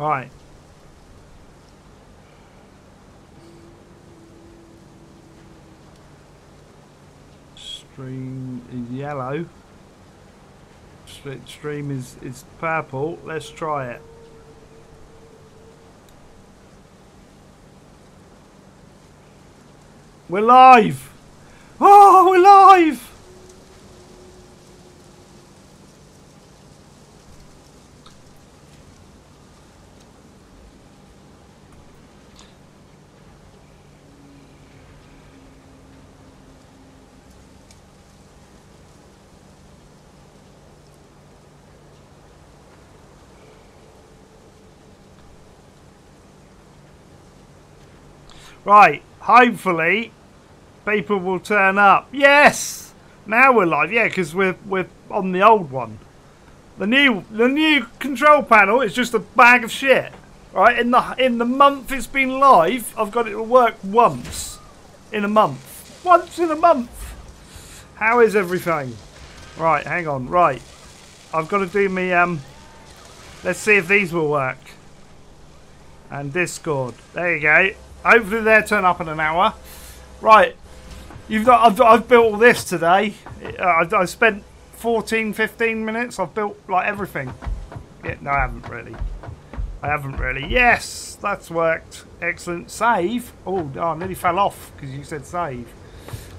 Right. Stream is yellow. Stream is, is purple. Let's try it. We're live! Oh, we're live! Right, hopefully people will turn up. Yes! Now we're live, yeah, because we're we're on the old one. The new the new control panel is just a bag of shit. Right, in the in the month it's been live, I've got it to work once in a month. Once in a month. How is everything? Right, hang on. Right. I've got to do me um let's see if these will work. And Discord. There you go. Hopefully they'll turn up in an hour. Right. You've got, I've, I've built all this today. Uh, I've, I've spent 14, 15 minutes. I've built like everything. Yeah, no, I haven't really. I haven't really. Yes, that's worked. Excellent. Save. Oh, oh I nearly fell off because you said save.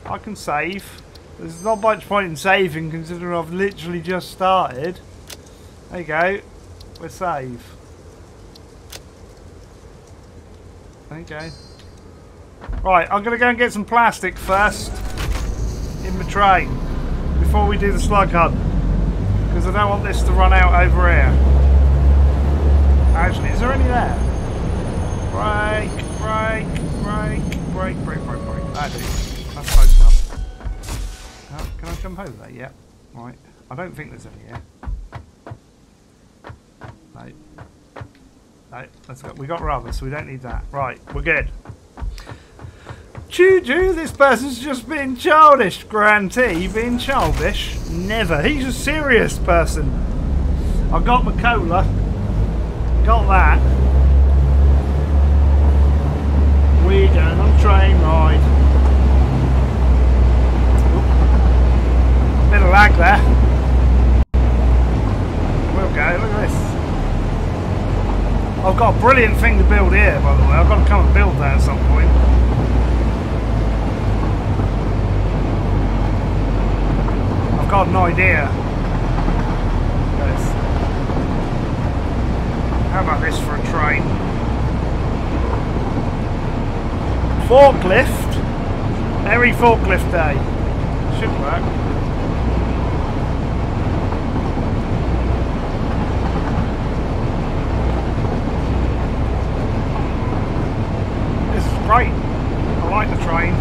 I can save. There's not much point in saving considering I've literally just started. There you go. We're save. Okay. Right, I'm going to go and get some plastic first in the train before we do the slug hunt. Because I don't want this to run out over here. Actually, is there any there? Break, break, break, break, break, break, break. I do. That's close enough. Oh, can I jump over there? Yeah. Right. I don't think there's any here. No. No, let's go. We got rubber, so we don't need that. Right, we're good. Choo, this person's just being childish. Grantee being childish? Never. He's a serious person. I got my cola. Got that. We're going on train ride. Oop. Bit of lag there. We'll go. Look at this. I've got a brilliant thing to build here, by the way. I've got to come and build that at some point. I've got an idea. How about this for a train? Forklift. Every forklift day. Should work. Great. I like the train.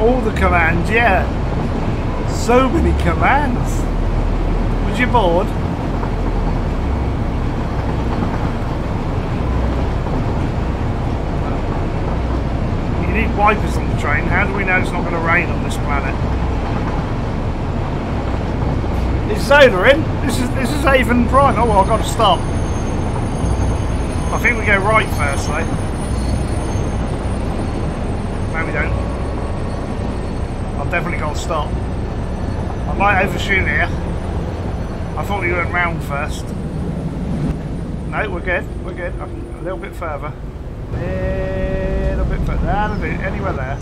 All the commands, yeah. So many commands. Was you bored? You need wipers on the train. How do we know it's not going to rain on this planet? Is Zola in? This is this is Avon Prime. Oh well, I've got to stop. I think we go right first though. No, we don't. I've definitely got to stop. I might overshoot here. I thought we went round first. No, we're good. We're good. A little bit further. A little bit further. That'll do. Anywhere there.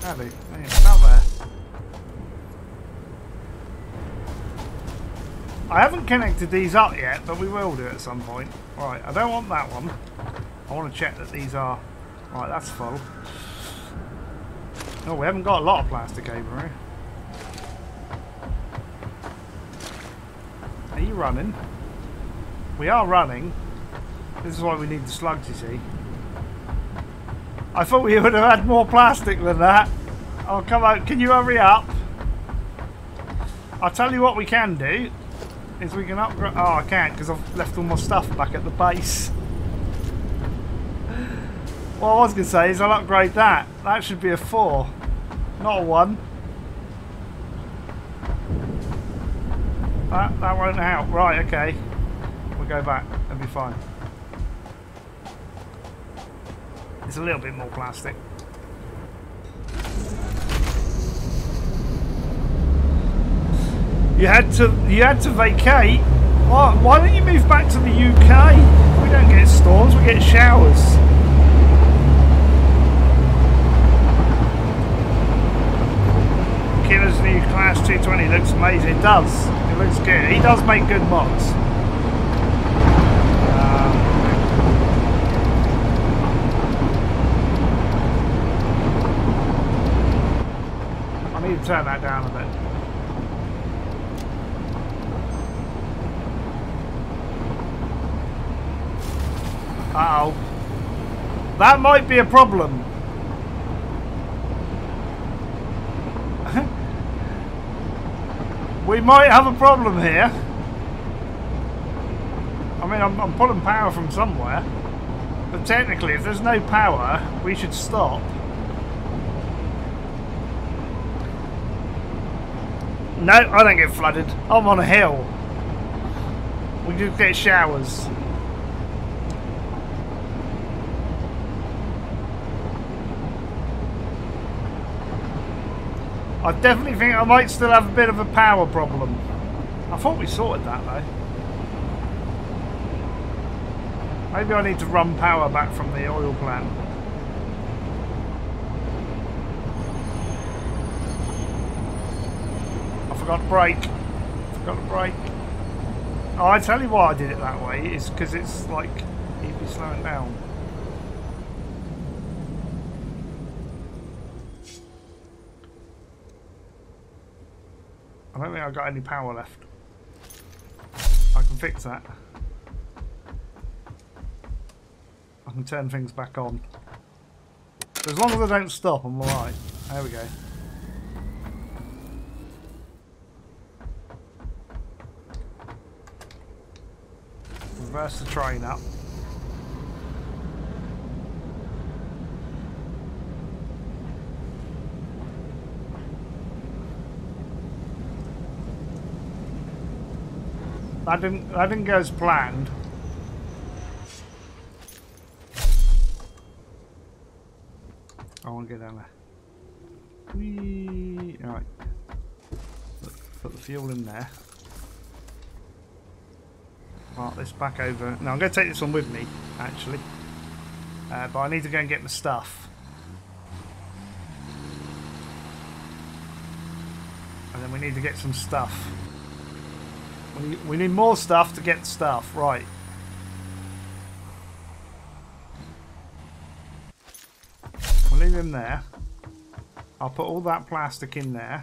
That'll do. Yeah, About there. I haven't connected these up yet, but we will do at some point. Right, I don't want that one. I want to check that these are... Right, that's full. Oh, we haven't got a lot of plastic over. Are you running? We are running. This is why we need the slugs, you see. I thought we would have had more plastic than that. Oh, come on. Can you hurry up? I'll tell you what we can do. Is we can upgrade... Oh, I can't because I've left all my stuff back at the base. What I was going to say is I'll upgrade that. That should be a 4. Not a 1. That, that won't help. Right, okay. We'll go back. It'll be fine. It's a little bit more plastic. You had to you had to vacate. Why, why don't you move back to the UK? We don't get storms, we get showers. Killer's new Class 220 looks amazing. It does. It looks good. He does make good mods. Um, I need to turn that down a bit. Uh oh That might be a problem. we might have a problem here. I mean, I'm, I'm pulling power from somewhere. But technically, if there's no power, we should stop. No, I don't get flooded. I'm on a hill. We do get showers. I definitely think I might still have a bit of a power problem. I thought we sorted that though. Maybe I need to run power back from the oil plant. I forgot to brake. I Forgot to brake. Oh, I tell you why I did it that way. It's because it's like you'd be slowing down. I don't think I've got any power left. I can fix that. I can turn things back on. as long as I don't stop, I'm alright. There we go. Reverse the train up. That didn't that didn't go as planned. I want to get down there. Whee! Alright. Put, put the fuel in there. Park this back over. Now I'm going to take this one with me, actually. Uh, but I need to go and get my stuff. And then we need to get some stuff. We, need more stuff to get stuff, right. We'll leave him there. I'll put all that plastic in there.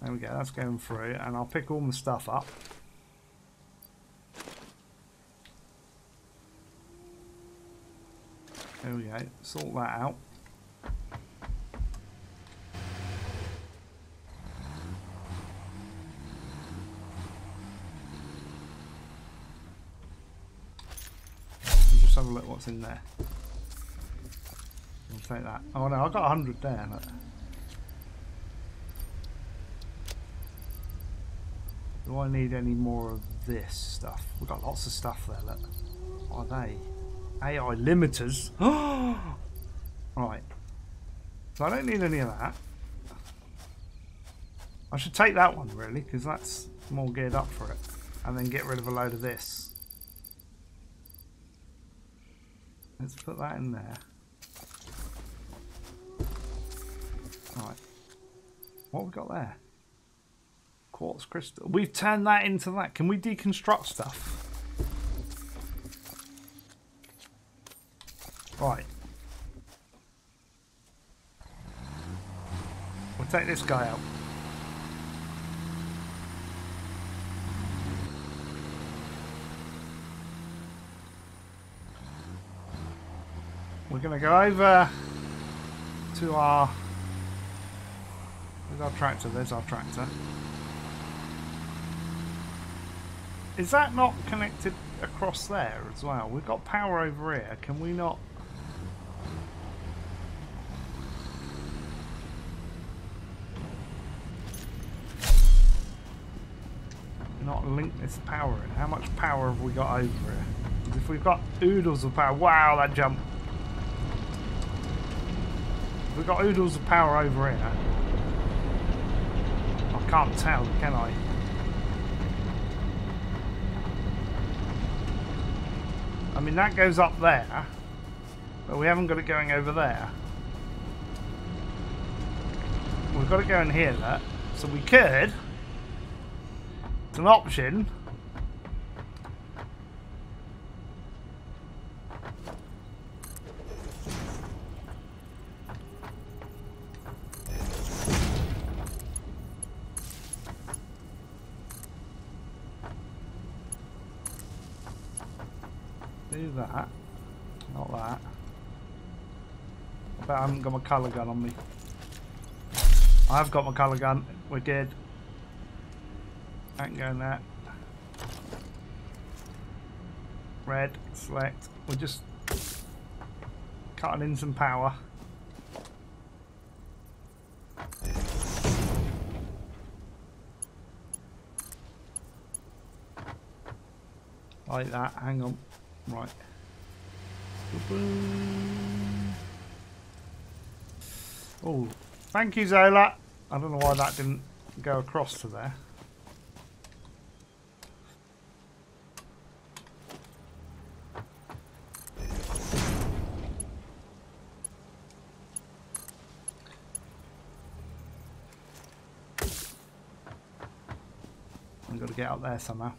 There we go, that's going through. And I'll pick all my stuff up. There we go, sort that out. have a look what's in there. We'll take that. Oh no, I've got 100 there. Look. Do I need any more of this stuff? We've got lots of stuff there, look. What are they? AI limiters. right. So I don't need any of that. I should take that one really, because that's more geared up for it. And then get rid of a load of this. Let's put that in there. Right. What we got there? Quartz crystal. We've turned that into that. Can we deconstruct stuff? Right. We'll take this guy out. We're going to go over to our... There's our tractor, there's our tractor. Is that not connected across there as well? We've got power over here. Can we not... not link this power in? How much power have we got over here? If we've got oodles of power... Wow, that jump. We've got oodles of power over here... I can't tell, can I? I mean, that goes up there. But we haven't got it going over there. We've got it going here, that. So we could... It's an option. Do that. Not that. I bet I haven't got my gun on me. I've got my gun. We're can go in that. Red, select. We're just cutting in some power. Like that. Hang on. Right. Oh, thank you, Zola. I don't know why that didn't go across to there. I've got to get up there somehow.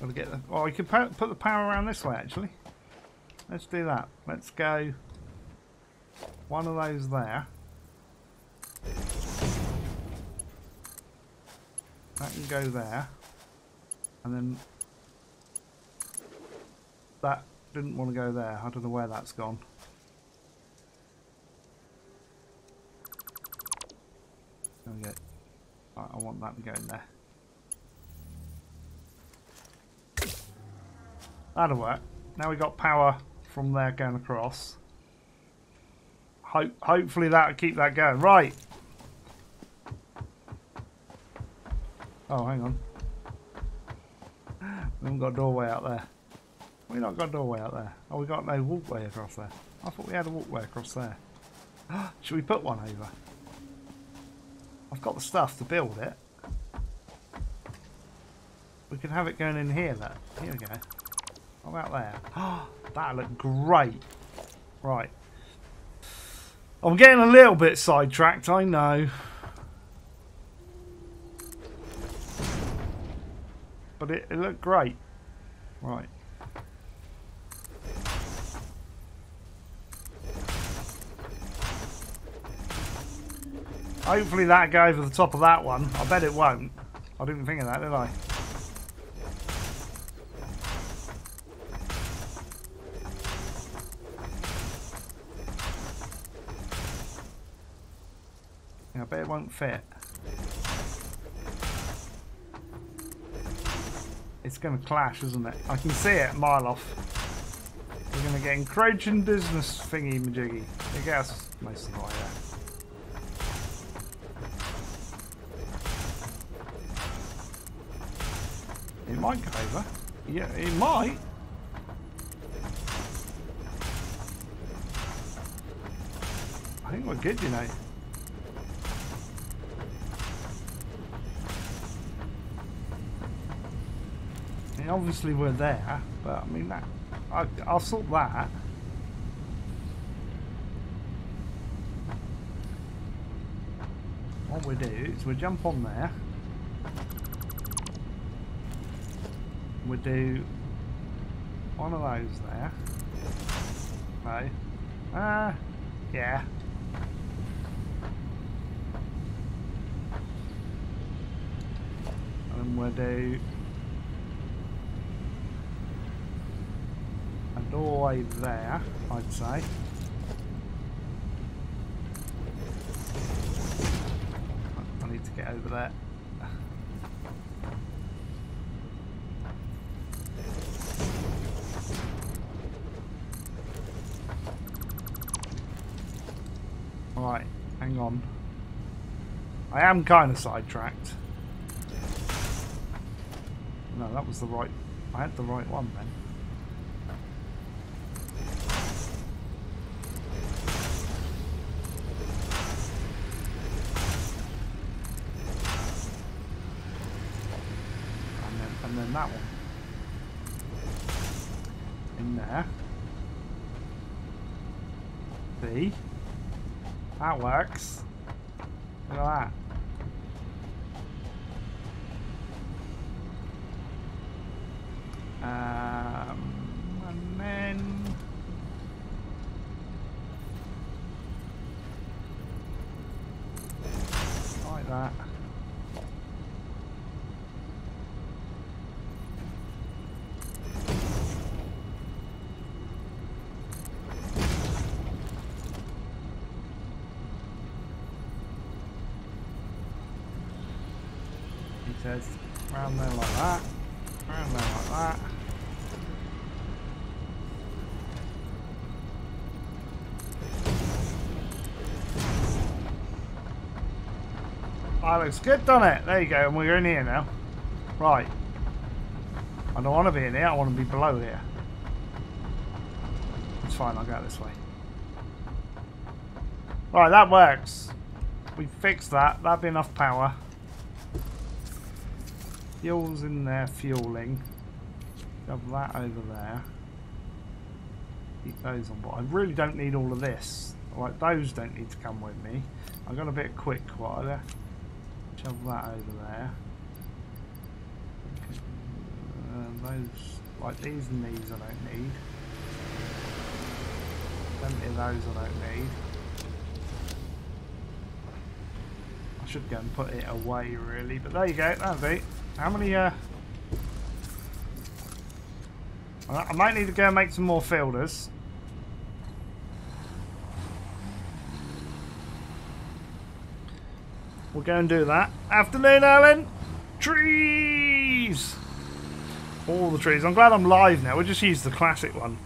Got to get the. Oh, we could put the power around this way actually. Let's do that. Let's go. One of those there. That can go there. And then that didn't want to go there. I don't know where that's gone. There we go. Right, I want that to go in there. That'll work. Now we got power from there going across. Hope, hopefully that'll keep that going. Right. Oh, hang on. We haven't got a doorway out there. We not got a doorway out there. Oh, we got no walkway across there. I thought we had a walkway across there. Should we put one over? I've got the stuff to build it. We can have it going in here, That Here we go. How about there? that looked great. Right. I'm getting a little bit sidetracked, I know. But it, it looked great. Right. Hopefully that go over the top of that one. I bet it won't. I didn't think of that, did I? I bet it won't fit. It's going to clash, isn't it? I can see it a mile off. We're going to get encroaching business thingy majiggy. I guess most of the way there. It might go over. Yeah, it might. I think we're good, you know. Obviously we're there, but I mean that I, I'll sort that. What we do is we jump on there. We do one of those there. Okay. Ah, uh, yeah. And we do doorway there, I'd say. I need to get over there. Alright, hang on. I am kind of sidetracked. No, that was the right... I had the right one then. And then, and then that one. In there. See? That works. Look at that. Um, and then like that. Round there like that, round there like that. Ah, that looks good, doesn't it? There you go, and we're in here now. Right. I don't want to be in here, I want to be below here. It's fine, I'll go this way. Right, that works. We fixed that. That'd be enough power. Fuel's in there, fueling. Shove that over there. Keep those on board. I really don't need all of this. Like, those don't need to come with me. I've got a bit quick wire. Shove that over there. Uh, those, like these and these I don't need. Plenty of those I don't need. I should go and put it away really, but there you go, that'll be. How many, uh... I might need to go and make some more filters. We'll go and do that. Afternoon, Alan! Trees! All the trees. I'm glad I'm live now. We'll just use the classic one.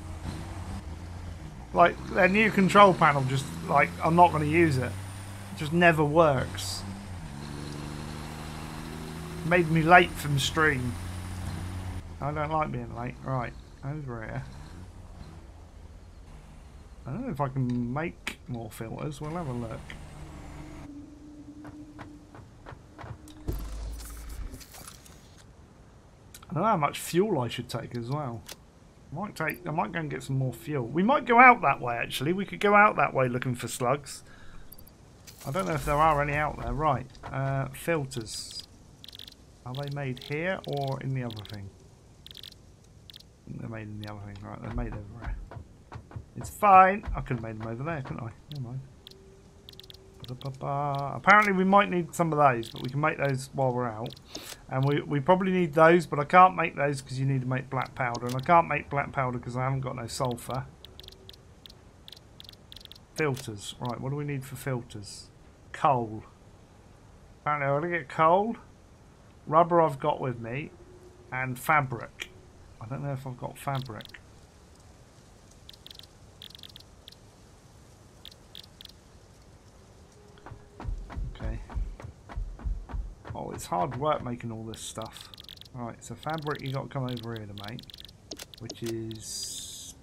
Like, their new control panel just, like, I'm not going to use it. It just never works. Made me late from stream. I don't like being late. Right, over here. I don't know if I can make more filters. We'll have a look. I don't know how much fuel I should take as well. I might take. I might go and get some more fuel. We might go out that way. Actually, we could go out that way looking for slugs. I don't know if there are any out there. Right, uh, filters. Are they made here or in the other thing? They're made in the other thing. Right, they're made over there. It's fine. I could have made them over there, couldn't I? Never mind. Ba-da-ba-ba. Apparently we might need some of those, but we can make those while we're out. And we, we probably need those, but I can't make those because you need to make black powder. And I can't make black powder because I haven't got no sulfur. Filters. Right, what do we need for filters? Coal. Apparently I'm going to get coal. Rubber I've got with me. And fabric. I don't know if I've got fabric. Okay. Oh, it's hard work making all this stuff. Alright, so fabric you got to come over here to make, which is.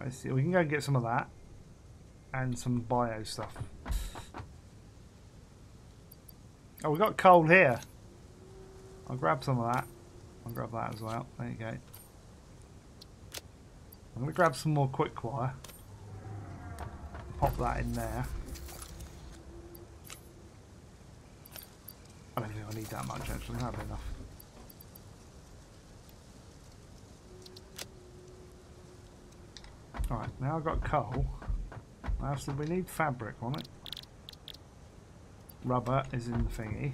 Let's see, we can go and get some of that, and some bio stuff. Oh, we got coal here. I'll grab some of that. I'll grab that as well. There you go. I'm going to grab some more quick wire. Pop that in there. I don't think I need that much actually, that'll be enough. Alright, now I've got coal. Now we need fabric on it. Rubber is in the thingy.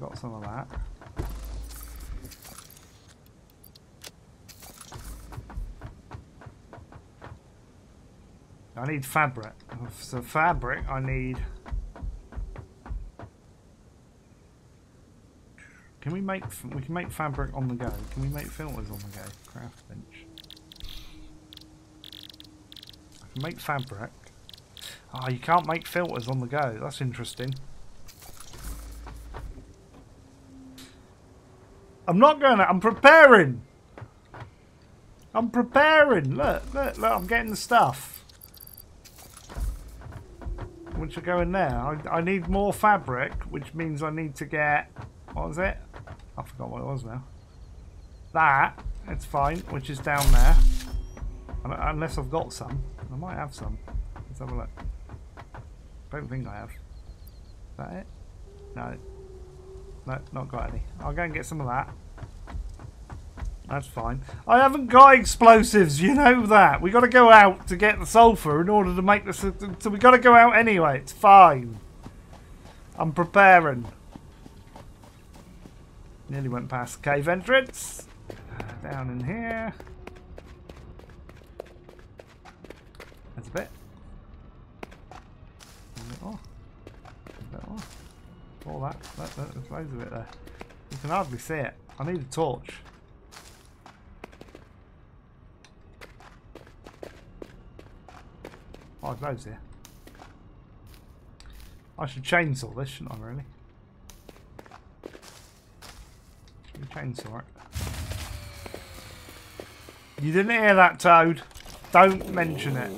Got some of that. I need fabric. So fabric I need Can we make we can make fabric on the go? Can we make filters on the go? Craft bench. I can make fabric. Ah, oh, you can't make filters on the go. That's interesting. I'm not going to. I'm preparing. I'm preparing. Look, look, look. I'm getting the stuff. Which are going there. I, I need more fabric, which means I need to get... What was it? I forgot what it was now. That. It's fine, which is down there. Unless I've got some. I might have some. Let's have a look. I Don't think I have. Is that it? No. No, not got any. I'll go and get some of that. That's fine. I haven't got explosives, you know that. we got to go out to get the sulfur in order to make this. So we got to go out anyway. It's fine. I'm preparing. Nearly went past the cave entrance. Down in here. That's a bit. All that. that, that there's loads of it there. You can hardly see it. I need a torch. Oh, there's loads here. I should chainsaw this, shouldn't I, really? Should we chainsaw it? You didn't hear that, Toad. Don't mention it.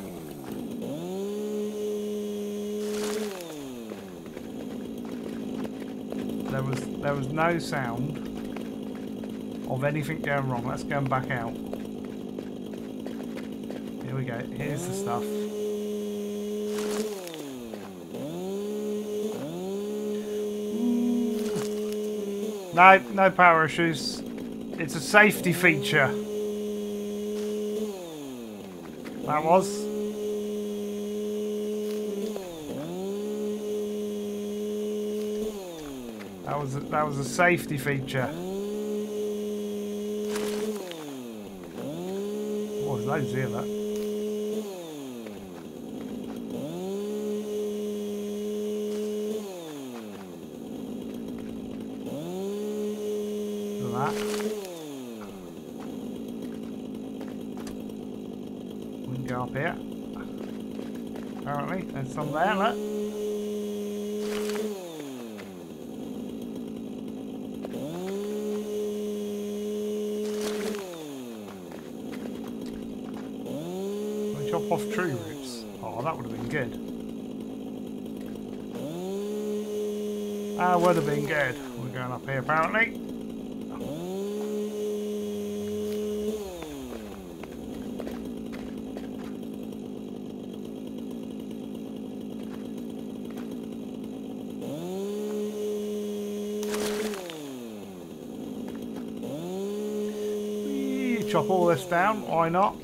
There was there was no sound of anything going wrong. Let's go back out. Here we go. Here's the stuff. No, no power issues. It's a safety feature. That was. That was a, that was a safety feature. Oh, there's loads here, that. We go up here. Apparently, there's some there, look. Off tree roots. Oh, that would have been good. That would have been good. We're going up here apparently. chop all this down, why not?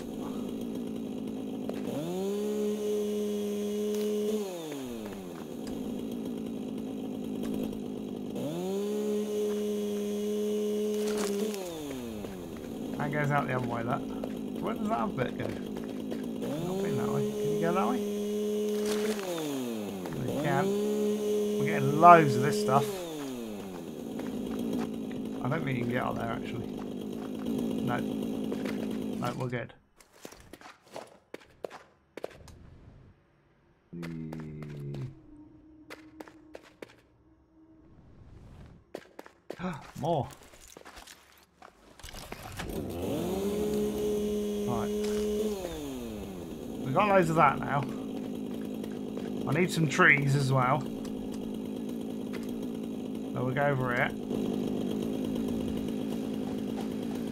Out the other way, that. Where does that bit go? Not been that way. Can you go that way? You can. We're getting loads of this stuff. I don't think you can get out there, actually. No. No, we're good. Loads of that now. I need some trees as well. So we'll go over here.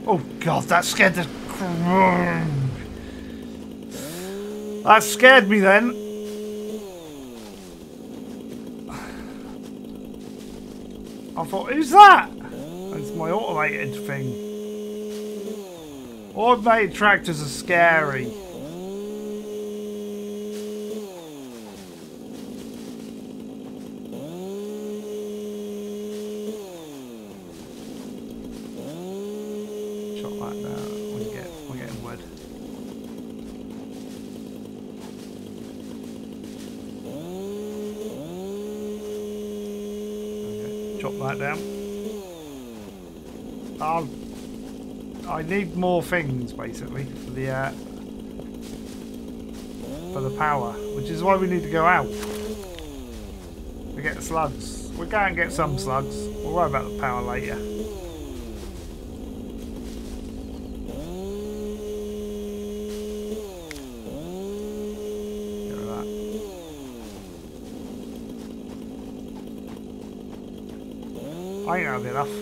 Oh god, that scared the... That scared me then. I thought, who's that? It's my automated thing. Automated tractors are scary. need more things basically for the uh, for the power, which is why we need to go out to get slugs. We'll go and get some slugs. We'll worry about the power later. I ain't had enough.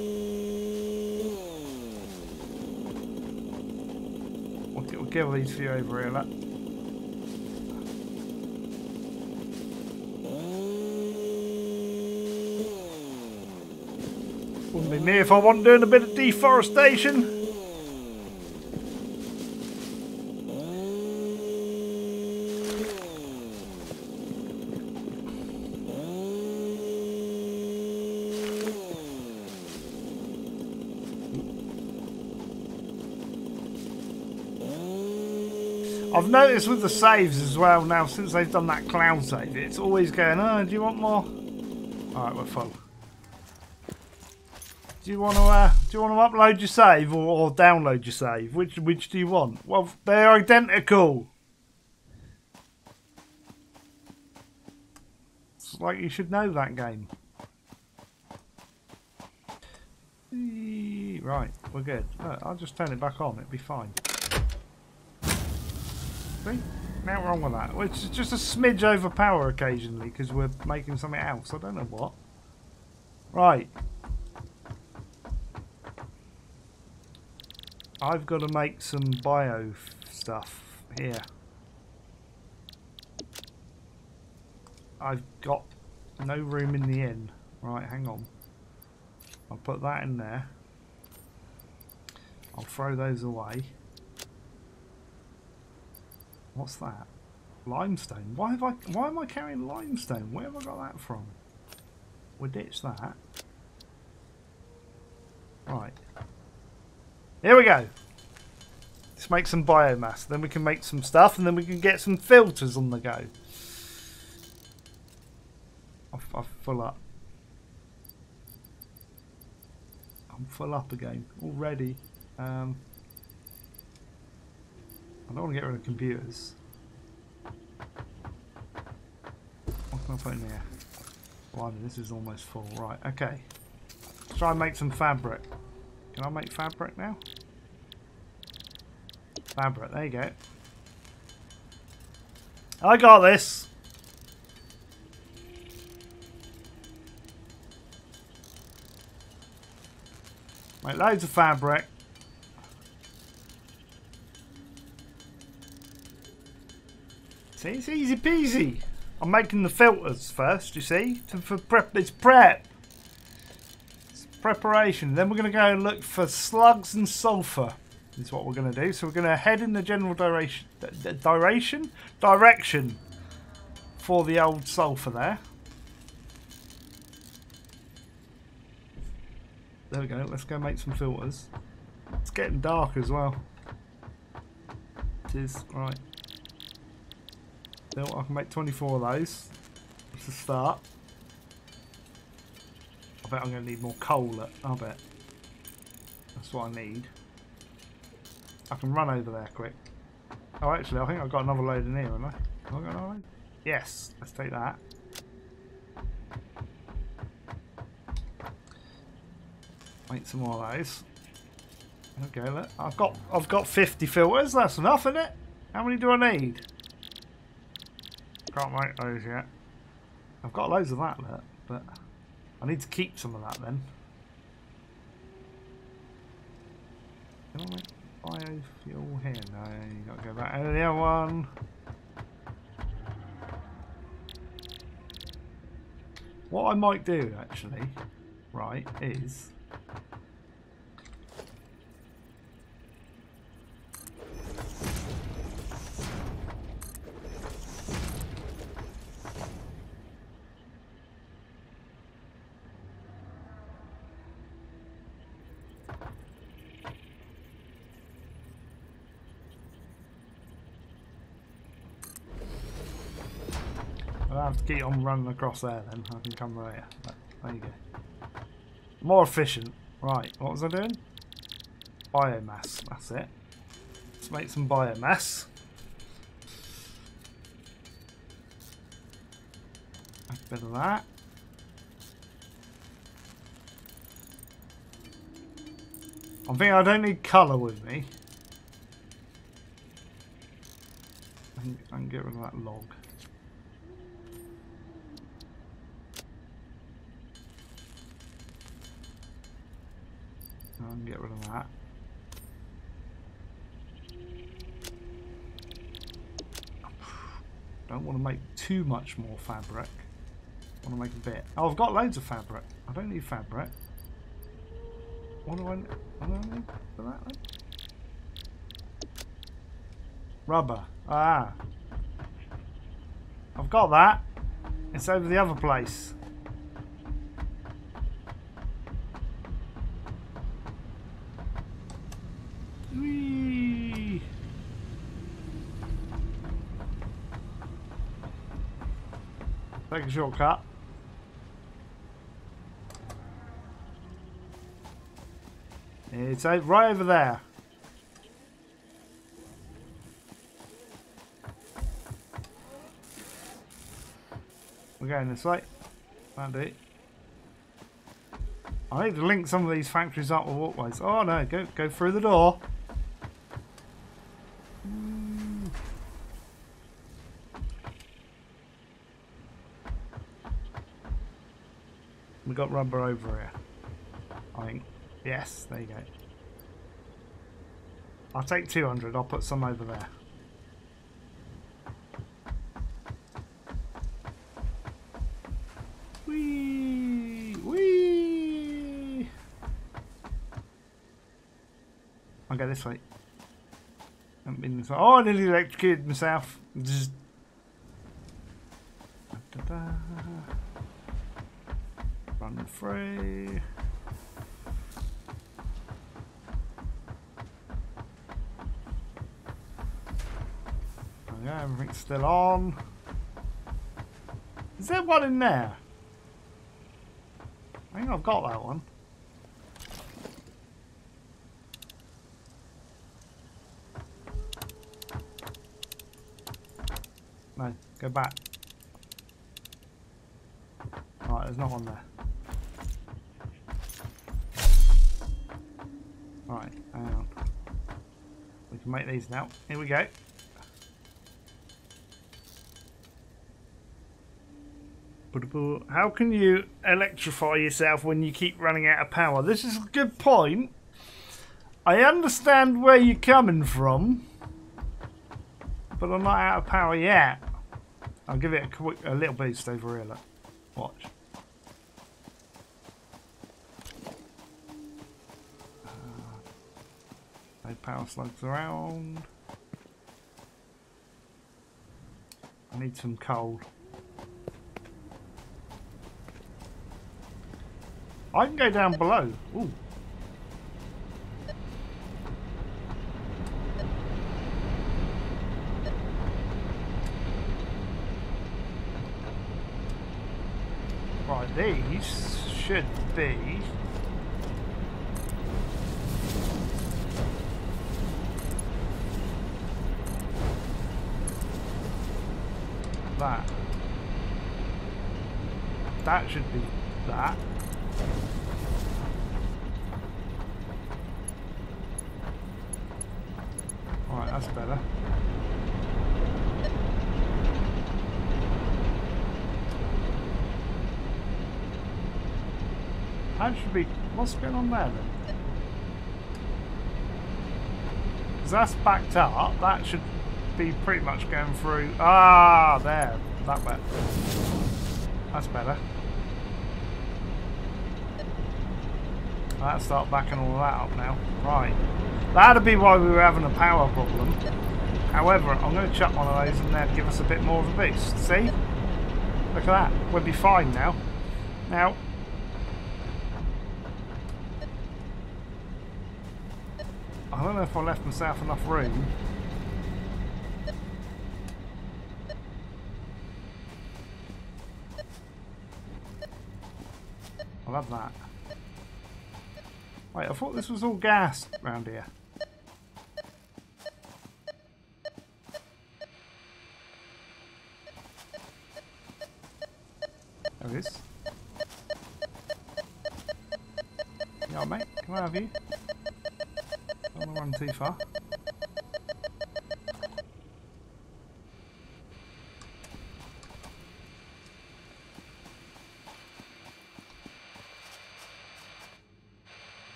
Kill these few over here, look. Wouldn't be me if I wasn't doing a bit of deforestation. I've noticed with the saves as well now, since they've done that cloud save, it's always going, oh, do you want more? Alright, we're full. Do you want to uh, do you want to upload your save or, or download your save? Which which do you want? Well, they're identical. It's like you should know that game. Right, we're good. Look, I'll just turn it back on, it'll be fine. See? Nothing wrong with that. It's just a smidge overpower occasionally because we're making something else. I don't know what. Right. I've got to make some bio stuff here. I've got no room in the inn. Right, hang on. I'll put that in there. I'll throw those away. What's that? Limestone. Why have I? Why am I carrying limestone? Where have I got that from? We'll ditch that. Right. Here we go. Let's make some biomass. Then we can make some stuff, and then we can get some filters on the go. I've full up. I'm full up again already. Um, I don't want to get rid of computers. What can I put in here? Blimey, this is almost full. Right, okay. Let's try and make some fabric. Can I make fabric now? Fabric, there you go. I got this! Make loads of fabric. See, it's easy peasy. I'm making the filters first, you see, to, for prep. It's prep. It's preparation. Then we're going to go and look for slugs and sulfur. Is what we're going to do. So we're going to head in the general direction, direction, direction for the old sulfur there. There we go. Let's go make some filters. It's getting dark as well. It is right. I can make 24 of those. That's a start. I bet I'm going to need more coal. I bet. That's what I need. I can run over there quick. Oh, actually, I think I've got another load in here, haven't I? Have I got another load? Yes, let's take that. Make some more of those. Okay, look. I've got I've got 50 filters. That's enough, isn't it? How many do I need? Can't make those yet. I've got loads of that, look, but I need to keep some of that then. Can I make biofuel here? No, you got to go back to the other one. What I might do actually, right, is to on running across there then. I can come right here. There you go. More efficient. Right, what was I doing? Biomass, that's it. Let's make some biomass. A bit of that. I'm thinking I don't need colour with me. I can, I can get rid of that log. Can get rid of that. Don't want to make too much more fabric. I want to make a bit. Oh, I've got loads of fabric. I don't need fabric. What do I, what do I need for that then? Rubber. Ah. I've got that. It's over the other place. Take a shortcut. It's right over there. We're going this way. Found it. I need to link some of these factories up with walkways. Oh no, go go through the door. Got rubber over here. I think. Yes, there you go. I'll take 200. I'll put some over there. Whee! Whee! I'll go this way. Haven't been this way. Oh, I nearly electrocuted myself. Just. Da-da. Run free. Yeah, everything's still on. Is there one in there? I think I've got that one. No, go back. Right, there's not one there. Can make these now. Here we go. How can you electrify yourself when you keep running out of power? This is a good point. I understand where you're coming from, but I'm not out of power yet. I'll give it a, quick, a little boost over here. Look. Watch. Uh, no power slugs around. I need some coal. I can go down below. Ooh. Right, these should be that. That should be that. Alright, that's better. That should be... What's going on there then? Because that's backed up. That should be pretty much going through... Ah, there. That way. That's better. That'll start backing all that up now. Right. That'd be why we were having a power problem. However, I'm going to chuck one of those and then give us a bit more of a boost. See? Look at that. We'll be fine now. Now, I don't know if I left myself enough room. I love that. I thought this was all gas around here. There it is. Yeah, mate, can I have you? Don't want to run too far.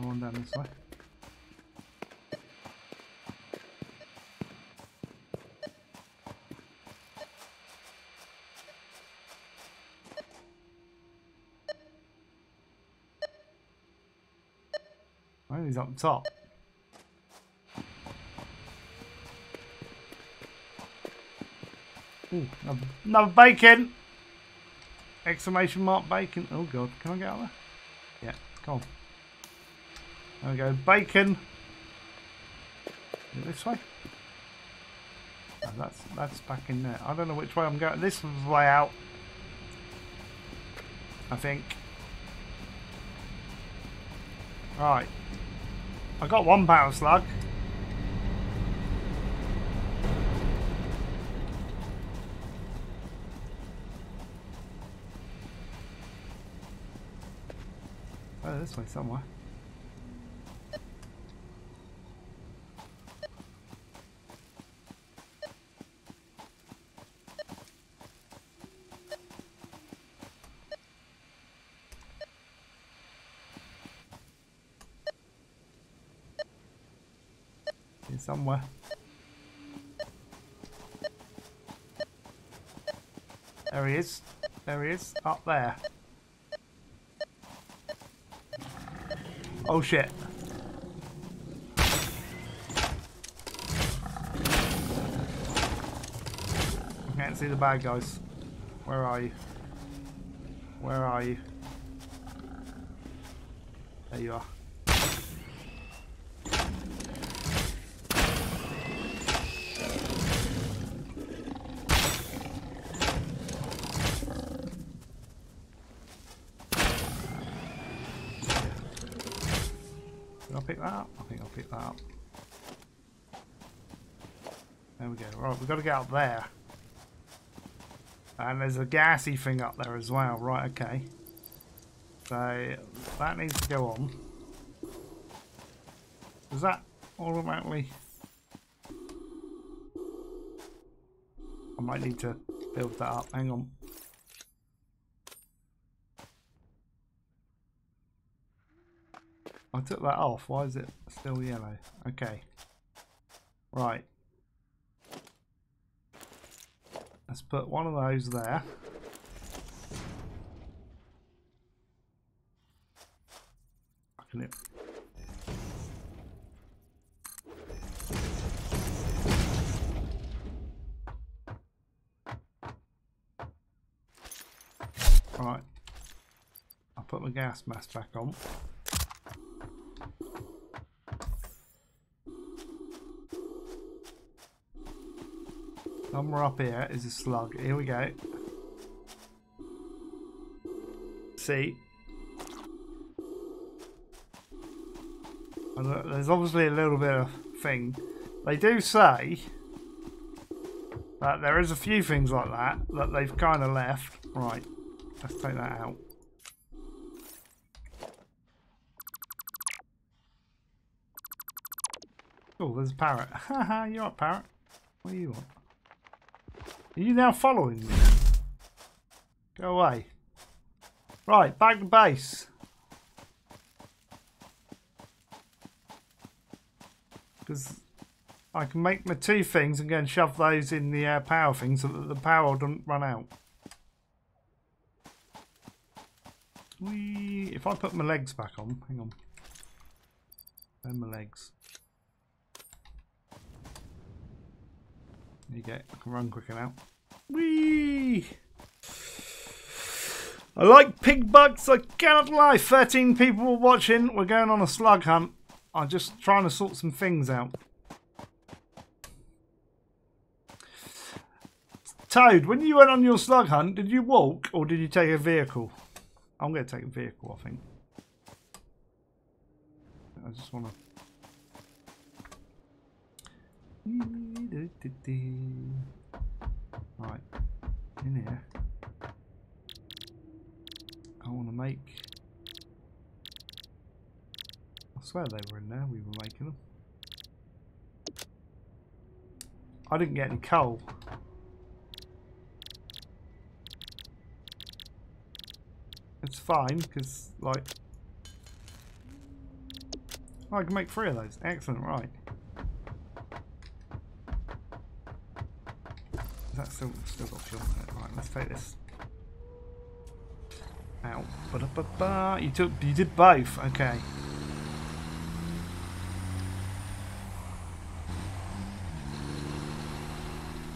No one down this way. Oh, he's up top. Ooh, another, another bacon! Exclamation mark bacon. Oh god, can I get out there? Yeah, come on. There we go, bacon. This way? Oh, that's that's back in there. I don't know which way I'm going. This way out. I think. Right. I got one power slug. Oh, this way somewhere. Somewhere. There he is. There he is. Up there. Oh shit. I can't see the bad guys. Where are you? Where are you? There you are. Did I pick that up? I think I'll pick that up. There we go. Right, we've got to get up there. And there's a gassy thing up there as well. Right, okay. So that needs to go on. Does that automatically... I might need to build that up. Hang on. Took that off. Why is it still yellow? Okay. Right. Let's put one of those there. Can Right. I'll put my gas mask back on. Somewhere up here is a slug. Here we go. See? And there's obviously a little bit of thing. They do say that there is a few things like that that they've kind of left. Right, let's take that out. Oh, there's a parrot. Haha, you're a parrot. What do you want? Are you now following me? Go away. Right, back to base. Because I can make my two things and go and shove those in the uh, power thing so that the power doesn't run out. Whee! If I put my legs back on, hang on. Then my legs. There you go. I can run quicker now. Whee! I like pig bugs. I cannot lie. 13 people watching. We're going on a slug hunt. I'm just trying to sort some things out. Toad, when you went on your slug hunt, did you walk or did you take a vehicle? I'm going to take a vehicle, I think. I just want to... Right, in here. I want to make. I swear they were in there. We were making them. I didn't get any coal. It's fine because, like, I can make three of those. Excellent, right. Is that still, still got fuel? Right, let's take this out. Ba -da -ba -ba. You took, you did both. Okay.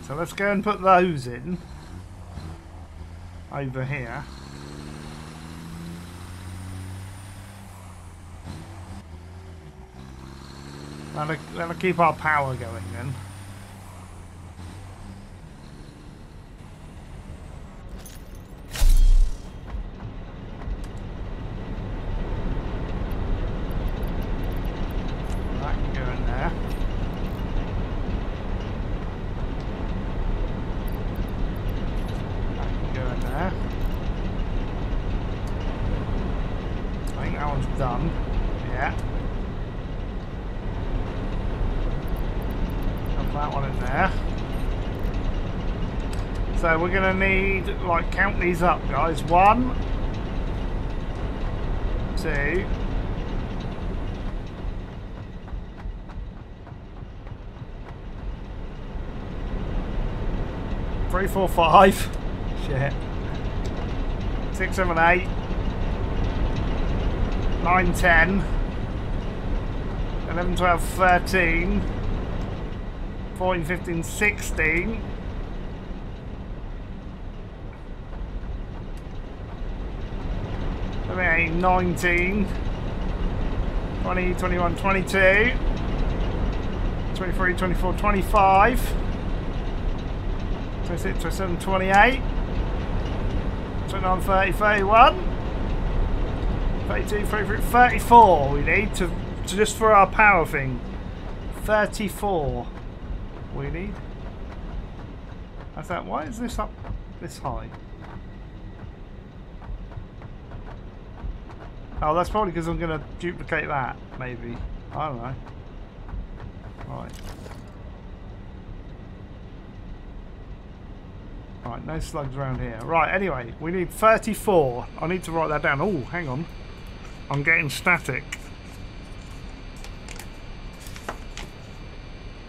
So let's go and put those in over here. That'll, that'll keep our power going then. That can go in there. That can go in there. I think that one's done. Yeah. Put that one in there. We're gonna need like count these up, guys. One, two, three, four, five. Shit. Six, seven, eight. Nine, ten. Eleven, twelve, thirteen. 14, 15, 16. Okay, 19, 20, 21, 22, 23, 24, 25, 26, 27, 28, 29, 30, 31, 32, 33, 34 we need to, just for our power thing. 34 we need. That's that. Why is this up this high? Oh, that's probably because I'm going to duplicate that, maybe. I don't know. Right. Right, no slugs around here. Right, anyway, we need 34. I need to write that down. Oh, hang on. I'm getting static.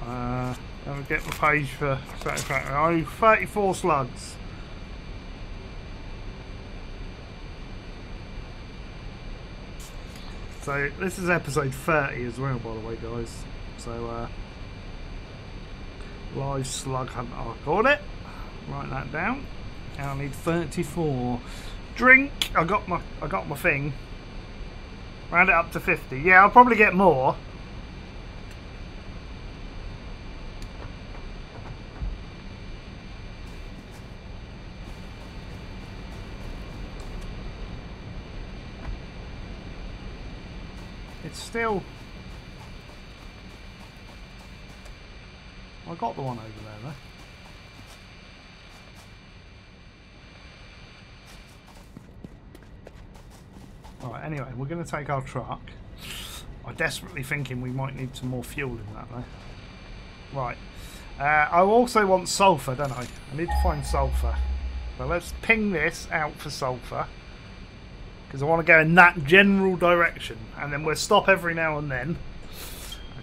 Uh, let me get the page for. I need 34 slugs. So this is episode 30 as well, by the way, guys. So uh, live slug hunt, I called it. Write that down. And I need 34. Drink. I got my I got my thing. Round it up to 50. Yeah, I'll probably get more. It's still... I got the one over there, though. Alright, anyway, we're going to take our truck. I'm desperately thinking we might need some more fuel in that, though. Right. Uh, I also want sulphur, don't I? I need to find sulphur. So let's ping this out for sulphur. Because I want to go in that general direction. And then we'll stop every now and then.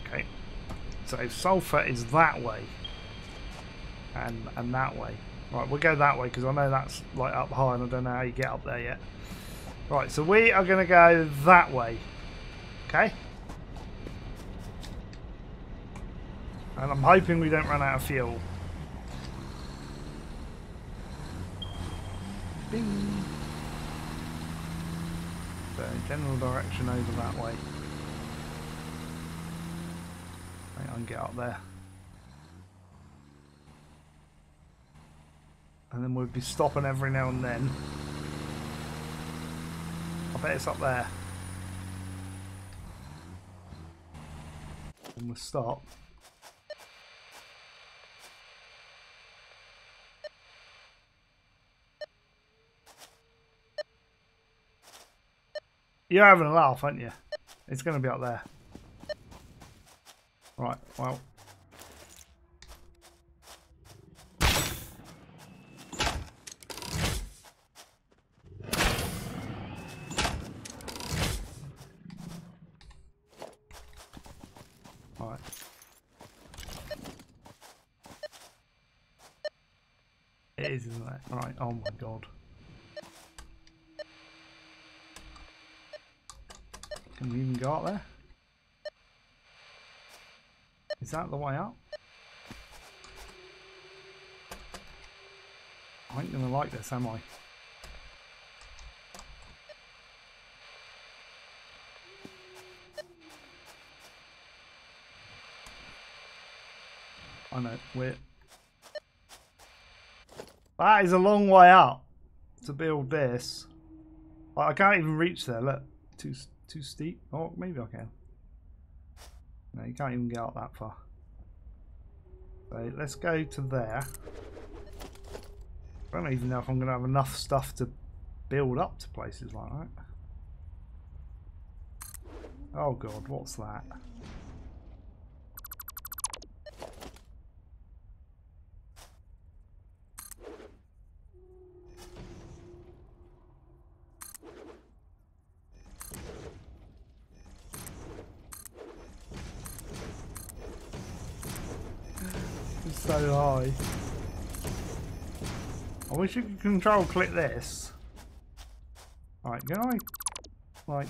Okay. So sulphur is that way. And, and that way. Right, we'll go that way because I know that's like up high and I don't know how you get up there yet. Right, so we are going to go that way. Okay? And I'm hoping we don't run out of fuel. Bing. So, general direction over that way. I can get up there. And then we'll be stopping every now and then. I bet it's up there. And we'll stop. You're having a laugh, aren't you? It's going to be up there. Right, well. Right. It is, isn't it? Right, oh my god. Can we even go up there? Is that the way up? I ain't gonna like this, am I? I know, we're... That is a long way up to build this. I can't even reach there, look. Too steep. Oh, maybe I can. No, you can't even get up that far. So let's go to there. I don't even know if I'm going to have enough stuff to build up to places like that. Oh god, what's that? It's so high. I wish you could control click this. Right, can I like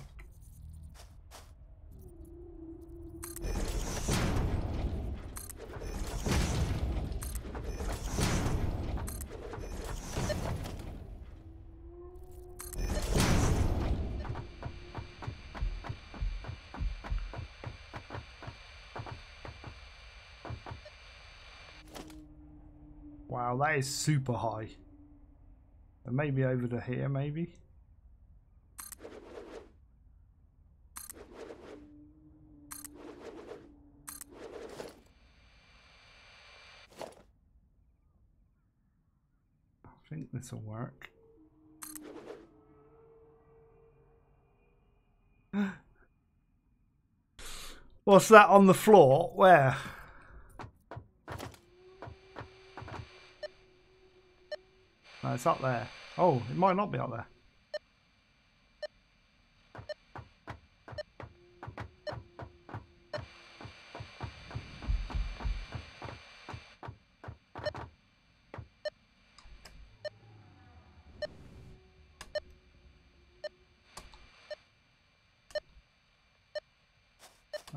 that is super high. And maybe over to here, maybe. I think this will work. What's that on the floor? Where? No, it's up there. Oh, it might not be up there.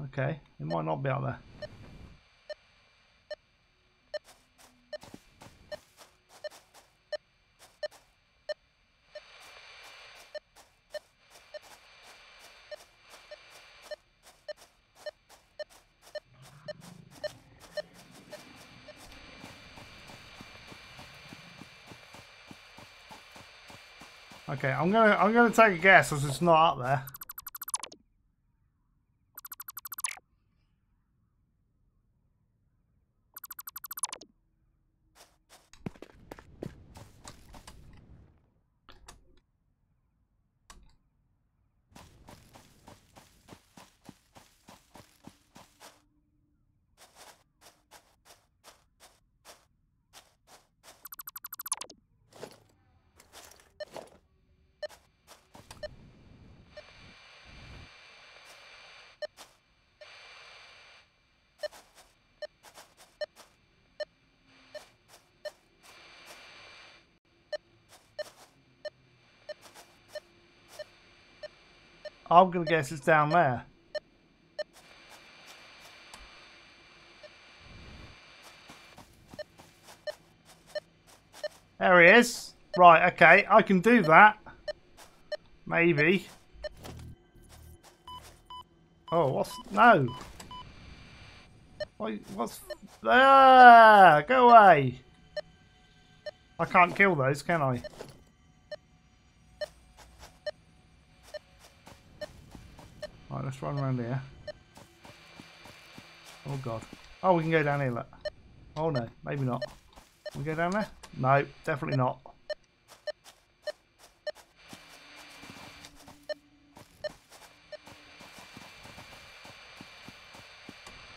Okay, it might not be up there. Okay, I'm gonna I'm gonna take a guess as it's not up there. I'm gonna guess it's down there. There he is. Right, okay, I can do that. Maybe. Oh, what's... No. What, what's... Ah, go away. I can't kill those, can I? Run around here. Oh god. Oh, we can go down here, look. Oh no, maybe not. Can we go down there? No, definitely not.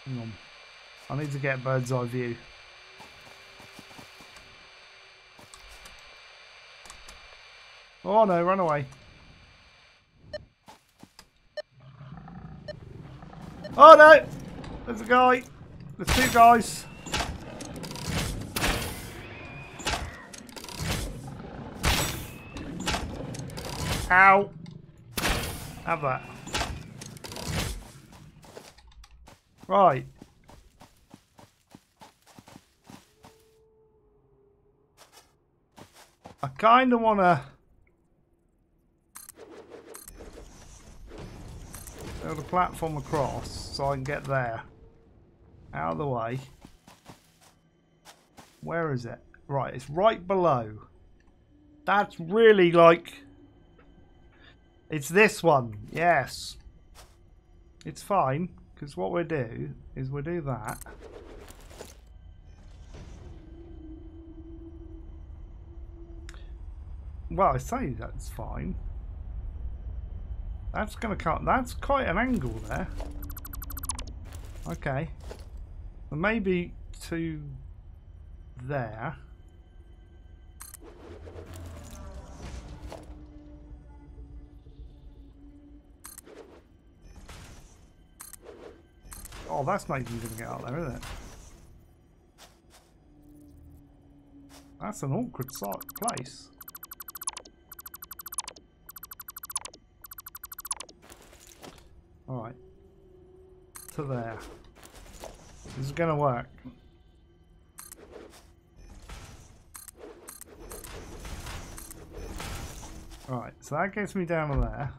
Hang on. I need to get bird's eye view. Oh no, run away. Oh no! There's a guy. There's two guys. Ow. Have that. Right. I kind of want to a platform across so I can get there. Out of the way. Where is it? Right, it's right below. That's really like... It's this one. Yes. It's fine, because what we do is we do that. Well, I say that's fine. That's gonna cut. That's quite an angle there. Okay. Well, maybe to there. Oh, that's not even to get out there, is it? That's an awkward sort of place. Alright. To there. This is going to work. Alright, so that gets me down to there.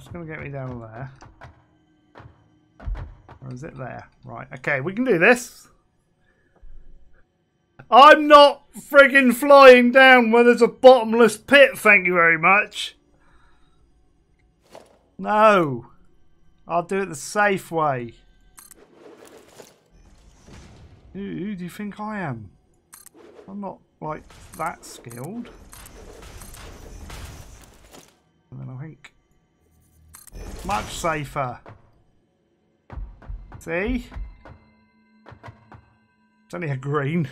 That's going to get me down there. Or is it there? Right, okay, we can do this. I'm not frigging flying down where there's a bottomless pit, thank you very much. No. I'll do it the safe way. Who, who do you think I am? I'm not, like, that skilled. And then I think much safer. See? It's only a green.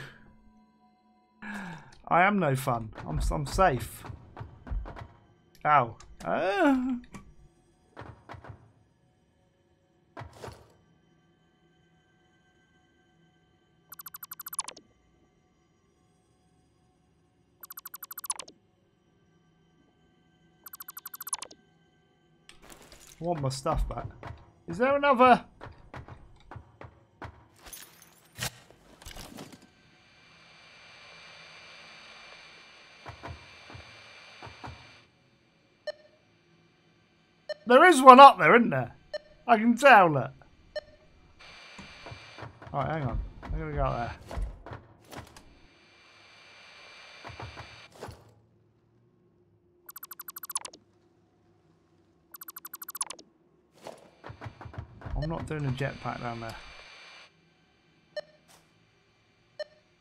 I am no fun. I'm, I'm safe. Ow. Uh. Want my stuff back. Is there another... There is one up there, isn't there? I can tell that. Alright, hang on. I'm gonna go up there. I'm not doing a jetpack down there.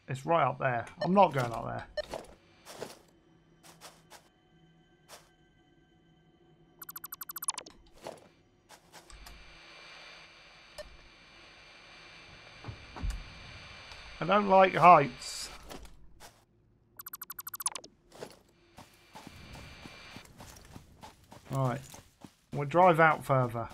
It's right up there. I'm not going up there. I don't like heights. Alright. We'll drive out further.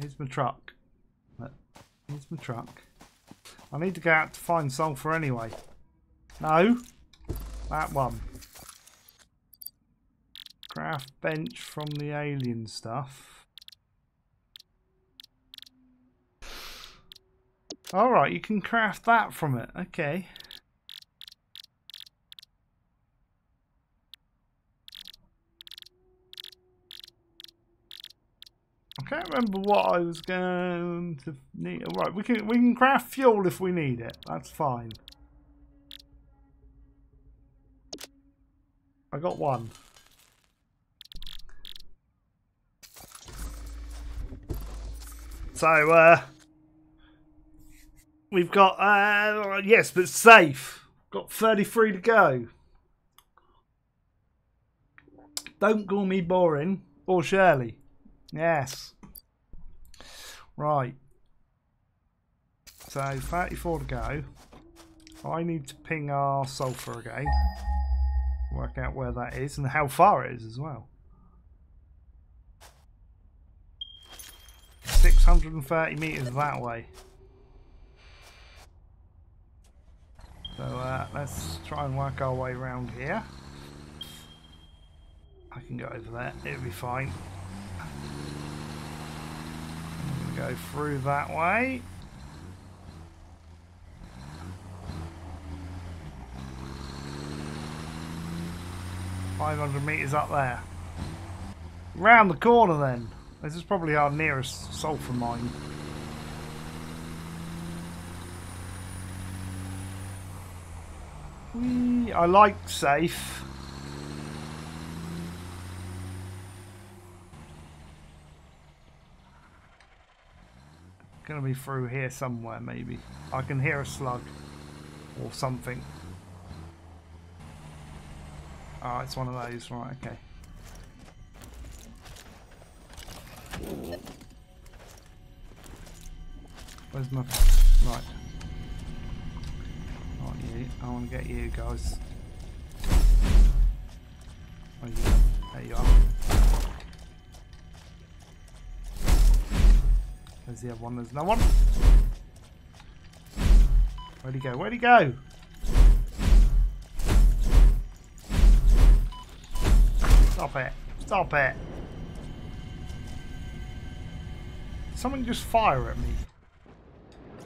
Here's my truck. Here's my truck. I need to go out to find sulfur anyway. No. That one. Craft bench from the alien stuff. Alright, you can craft that from it. Okay. I can't remember what I was going to need. Right, we can we can craft fuel if we need it. That's fine. I got one. So, uh, we've got, uh, yes, but safe. Got 33 to go. Don't call me boring. Or Shirley. Yes. Right. So, 34 to go. I need to ping our sulfur again. Work out where that is and how far it is as well. 630 metres that way. So uh, let's try and work our way around here. I can go over there, it'll be fine. Go through that way. Five hundred meters up there. Round the corner then. This is probably our nearest sulfur mine. Whee, I like safe. Gonna be through here somewhere maybe. I can hear a slug or something. Oh, it's one of those, right, okay. Where's my... Right. I want you. I want to get you guys. There you are. There's the other one. There's no one. Where'd he go? Where'd he go? Stop it. Stop it. Someone just fire at me.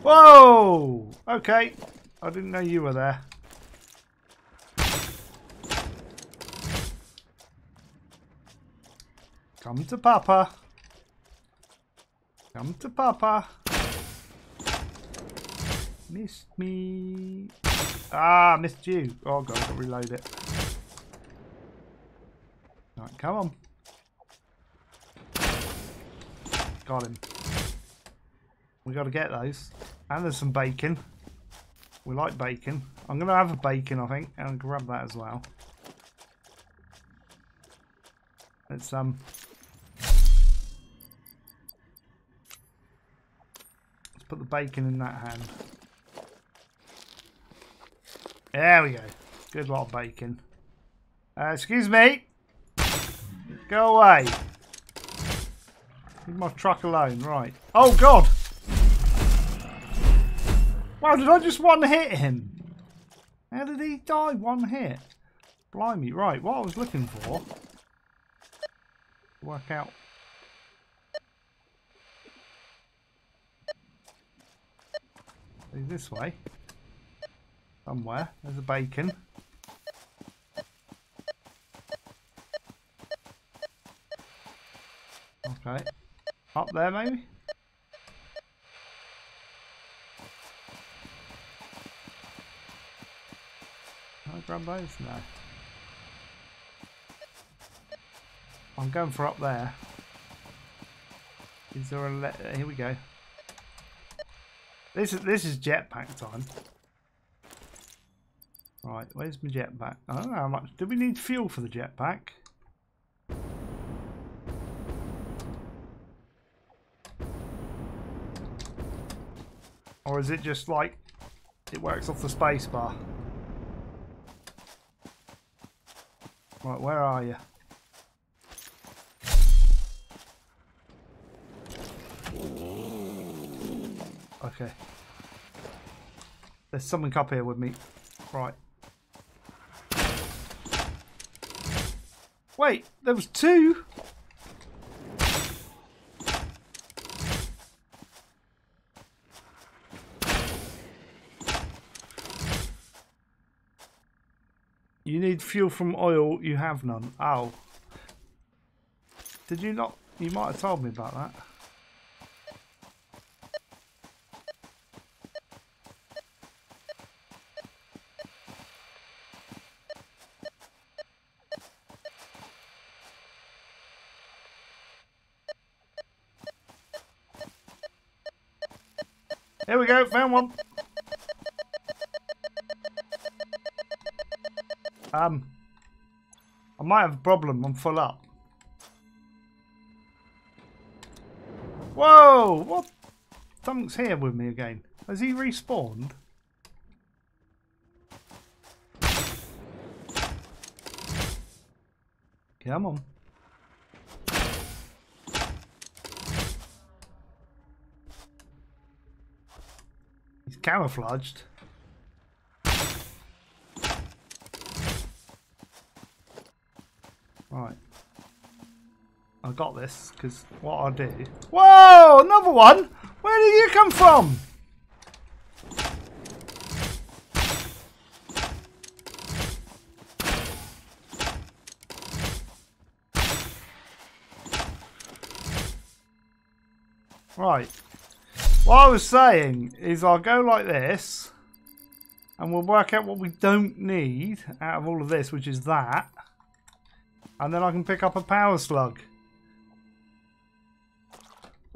Whoa! Okay. I didn't know you were there. Come to Papa. Come to Papa. Missed me. Ah, missed you. Oh god, I'll reload it. Right, come on. Got him. We got to get those. And there's some bacon. We like bacon. I'm to have a bacon, I think, and grab that as well. Let's um. Put the bacon in that hand. There we go. Good lot of bacon. Uh, excuse me. Go away. Leave my truck alone. Right. Oh, God. Wow, did I just one hit him? How did he die one hit? Blimey. Right, what I was looking for... Work out... This way. Somewhere. There's a bacon. Okay. Up there, maybe? Can I grab those? No. I'm going for up there. Is there a... Here we go. This is this is jetpack time. Right, where's my jetpack? I don't know how much. Do we need fuel for the jetpack? Or is it just like it works off the spacebar? Right, where are you? Okay. There's something up here with me. Right. Wait, there was two? You need fuel from oil, you have none. Ow. Did you not You might have told me about that. Might have a problem. I'm full up. Whoa! What? Something's here with me again. Has he respawned? Come on. He's camouflaged. Right. I got this, because what I do... Whoa! Another one? Where did you come from? Right. What I was saying is I'll go like this and we'll work out what we don't need out of all of this, which is that. And then I can pick up a power slug.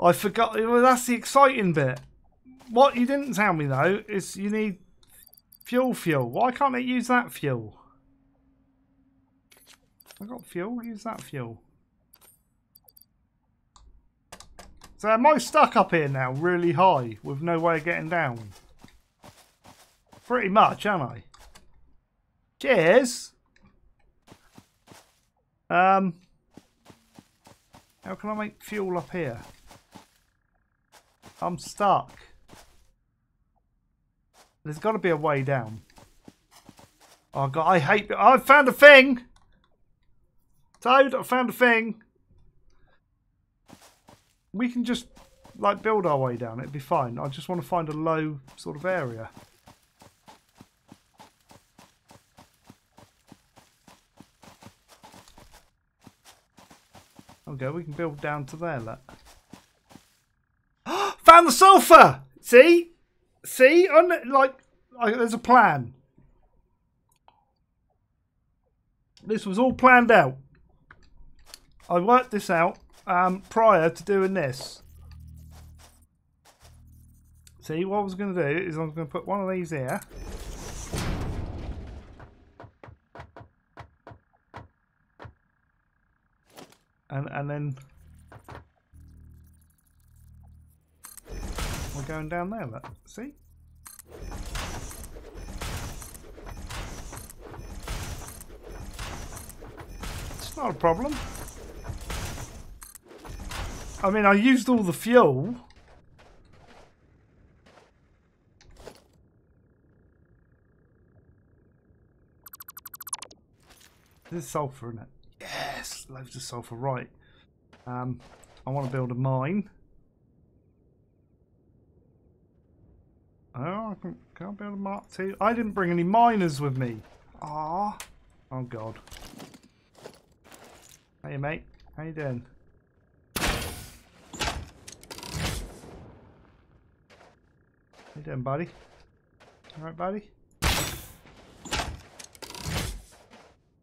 I forgot. Well, that's the exciting bit. What you didn't tell me though is you need fuel fuel. Why can't it use that fuel? I got fuel. Use that fuel. So am I stuck up here now, really high, with no way of getting down? Pretty much, am I? Cheers. Um, how can I make fuel up here? I'm stuck. There's got to be a way down. Oh god, I hate. I found a thing. Toad, I found a thing. We can just like build our way down. It'd be fine. I just want to find a low sort of area. Okay, we can build down to there. Look. Found the sulfur. See, see, On, like, like there's a plan. This was all planned out. I worked this out um, prior to doing this. See, what I was going to do is I was going to put one of these here. And, and then we're going down there, look. See? It's not a problem. I mean, I used all the fuel. There's sulfur in it. Yes, loads of sulfur. Right. Um, I want to build a mine. Oh, I can, can I build a Mark II? I didn't bring any miners with me. Ah. Oh, God. Hey, mate. How you doing? How you doing, buddy? Alright, buddy?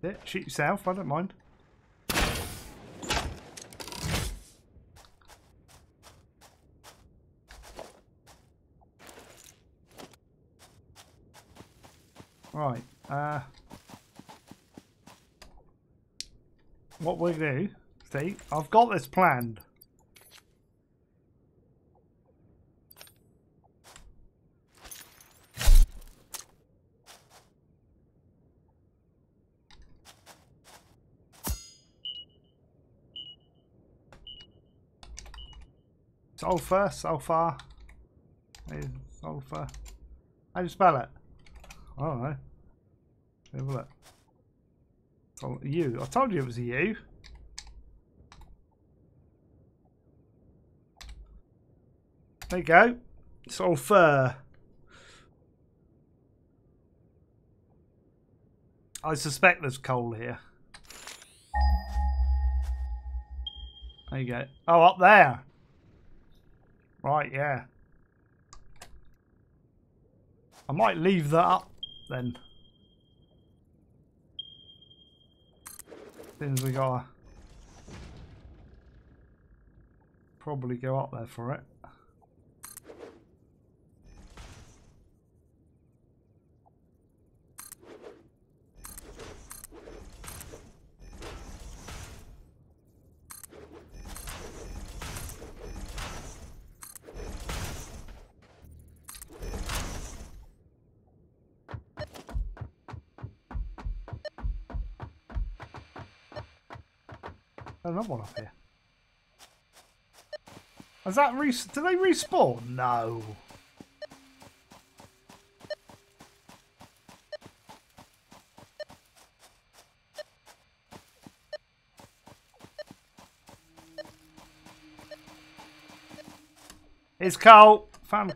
Yeah, shoot yourself, I don't mind. Right, uh... What we do, see, I've got this planned. Sulfur, sulfur. Sulfur. How do you spell it? I don't know. Have a look. Oh, you. I told you it was you. There you go. Sulfur. I suspect there's coal here. There you go. Oh, up there. Right, yeah. I might leave that up then. Since we gotta probably go up there for it. Another one up here. here. Is that re do they respawn? No. It's coal. Found the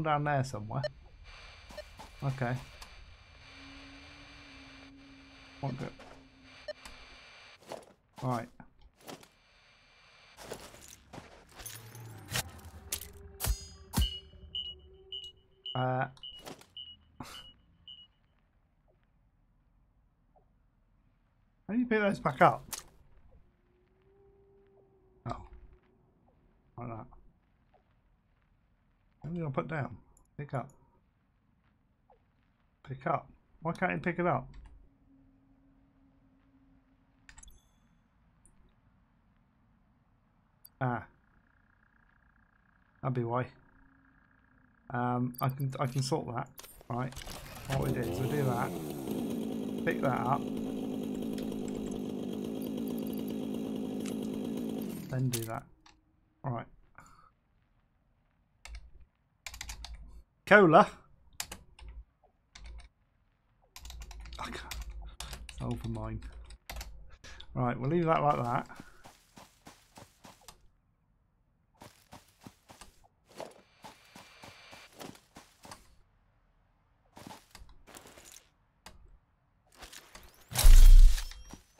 one down there somewhere. Okay. One good. Right. Uh. How do you pick those back up? Oh. Like that. What are you to put down? Pick up. Pick up. Why can't you pick it up? Ah. That'd be why. Um, I can I can sort that. Right. What we do is we do that. Pick that up. Then do that. Alright. Cola. It's over mine. Right, we'll leave that like that.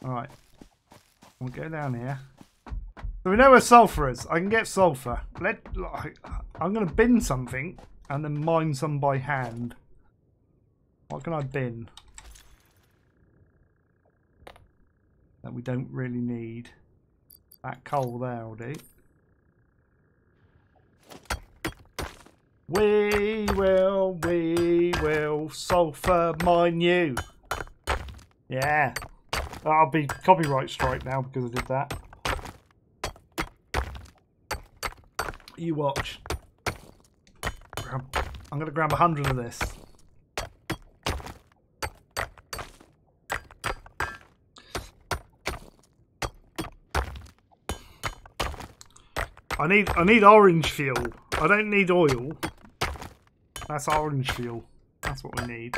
Alright. We'll go down here. So we know where sulfur is. I can get sulfur. Let I'm gonna bin something and then mine some by hand. What can I bin? That we don't really need. That coal there will do. We will, we will sulfur mine you. Yeah. That'll be copyright strike now because I did that. You watch. I'm going to grab a hundred of this. I need I need orange fuel. I don't need oil. That's orange fuel. That's what we need.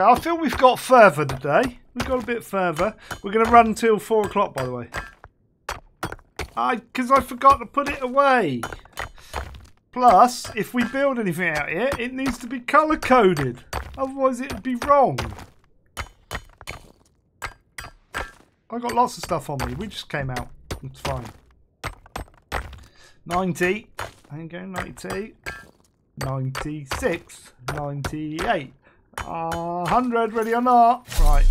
Okay, I feel we've got further today. We've got a bit further. We're going to run until 4 o'clock, by the way. I Because I forgot to put it away. Plus, if we build anything out here, it needs to be colour-coded. Otherwise, it would be wrong. I've got lots of stuff on me. We just came out. It's fine. 90. There you go, 92. 96. 98. Uh, 100, ready or not? Right.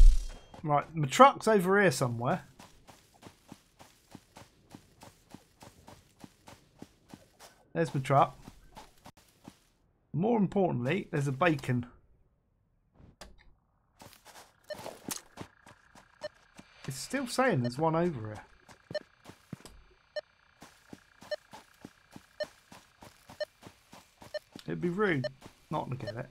Right, my truck's over here somewhere. There's my truck. More importantly, there's a bacon. It's still saying there's one over here. It'd be rude not to get it.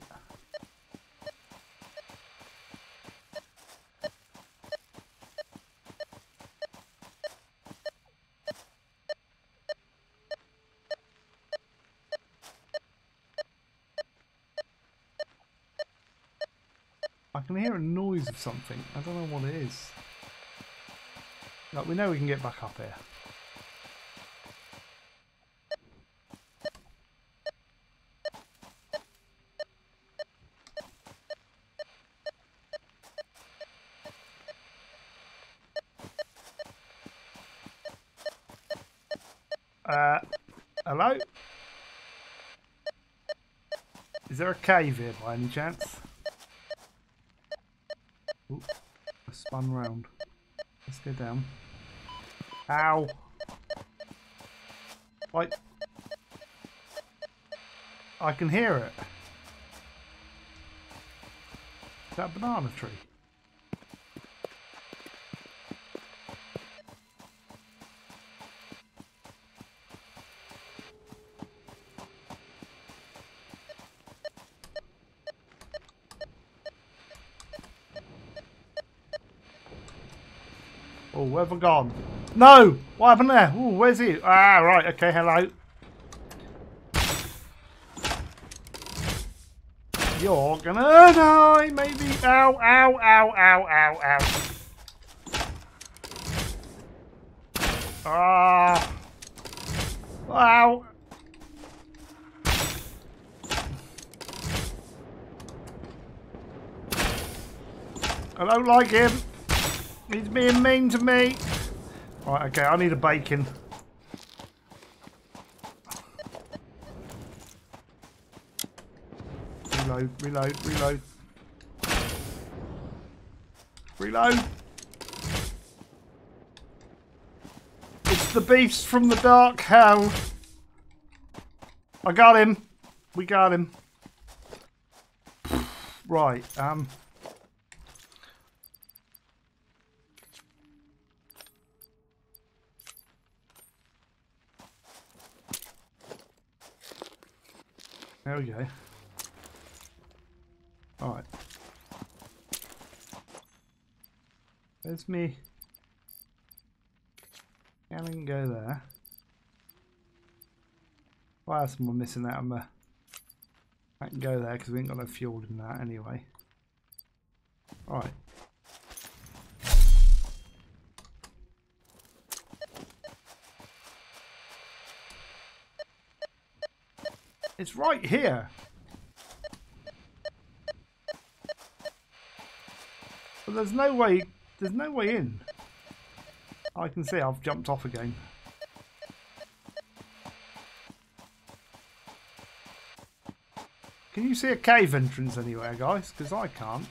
I can hear a noise of something. I don't know what it is. Look, we know we can get back up here. Uh, hello? Is there a cave here by any chance? Ooh, I spun round. Let's go down. Ow! Like, I can hear it. that banana tree? Where have I gone? No! What happened there? Oh, where's he? Ah, right. Okay, hello. You're gonna die, maybe. Ow, ow, ow, ow, ow, ow. Ah. Ow. I don't like him. He's being mean to me. Right, okay, I need a bacon. Reload, reload, reload. Reload. It's the beast from the dark hell. I got him. We got him. Right, um... We go. Alright. There's me. Can I can go there. Why else am I missing out on the... I can go there because we ain't got no fuel in that anyway. Alright. It's right here. But there's no way, there's no way in. I can see I've jumped off again. Can you see a cave entrance anywhere, guys? Because I can't.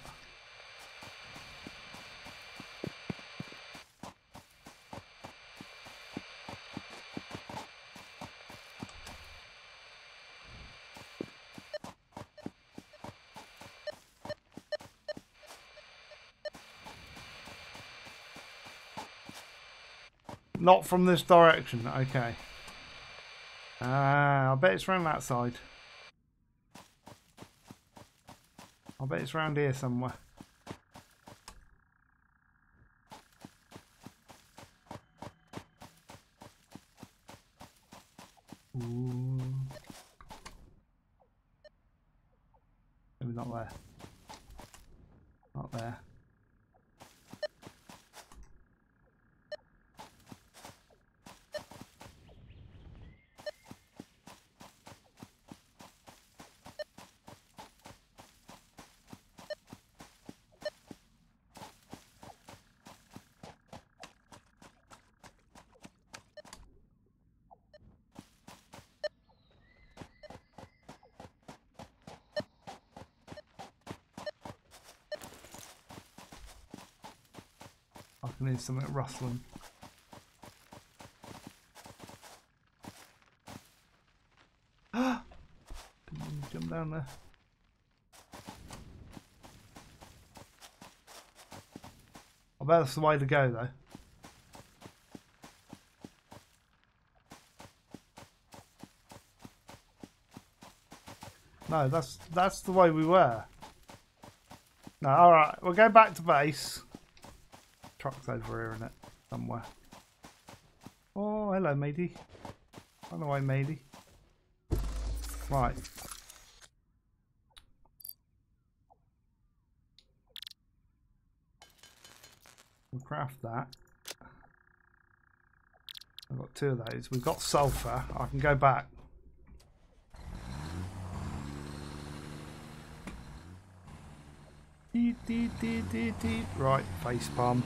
Not from this direction, okay. Ah, I bet it's around that side. I bet it's around here somewhere. Ooh. Maybe not there. Not there. I can hear something rustling. Didn't jump down there. I bet that's the way to go though. No, that's that's the way we were. No, alright, we'll go back to base. Truck's over here in it somewhere. Oh, hello matey. Run away matey. Right. We'll craft that. I've got two of those. We've got sulfur. I can go back. Right, face palm.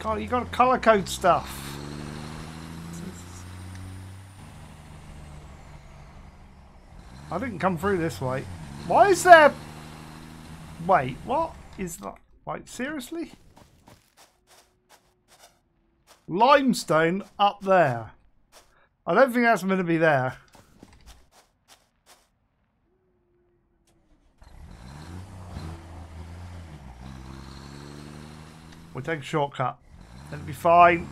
God, you got to colour code stuff. I didn't come through this way. Why is there... Wait, what is that? Wait, seriously? Limestone up there. I don't think that's meant to be there. We'll take a shortcut. It'll be fine.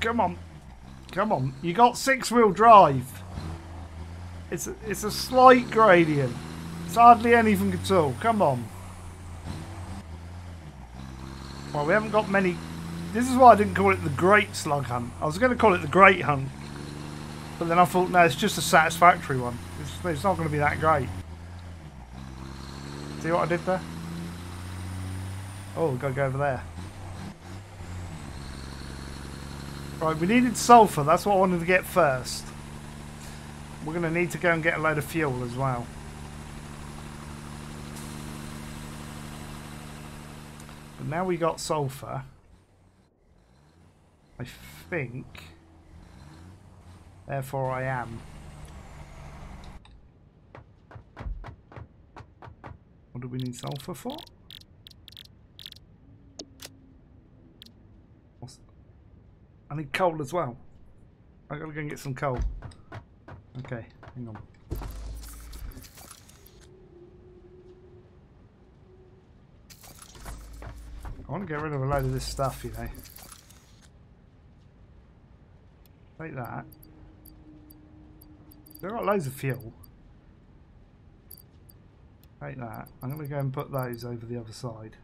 Come on. Come on. You got six wheel drive. It's a, it's a slight gradient. It's hardly anything at all. Come on. Well, we haven't got many... This is why I didn't call it the Great Slug Hunt. I was going to call it the Great Hunt. But then I thought, no, it's just a satisfactory one. It's, it's not going to be that great. See what I did there? Oh, we've got to go over there. Right, we needed sulfur. That's what I wanted to get first. We're going to need to go and get a load of fuel as well. But now we got sulfur. I think... Therefore I am. What do we need sulfur for? I need coal as well. I gotta go and get some coal. Okay, hang on. I want to get rid of a load of this stuff, you know. Take that. They've got loads of fuel. Take that. I'm going to go and put those over the other side.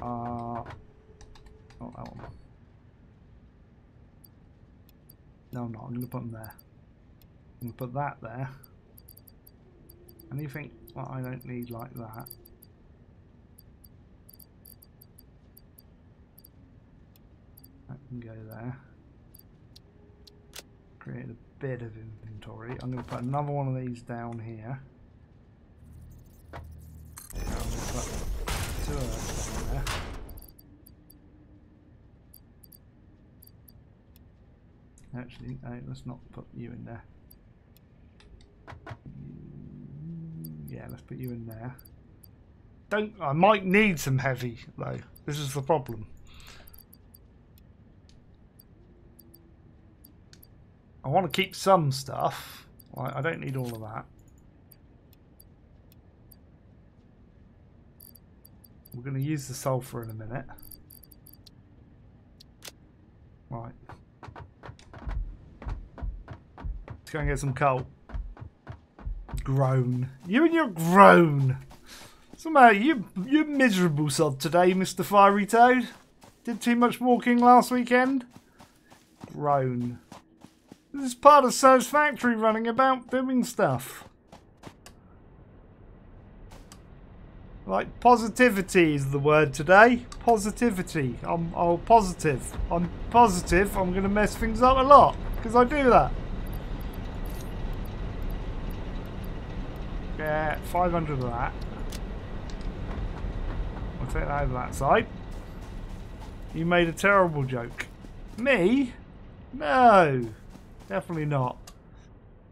Uh, not that one. No, I'm not. I'm going to put them there. I'm going to put that there. Anything that I don't need like that. That can go there. Create a bit of inventory. I'm going to put another one of these down here. Two of those down there. Actually, no, let's not put you in there. Yeah, let's put you in there. Don't. I might need some heavy though. This is the problem. I want to keep some stuff. I don't need all of that. We're going to use the sulfur in a minute. Right. Let's go and get some coal. Groan. You and your groan. Somehow you you're miserable sod today, Mr. Fiery Toad. Did too much walking last weekend. Groan. This is part of Satisfactory running about doing stuff. Like positivity is the word today. Positivity. I'm, I'm positive. I'm positive I'm going to mess things up a lot because I do that. Yeah, 500 of that. I'll take that over that side. You made a terrible joke. Me? No. Definitely not.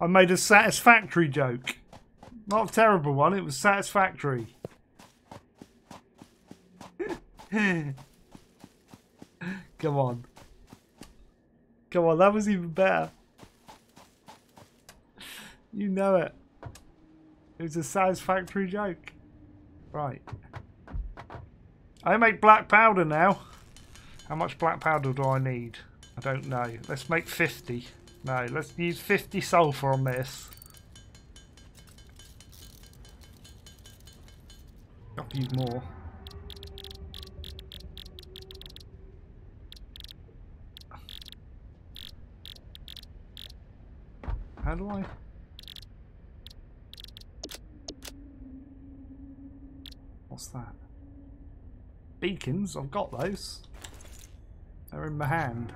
I made a satisfactory joke. Not a terrible one, it was satisfactory. Come on. Come on, that was even better. You know it. It was a satisfactory joke. Right. I make black powder now. How much black powder do I need? I don't know. Let's make 50. No, let's use 50 sulfur on this. Got to use more. How do I... What's that? Beacons, I've got those. They're in my hand.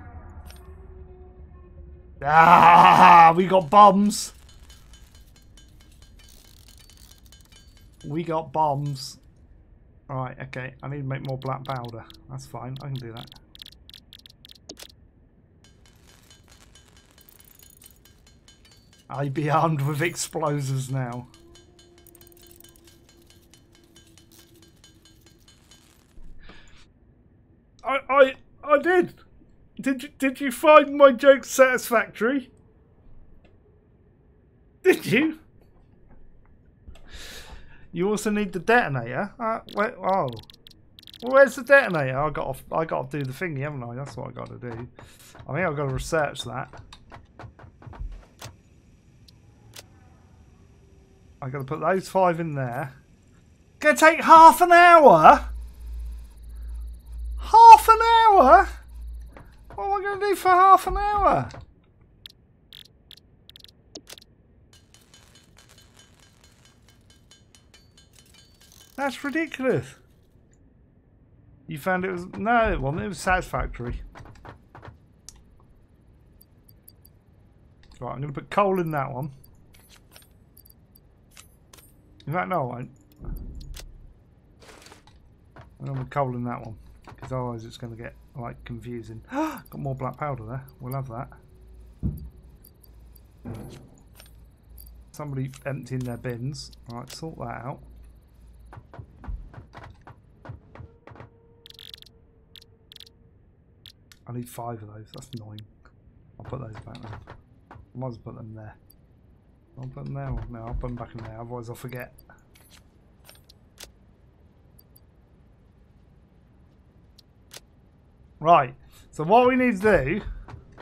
Ah! We got bombs! We got bombs. Right, okay. I need to make more black powder. That's fine. I can do that. I'd be armed with explosives now. I I I did. Did you did you find my joke satisfactory? Did you? You also need the detonator. Uh, wait, oh, where's the detonator? I got I got to do the thingy, haven't I? That's what I got to do. I mean, I've got to research that. I got to put those five in there. Gonna take half an hour. Half an hour. What am I going to do for half an hour? That's ridiculous. You found it was... No, it wasn't. It was satisfactory. Right, I'm going to put coal in that one. In fact, no, I won't. I'm going to put coal in that one. Because otherwise it's going to get, like, confusing. Got more black powder there. We'll have that. Somebody emptying their bins. Alright, sort that out. I need five of those. That's annoying. I'll put those back there. I might as well put them there. I'll put them there. No, I'll put them back in there. Otherwise I'll forget. Right. So what we need to do...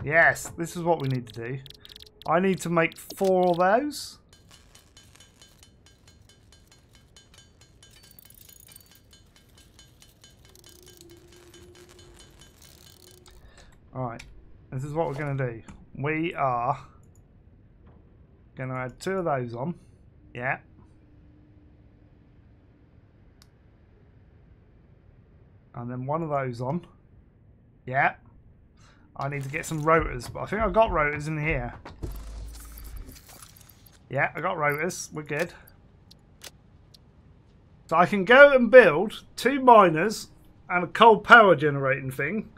Yes, this is what we need to do. I need to make four of those. Alright, this is what we're going to do. We are going to add two of those on. Yeah. And then one of those on. Yeah. I need to get some rotors, but I think I've got rotors in here. Yeah, I got rotors. We're good. So I can go and build two miners and a coal power generating thing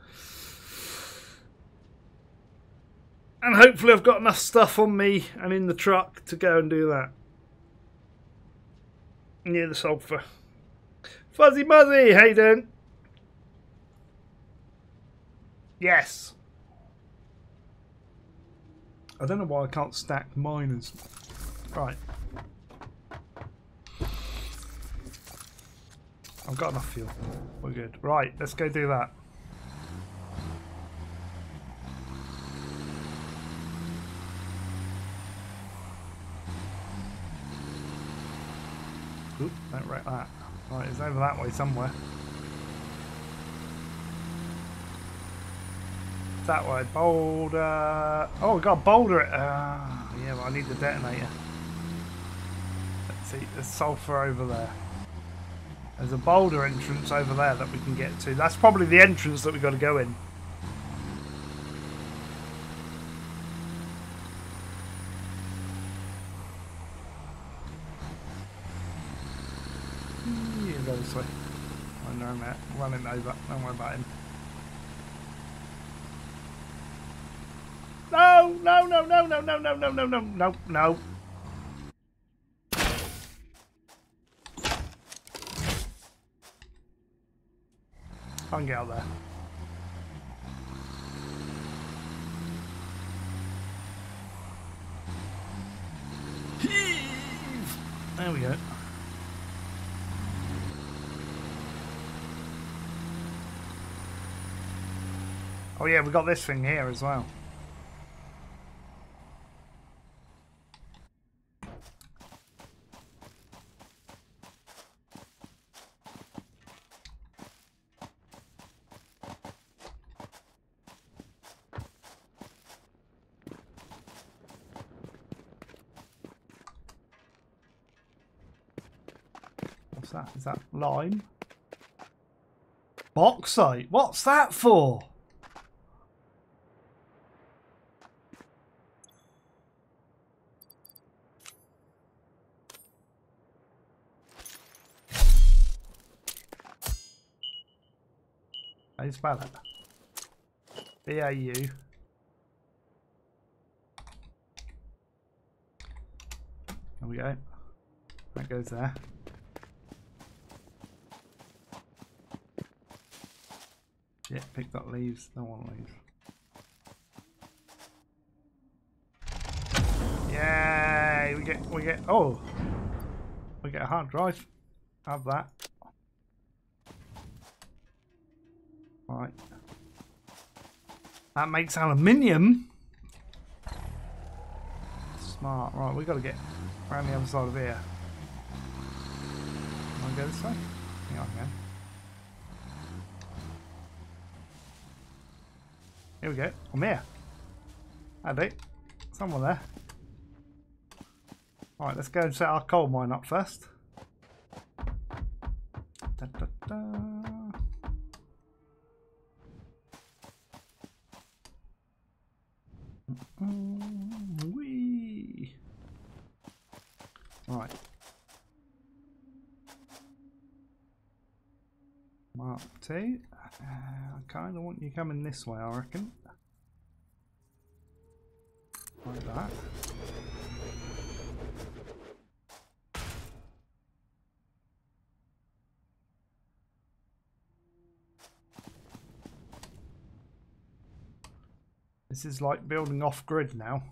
And hopefully I've got enough stuff on me and in the truck to go and do that. Near the sulphur. Fuzzy Muzzy, how you doing? Yes. I don't know why I can't stack miners. Right. I've got enough fuel. We're good. Right, let's go do that. Oop, don't wreck that. Right, it's over that way somewhere. That way, boulder. Oh, we got a boulder. Uh, yeah, but I need the detonator. Let's see, there's sulphur over there. There's a boulder entrance over there that we can get to. That's probably the entrance that we've got to go in. Yeah, obviously. I know that. running over. Don't worry about him. No, no, no, no, no, no, no, no, no, no. I can get out there. There we go. Oh yeah, we got this thing here as well. that? Is that lime? Bauxite? What's that for? How do you spell it? B-A-U. There we go. That goes there. Yeah, picked up leaves. No one leaves. Yay! We get we get oh we get a hard drive. Have that. Right. That makes aluminium. Smart. Right, we got to get around the other side of here. Want to go this way? Hang on, man. Here we go. I'm here. Howdy. Someone there. Alright, let's go and set our coal mine up first. Kind of want you coming this way, I reckon. Like that. This is like building off grid now.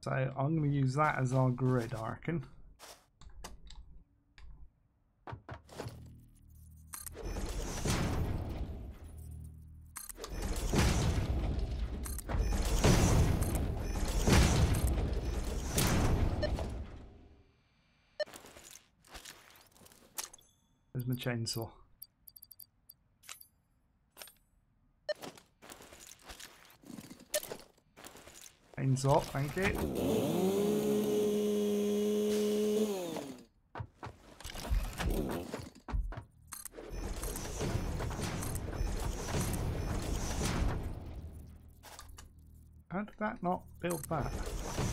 So I'm going to use that as our grid, I reckon. Chainsaw. Chainsaw, thank you. How did that not build that?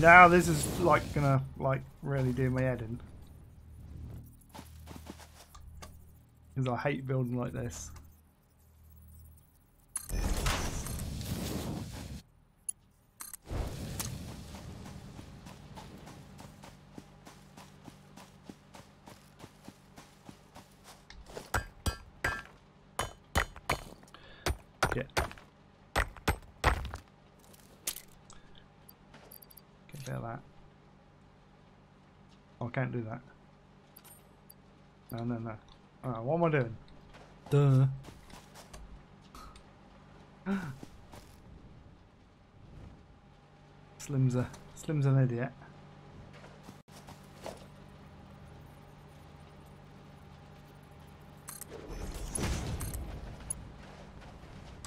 Now this is like gonna like really do my head in. Because I hate building like this. Slim's an idiot.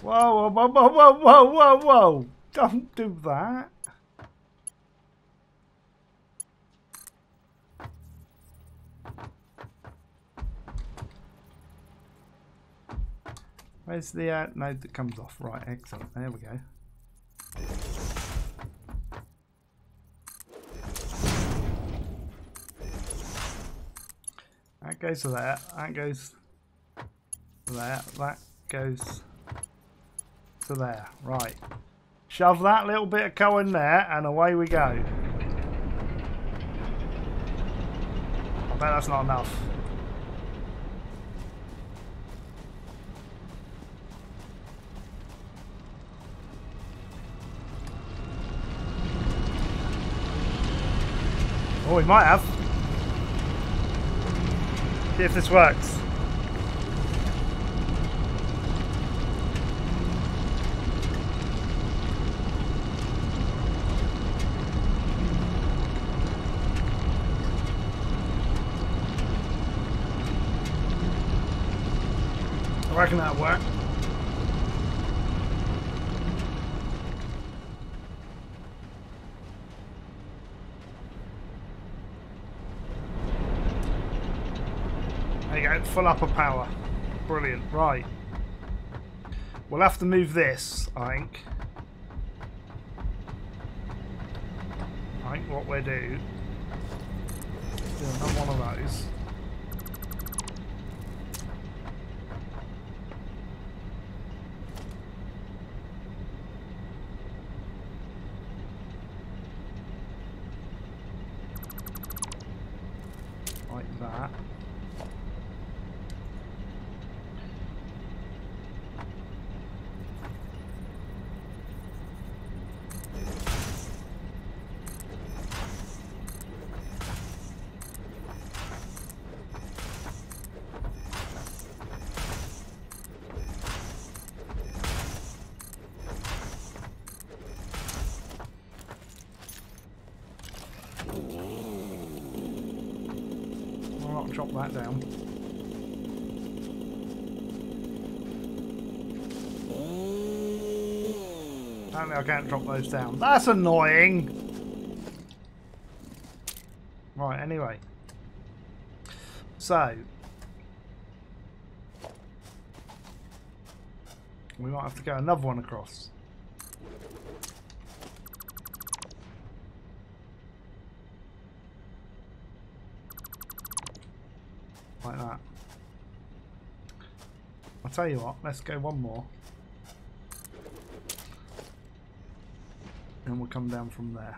Whoa, whoa, whoa, whoa, whoa, whoa, whoa! Don't do that! Where's the, uh, that comes off. Right, excellent. There we go. Goes to there. That goes there. That goes to there. Right. Shove that little bit of coal in there and away we go. I bet that's not enough. Oh, we might have. See if this works. I reckon that'll work. Full up of power. Brilliant, right. We'll have to move this, I think. I think what we'll do... Do one of those. Like that. I'll not chop that down. Apparently I can't drop those down. That's annoying! Right, anyway. So. We might have to go another one across. Like that. I'll tell you what, let's go one more. And we'll come down from there.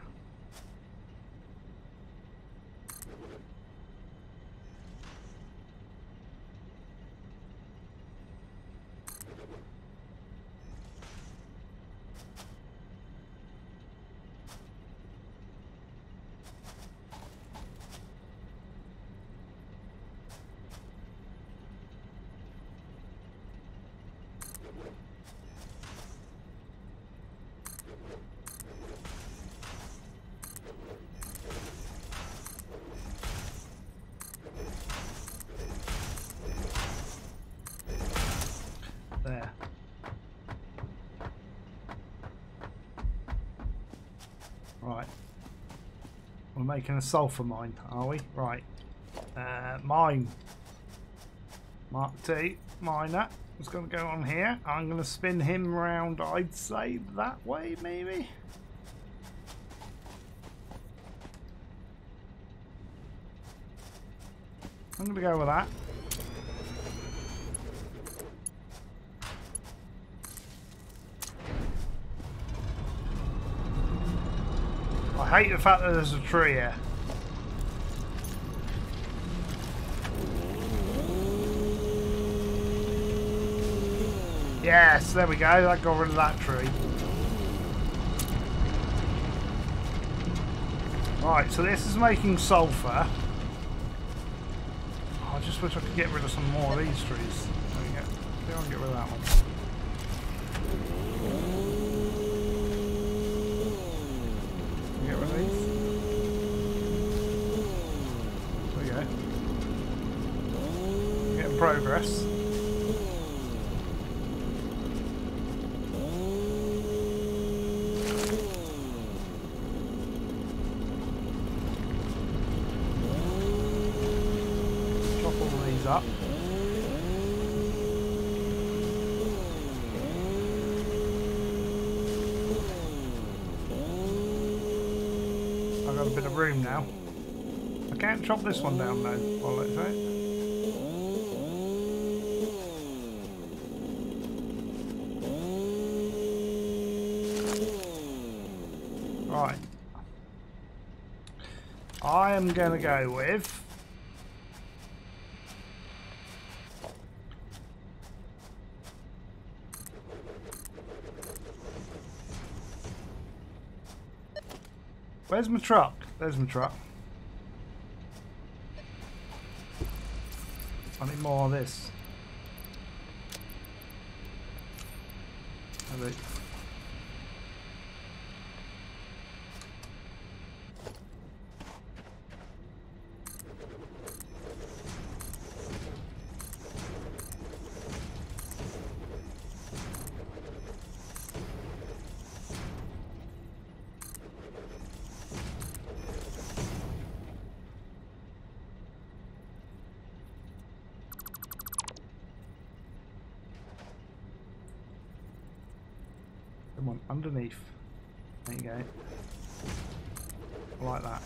Right. We're making a sulfur mine, are we? Right. Uh, mine. Mark T. Miner. It's going to go on here. I'm going to spin him round, I'd say, that way, maybe? I'm going to go with that. I hate the fact that there's a tree here. Yes, there we go. That got rid of that tree. Right, so this is making sulphur. Oh, I just wish I could get rid of some more of these trees. There we go. I can get rid of that one. Can I Get rid of these. There we go. Getting progress. Chop all these up. got a bit of room now. I can't chop this one down though, well, let's say. Right. I am going to go with... Where's my truck? There's my truck. More of this. I think. Come on, underneath. There you go. Like that.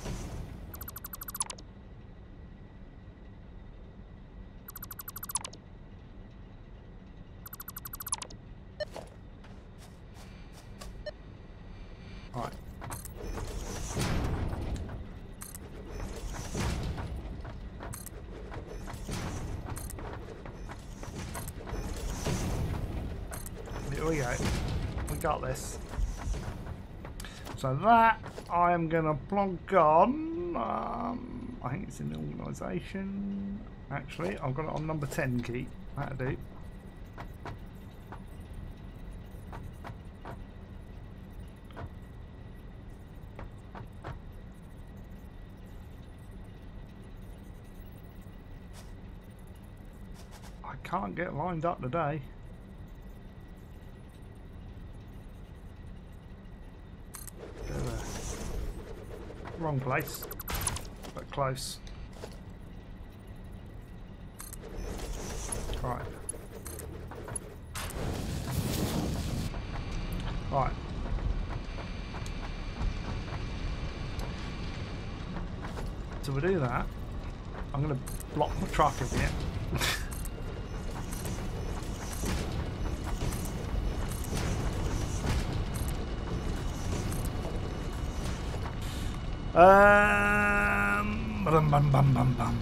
Right. Here we go. We got this. So that I am going to plonk on. Um, I think it's in the organisation. Actually, I've got it on number 10 key. That'll do. I can't get lined up today. Go there. Wrong place, but close. Right. Right. So we do that. I'm going to block the truck a bum, bum, bum.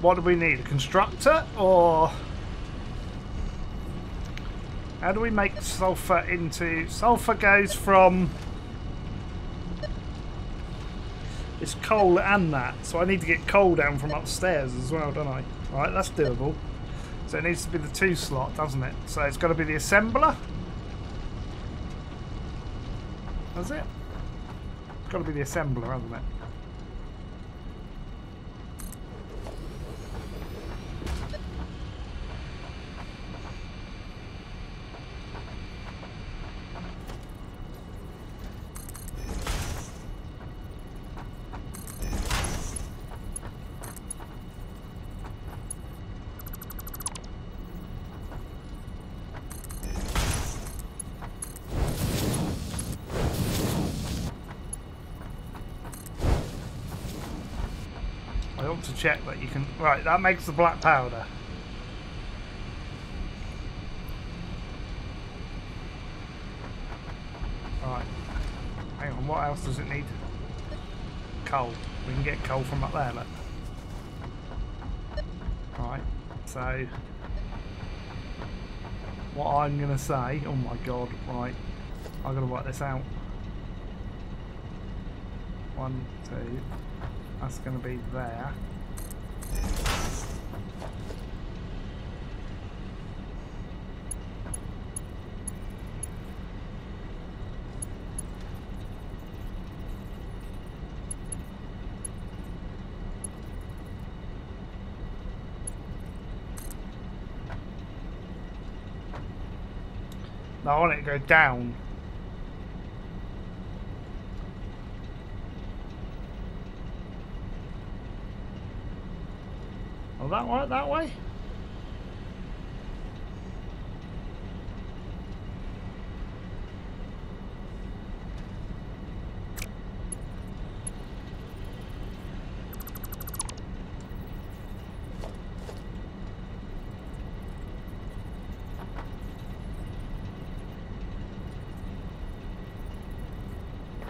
What do we need? A constructor or how do we make sulfur into sulfur goes from it's coal and that so I need to get coal down from upstairs as well don't I right that's doable so it needs to be the two slot doesn't it so it's got to be the assembler does it it's got to be the assembler, hasn't it? I ought to check that you can... Right, that makes the black powder. Right. Hang on, what else does it need? Coal. We can get coal from up there, look. Right, so... What I'm going to say... Oh my god, right. I've got to work this out. One, two... That's going to be there. Go down. Oh, that way, that way?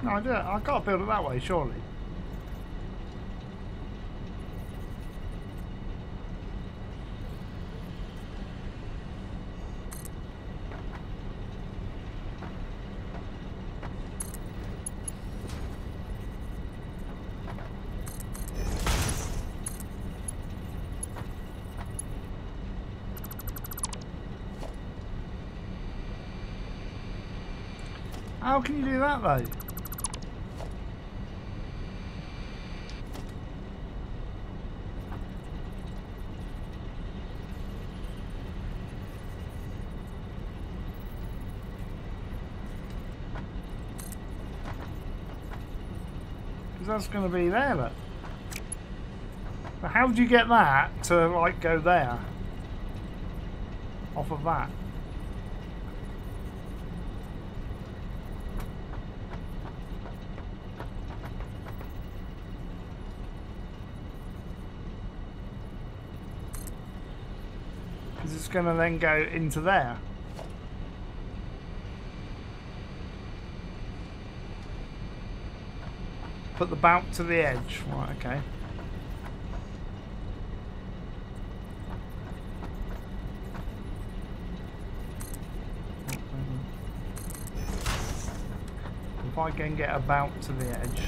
No, I, do, I can't build it that way, surely. How can you do that though? That's going to be there, look. But how do you get that to like go there? Off of that? Because it's going to then go into there. Put the bout to the edge. Right, okay. If I can get about to the edge.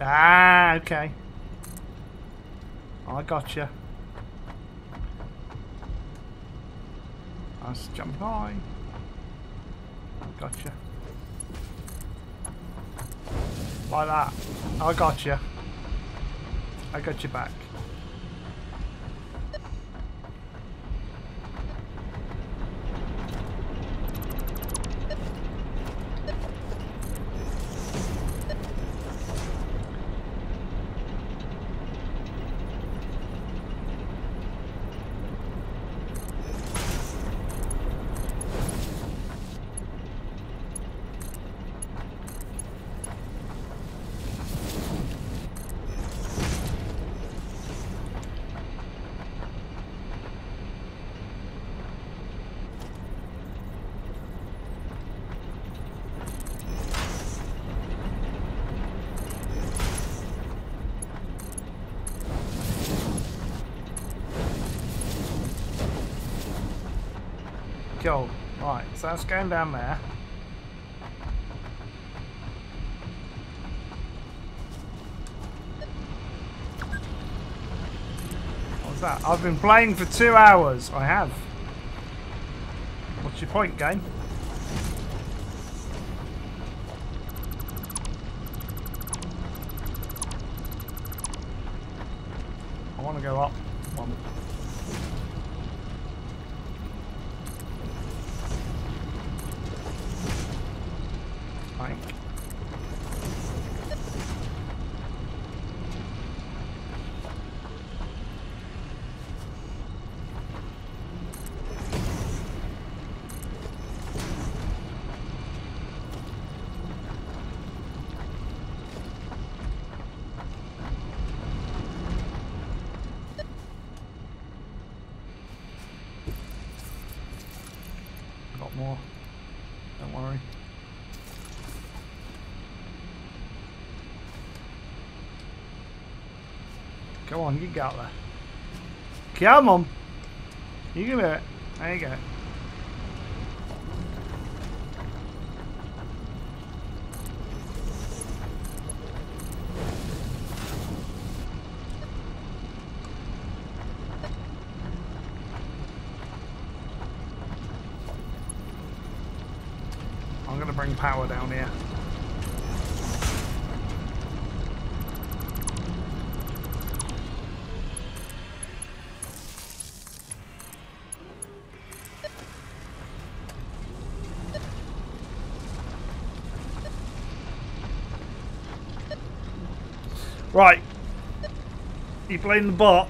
Ah, okay. I got. Let's jump high. Gotcha. Like that. I got you. I got you back. Cool. Right, so that's going down there. What's that? I've been playing for two hours. I have. What's your point, game? I want to go up. One. Plank. Got more. Don't worry. On, you. Come on. You can do it. There you go. I'm going to bring power down here. Right. You playing the bot?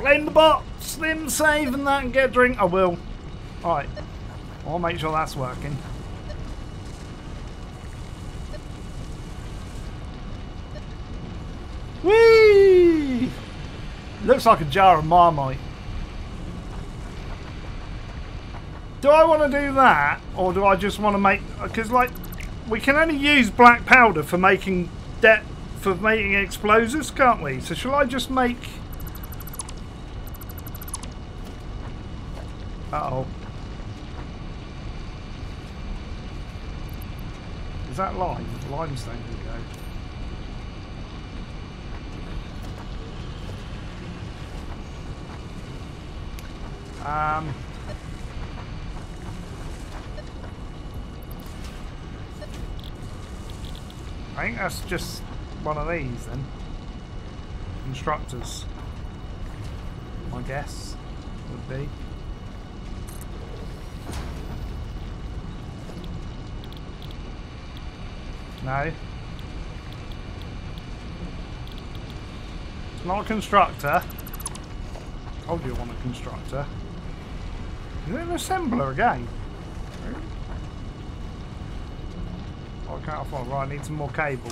Playing the bot. Slim save and that and get a drink. I will. Alright. I'll make sure that's working. Whee! Looks like a jar of Marmite. Do I want to do that, or do I just want to make... Because, like, we can only use black powder for making de for making explosives, can't we? So shall I just make... Uh-oh. Is that lime? Limestone we go. Um, that's just one of these then. Constructors. My guess would be. No. It's not a constructor. Told you I want a constructor. Is it an assembler again? Right, I need some more cable.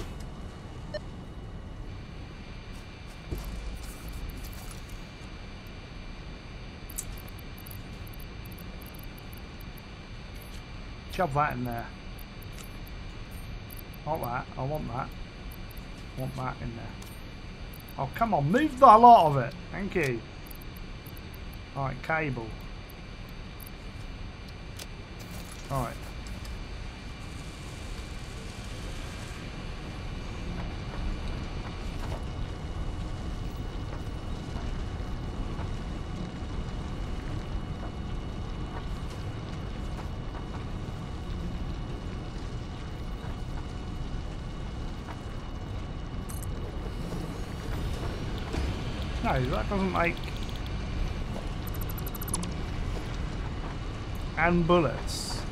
Shove that in there. Not that. I want that. I want that in there. Oh, come on. Move the lot of it. Thank you. Right, cable. Alright. That doesn't make... And bullets.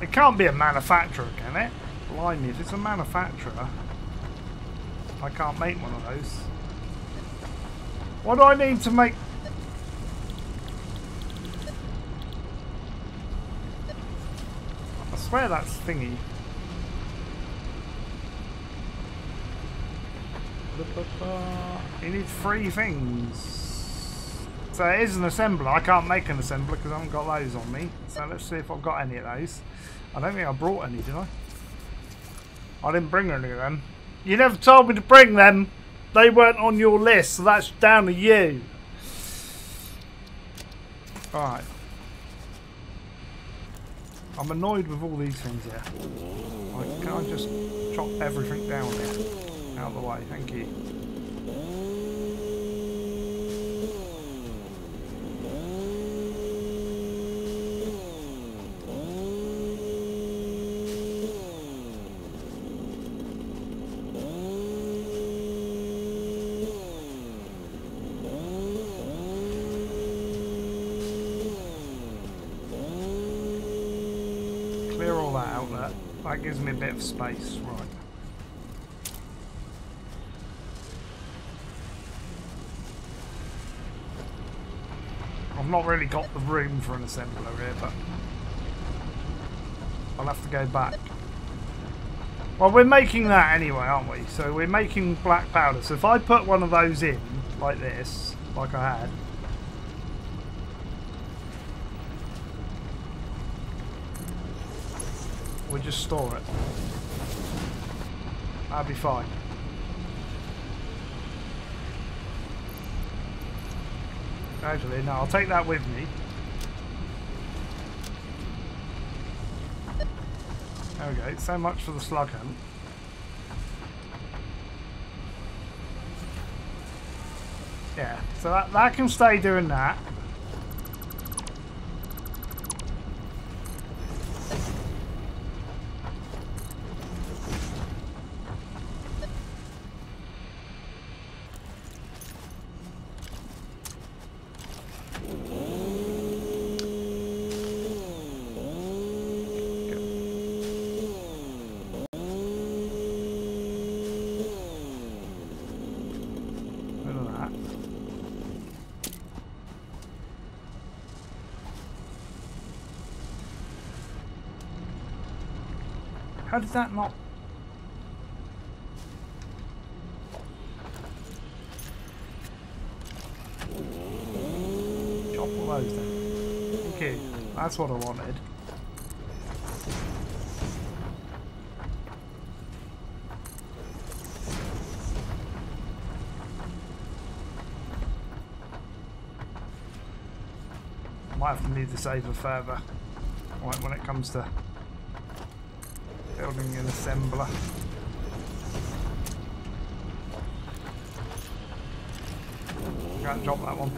It can't be a manufacturer, can it? Blimey, if it's a manufacturer, I can't make one of those. What do I need to make... I swear that's thingy. You need three things. So it is an assembler. I can't make an assembler because I haven't got those on me. So let's see if I've got any of those. I don't think I brought any, did I? I didn't bring any of them. You never told me to bring them. They weren't on your list, so that's down to you. Alright. I'm annoyed with all these things here. Like, can I just chop everything down here? Out of the way, thank you. Clear all that out there. That gives me a bit of space, right. I've not really got the room for an assembler here, but I'll have to go back. Well, we're making that anyway, aren't we? So we're making black powder. So if I put one of those in, like this, like I had, we just store it. That'd be fine. Actually, no, I'll take that with me. So much for the slug hunt. Yeah, so that, that can stay doing that. Did that not... Chop all those then. You. That's what I wanted. Might have to move the saver further when it comes to building an assembler. Can't drop that one.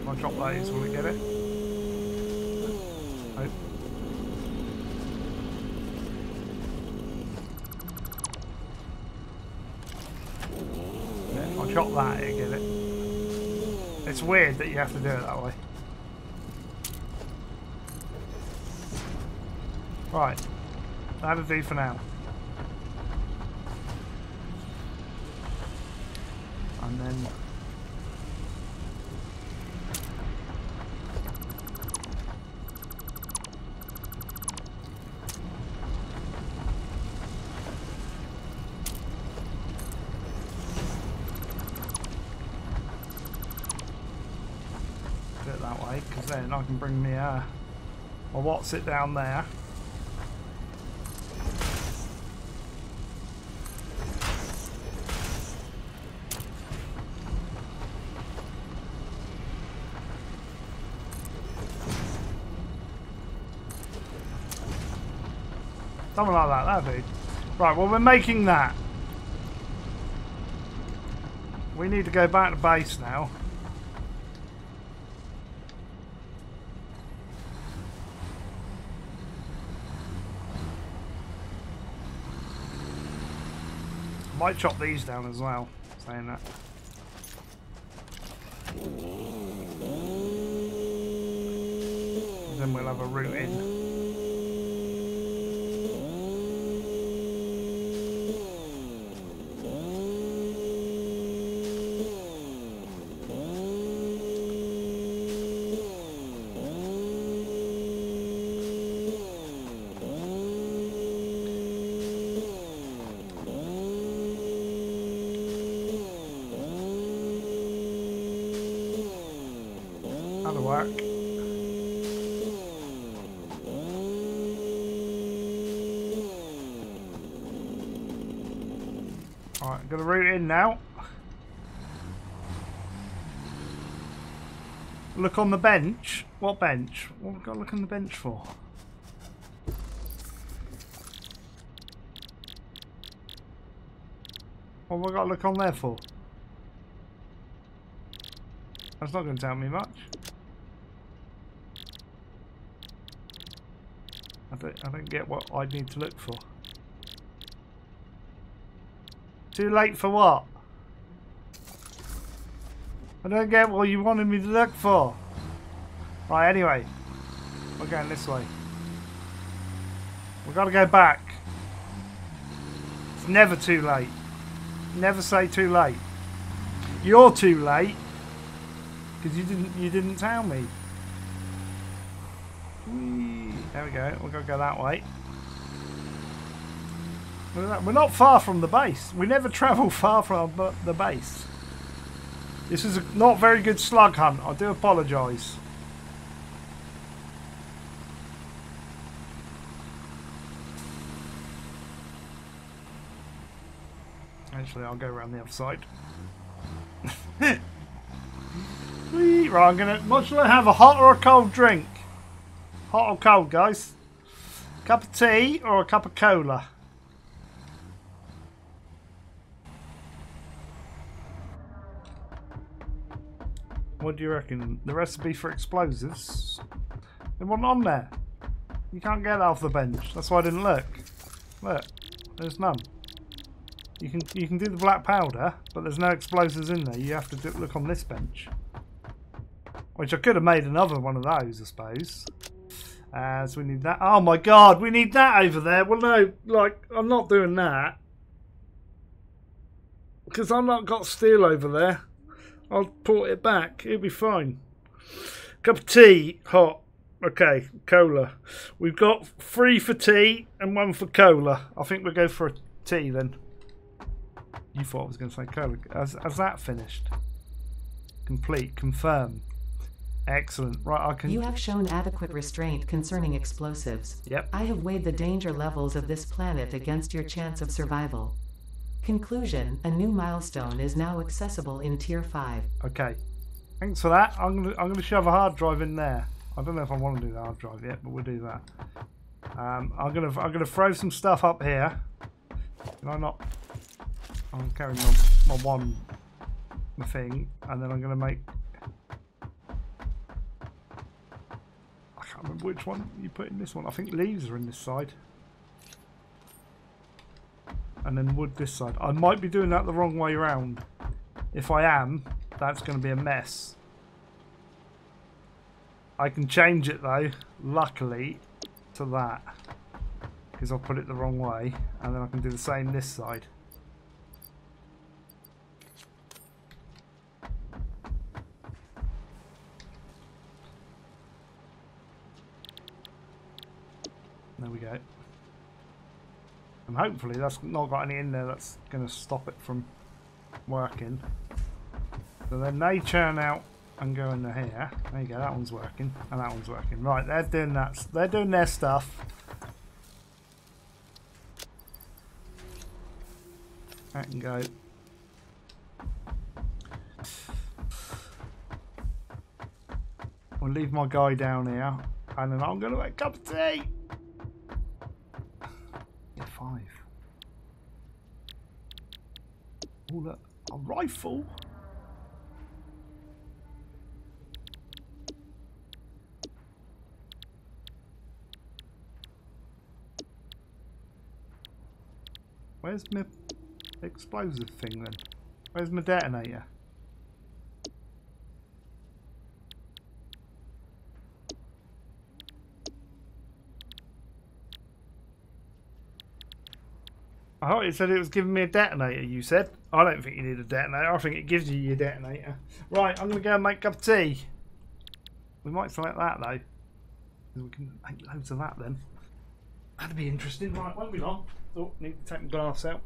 If I drop those, will it get it? Nope. Yeah, if I drop that, it get it. It's weird that you have to do it that way. Right. That'll do for now. And then... Do it that way, because then I can bring me uh, my what's it down there. Something like that, that'd be. Right, well we're making that. We need to go back to base now. Might chop these down as well, saying that. Then we'll have a route in. That'll work. Alright, got a route in now. Look on the bench. What bench? What have we got to look on the bench for? What have I got to look on there for? That's not going to tell me much. I don't, I don't get what I need to look for. Too late for what? I don't get what you wanted me to look for. Right, anyway. We're going this way. We've got to go back. It's never too late. Never say too late. You're too late. Because you didn't you didn't tell me. There we go. We've got to go that way. We're not far from the base. We never travel far from the- the base. This is a not very good slug hunt. I do apologise. Actually, I'll go around the other side. Right, I'm gonna. What should I have? A hot or a cold drink? Hot or cold, guys? Cup of tea or a cup of cola? What do you reckon? The recipe for explosives? There wasn't on there. You can't get that off the bench. That's why I didn't look. Look, there's none. You can you can do the black powder, but there's no explosives in there. You have to do, look on this bench. Which I could have made another one of those, I suppose. As we need that. Oh my god, we need that over there. Well, no, like, I'm not doing that. Because I've not got steel over there. I'll port it back. It'll be fine. Cup of tea, hot. Okay, cola. We've got three for tea and one for cola. I think we'll go for a tea then. You thought I was going to say cola. Has, has that finished? Complete. Confirm. Excellent. Right, I can. You have shown adequate restraint concerning explosives. Yep. I have weighed the danger levels of this planet against your chance of survival. Conclusion A new milestone is now accessible in Tier 5. Okay. Thanks for that. I'm gonna I'm gonna shove a hard drive in there. I don't know if I want to do the hard drive yet, but we'll do that. Um, I'm gonna I'm gonna throw some stuff up here. Can I not? I'm carrying my, my one my thing, and then I'm gonna make. I can't remember which one you put in this one. I think leaves are in this side. And then wood this side. I might be doing that the wrong way around. If I am, that's going to be a mess. I can change it though, luckily, to that. Because I'll put it the wrong way. And then I can do the same this side. There we go. And hopefully that's not got any in there that's going to stop it from working. So then they churn out and go into here. There you go, that one's working, and that one's working. Right, they're doing that. They're doing their stuff. That can go. I'll leave my guy down here, and then I'm going to make a cup of tea. Five. Oh, look, a rifle. Where's my explosive thing then? Where's my detonator? I thought it said it was giving me a detonator, you said. I don't think you need a detonator. I think it gives you your detonator. Right, I'm going to go and make a cup of tea. We might select that, though. We can make loads of that, then. That'd be interesting. Right, won't be long. Oh, need to take the glass out.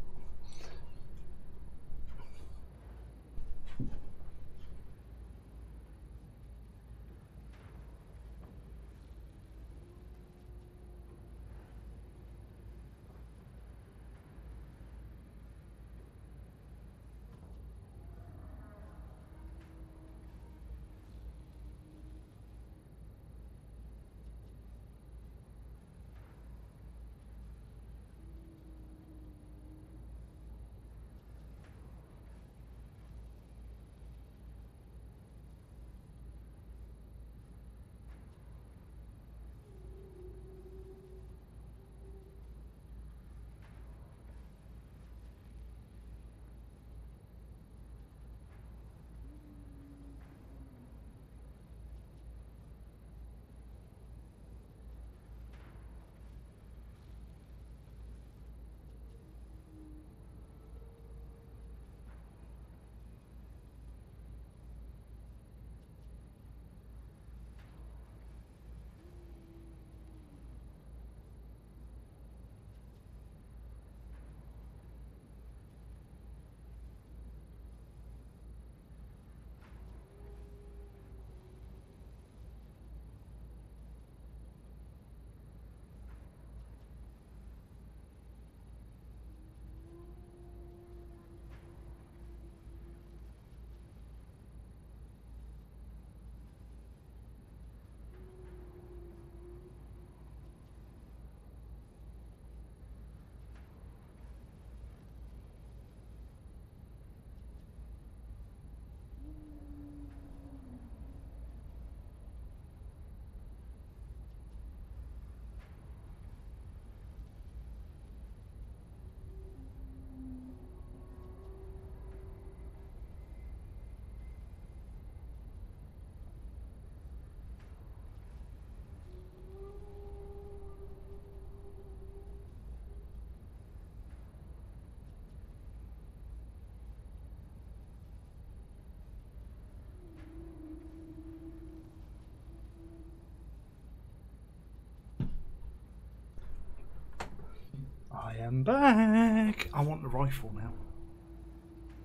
Am back. I want the rifle now.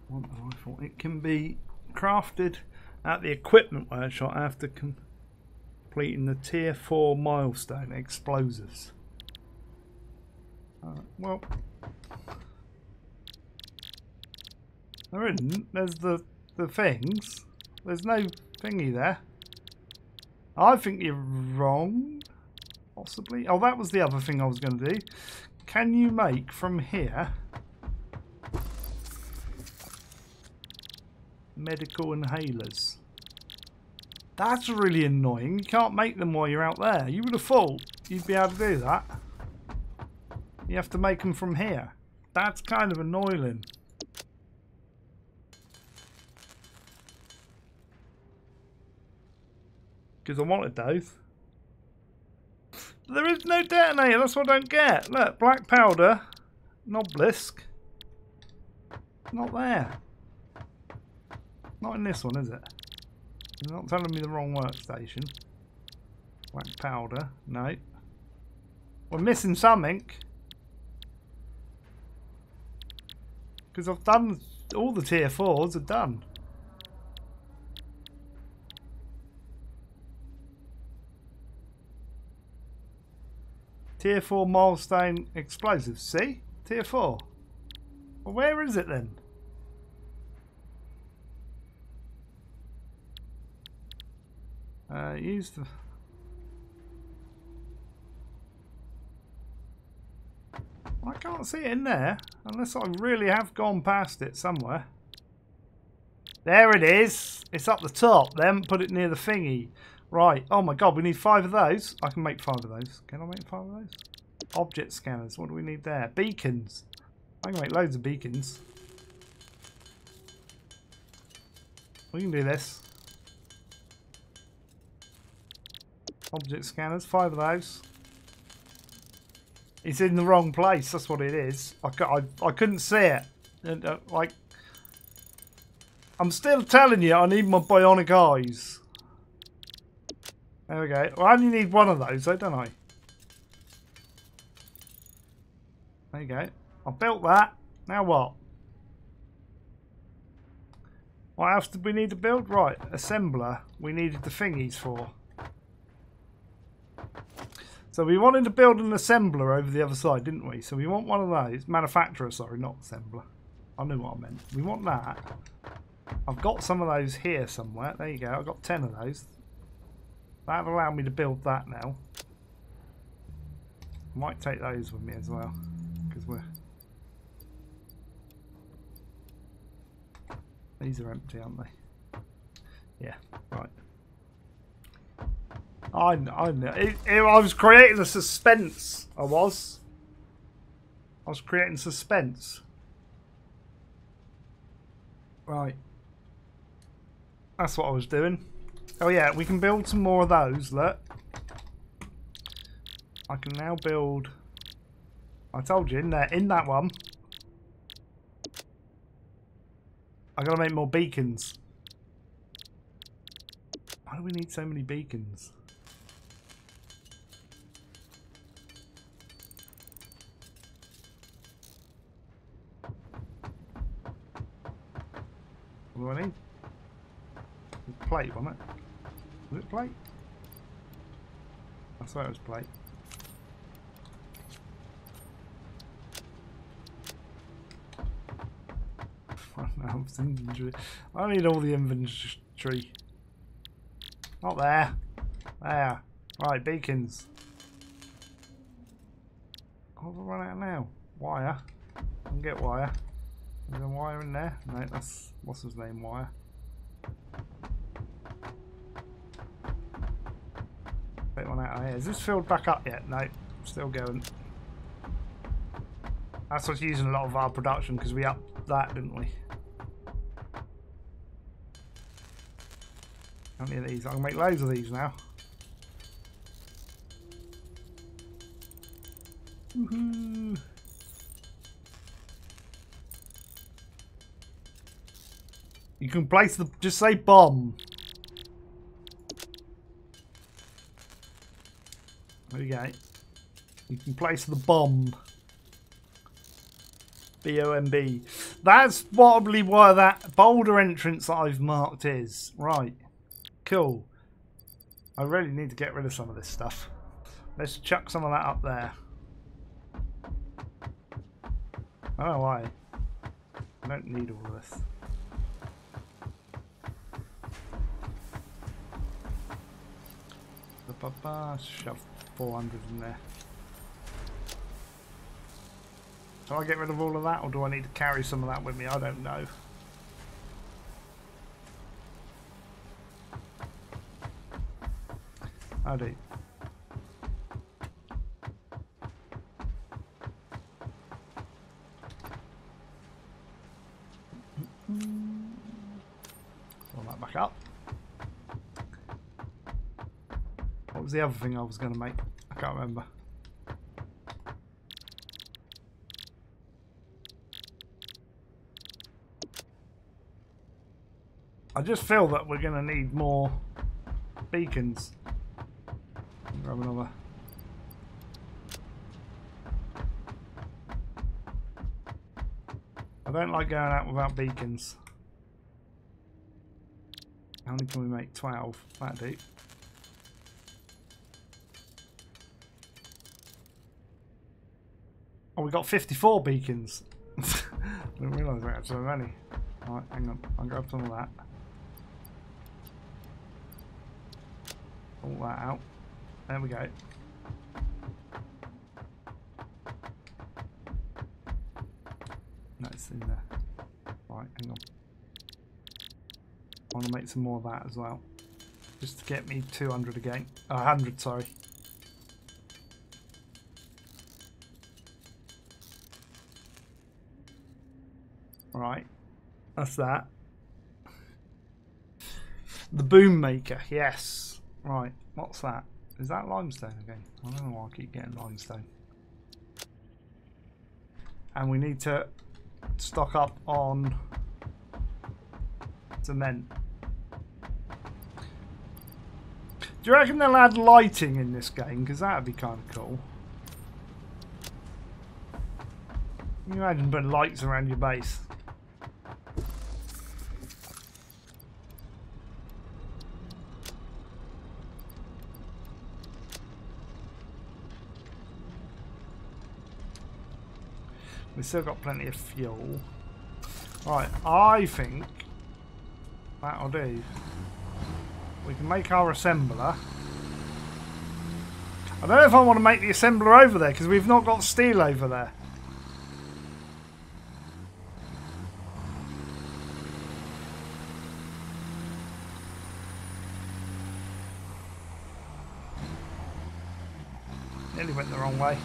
I want the rifle. It can be crafted at the equipment workshop after completing the tier 4 milestone explosives. Uh, well, there isn't. There's the, the things. There's no thingy there. I think you're wrong. Possibly. Oh, that was the other thing I was going to do. Can you make from here medical inhalers? That's really annoying. You can't make them while you're out there. You would have thought you'd be able to do that. You have to make them from here. That's kind of annoying. Because I wanted those. There is no detonator, that's what I don't get. Look, black powder, Nobelisk. Not there. Not in this one, is it? You're not telling me the wrong workstation. Black powder, no. We're missing something. Because I've done, all the tier 4s are done. Tier 4 milestone explosives. See? Tier 4. Well, where is it then? Uh, use the... I can't see it in there, unless I really have gone past it somewhere. There it is. It's up the top. Haven't put it near the thingy. Right. Oh my god, we need five of those. I can make five of those. Can I make five of those? Object scanners. What do we need there? Beacons. I can make loads of beacons. We can do this. Object scanners. Five of those. It's in the wrong place. That's what it is. I, I, I couldn't see it. And, uh, like, I'm still telling you I need my bionic eyes. There we go. Well, I only need one of those though, don't I? There you go. I built that. Now what? What else did we need to build? Right, assembler. We needed the thingies for. So we wanted to build an assembler over the other side, didn't we? So we want one of those. Manufacturer, sorry, not assembler. I knew what I meant. We want that. I've got some of those here somewhere. There you go. I've got 10 of those. That'll allow me to build that now. Might take those with me as well, because we're... These are empty, aren't they? Yeah, right. I, I, it, it, I was creating a suspense. I was. I was creating suspense. Right. That's what I was doing. Oh yeah, we can build some more of those, look. I can now build... I told you, in there, in that one. I gotta make more beacons. Why do we need so many beacons? What do I need? Plate, wasn't it? Was it plate? I swear it was plate. I need all the inventory. Not there. There. Right, beacons. What have I run out now? Wire. I can get wire. Is there wire in there? No, that's what's his name wire. Take one out of here. Is this filled back up yet? No, still going. That's what's using a lot of our production because we upped that, didn't we? How many of these? I can make loads of these now. You can place the just say bomb. There you go. You can place the bomb. B O M B. That's probably where that boulder entrance that I've marked is. Right. Cool. I really need to get rid of some of this stuff. Let's chuck some of that up there. I don't know why. I don't need all this. Shove 400 in there. Do I get rid of all of that or do I need to carry some of that with me? I don't know. I do. The other thing I was going to make? I can't remember. I just feel that we're going to need more beacons. Grab another. I don't like going out without beacons. How many can we make? 12. That do. Oh, we got 54 beacons. Didn't realise we had so many. Alright, hang on. I'll grab some of that. Pull that out. There we go. That's in there. Right, hang on. I want to make some more of that as well. Just to get me 200 again. Uh, 100, sorry. Right. That's that. The boom maker, yes. Right, what's that? Is that limestone again? I don't know why I keep getting limestone. And we need to stock up on cement. Do you reckon they'll add lighting in this game? Because that would be kind of cool. Can you imagine putting lights around your base? We've still got plenty of fuel. Right, I think that'll do. We can make our assembler. I don't know if I want to make the assembler over there because we've not got steel over there. Nearly went the wrong way.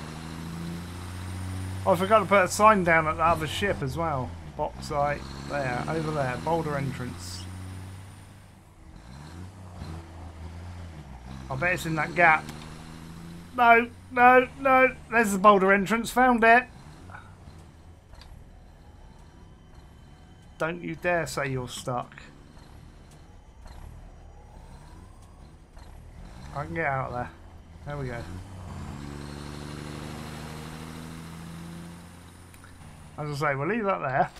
Oh, I forgot to put a sign down at the other ship as well. Bauxite, there, over there, boulder entrance. I bet it's in that gap. No, no, no, there's the boulder entrance, found it. Don't you dare say you're stuck. I can get out there. There we go. As I say, we'll leave that there.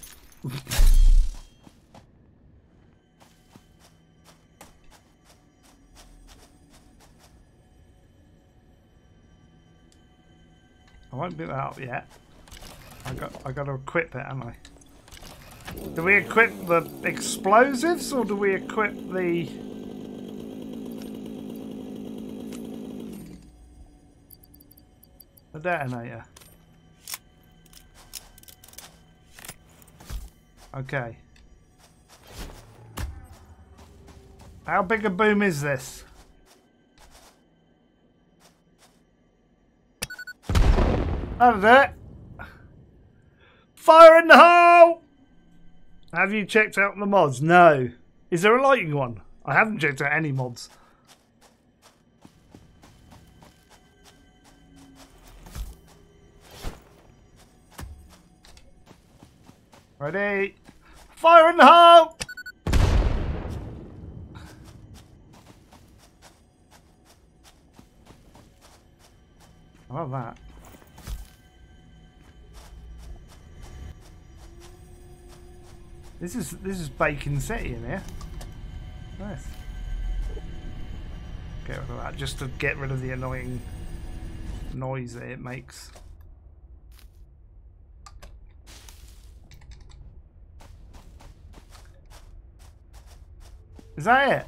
I won't pick that up yet. I got I got to equip it, haven't I? Do we equip the explosives or do we equip the the detonator? Okay. How big a boom is this? That'll do it. Fire in the hole! Have you checked out the mods? No. Is there a lighting one? I haven't checked out any mods. Ready? Fire in the hole! I love that. This is this is Bacon City in here. Nice. Get rid of that just to get rid of the annoying noise that it makes. Is that it?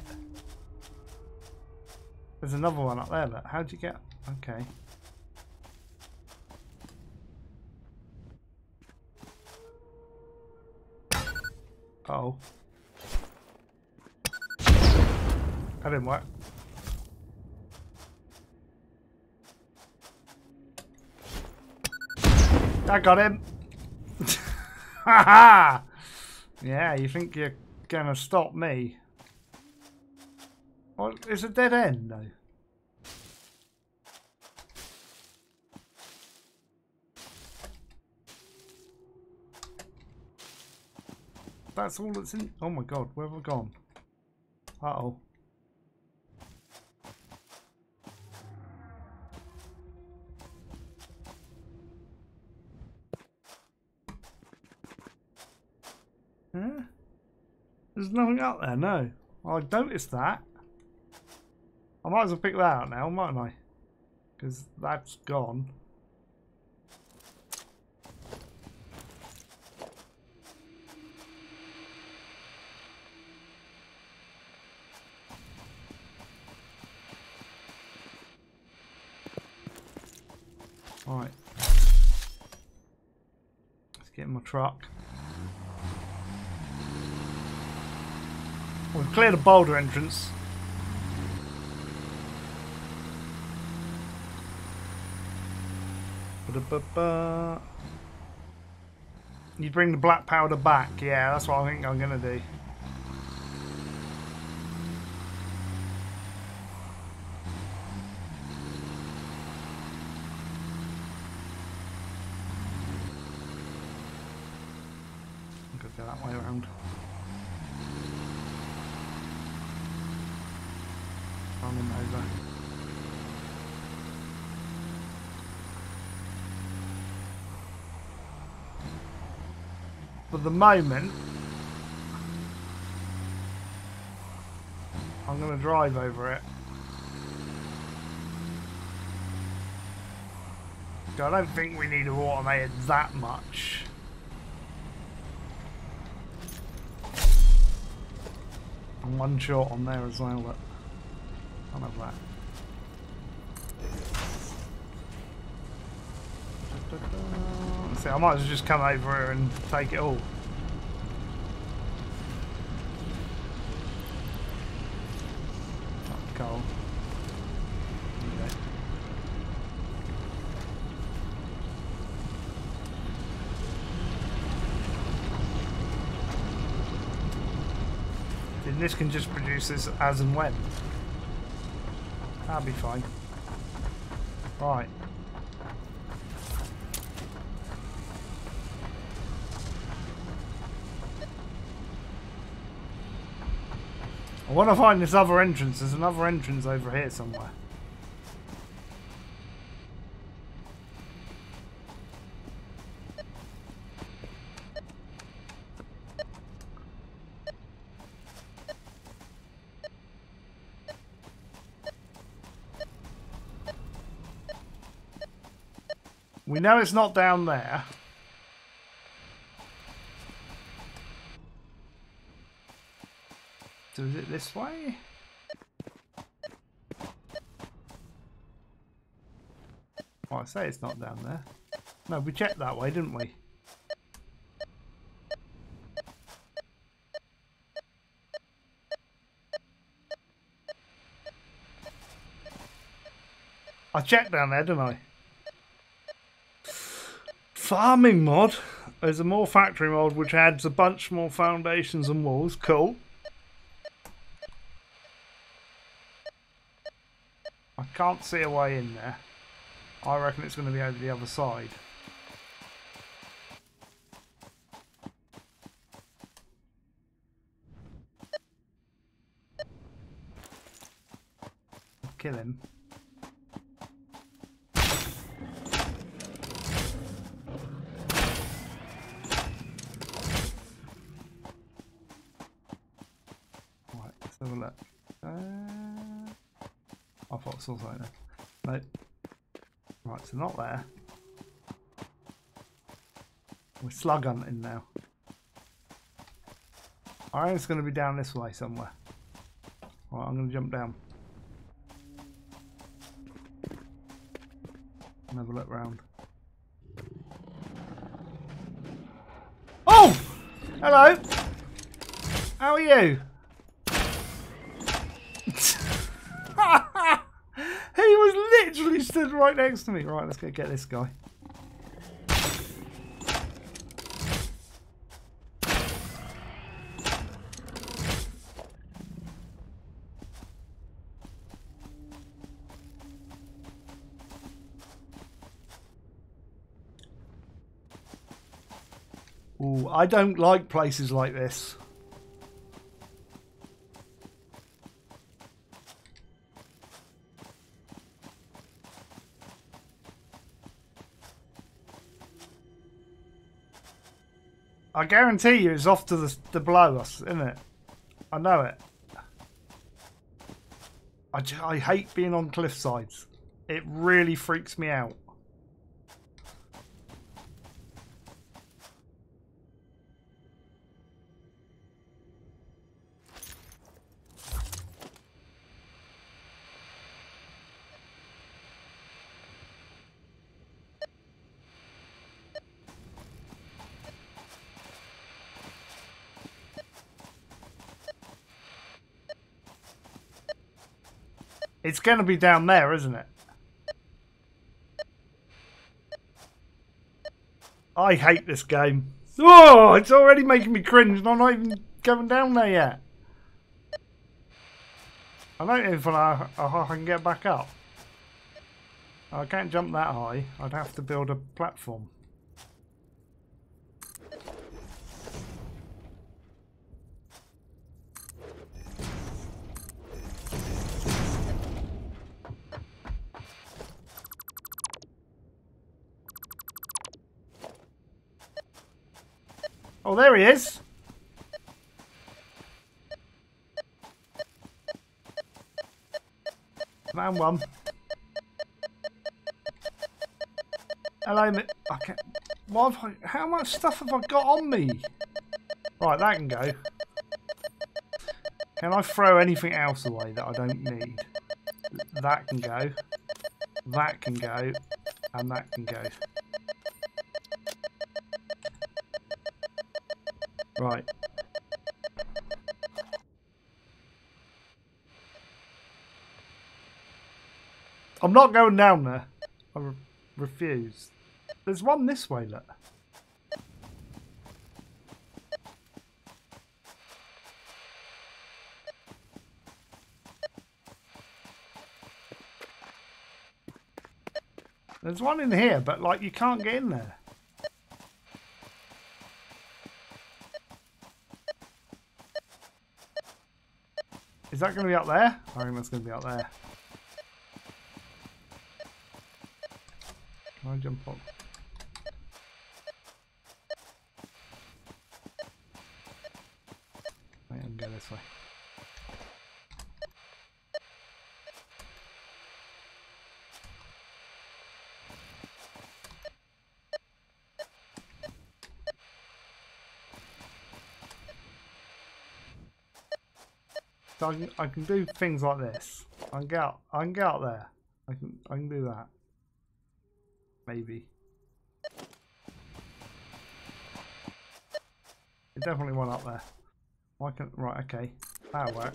There's another one up there. Look. How'd you get? Okay. Oh. That didn't work. I got him. Haha! yeah, you think you're gonna stop me? Well, it's a dead end, though. That's all that's in. Oh my god, where have I gone? Uh oh. Huh? There's nothing up there, no. I noticed that. I might as well pick that out now, mightn't I? Because that's gone. Alright. Let's get in my truck. We've cleared a boulder entrance. You bring the black powder back. Yeah, that's what I think I'm going to do. I'm going to go that way around. Running over. For the moment, I'm going to drive over it. I don't think we need to automate it that much. And one shot on there as well, but none of that. See, I might as well just come over here and take it all. Oh, coal. Okay. Then this can just produce this as and when. That'll be fine. Right. I want to find this other entrance. There's another entrance over here somewhere. Know it's not down there. So is it this way? Oh, I say it's not down there. No, we checked that way, didn't we? I checked down there, didn't I? Farming mod. There's a Moar Factory mod which adds a bunch more foundations and walls. Cool. I can't see a way in there. I reckon it's going to be over the other side. Kill him. Have a look. Uh, Something there. Right, so not there. We're slug hunting now. I reckon it's going to be down this way somewhere. Right, I'm going to jump down. A look round. Oh! Hello! How are you? he was literally stood right next to me. Right, let's go get this guy. Ooh, I don't like places like this. I guarantee you it's off to the, the us, isn't it? I know it. I, I hate being on cliff sides. It really freaks me out. It's going to be down there, isn't it? I hate this game. Oh, it's already making me cringe and I'm not even going down there yet. I don't even like I, I can get back up. I can't jump that high. I'd have to build a platform. Oh, there he is. Man one. Hello, mi- can't. What I, how much stuff have I got on me? Right, that can go. Can I throw anything else away that I don't need? That can go. That can go. And that can go. Right. I'm not going down there. I re refuse. There's one this way, look. There's one in here, but like you can't get in there. Is that going to be up there? I think that's going to be up there. Can I jump up? I can go this way. So I can, I can do things like this. I can get out, I can get out there. I can I can do that. Maybe. There's definitely one up there. Why can right, okay. That'll work.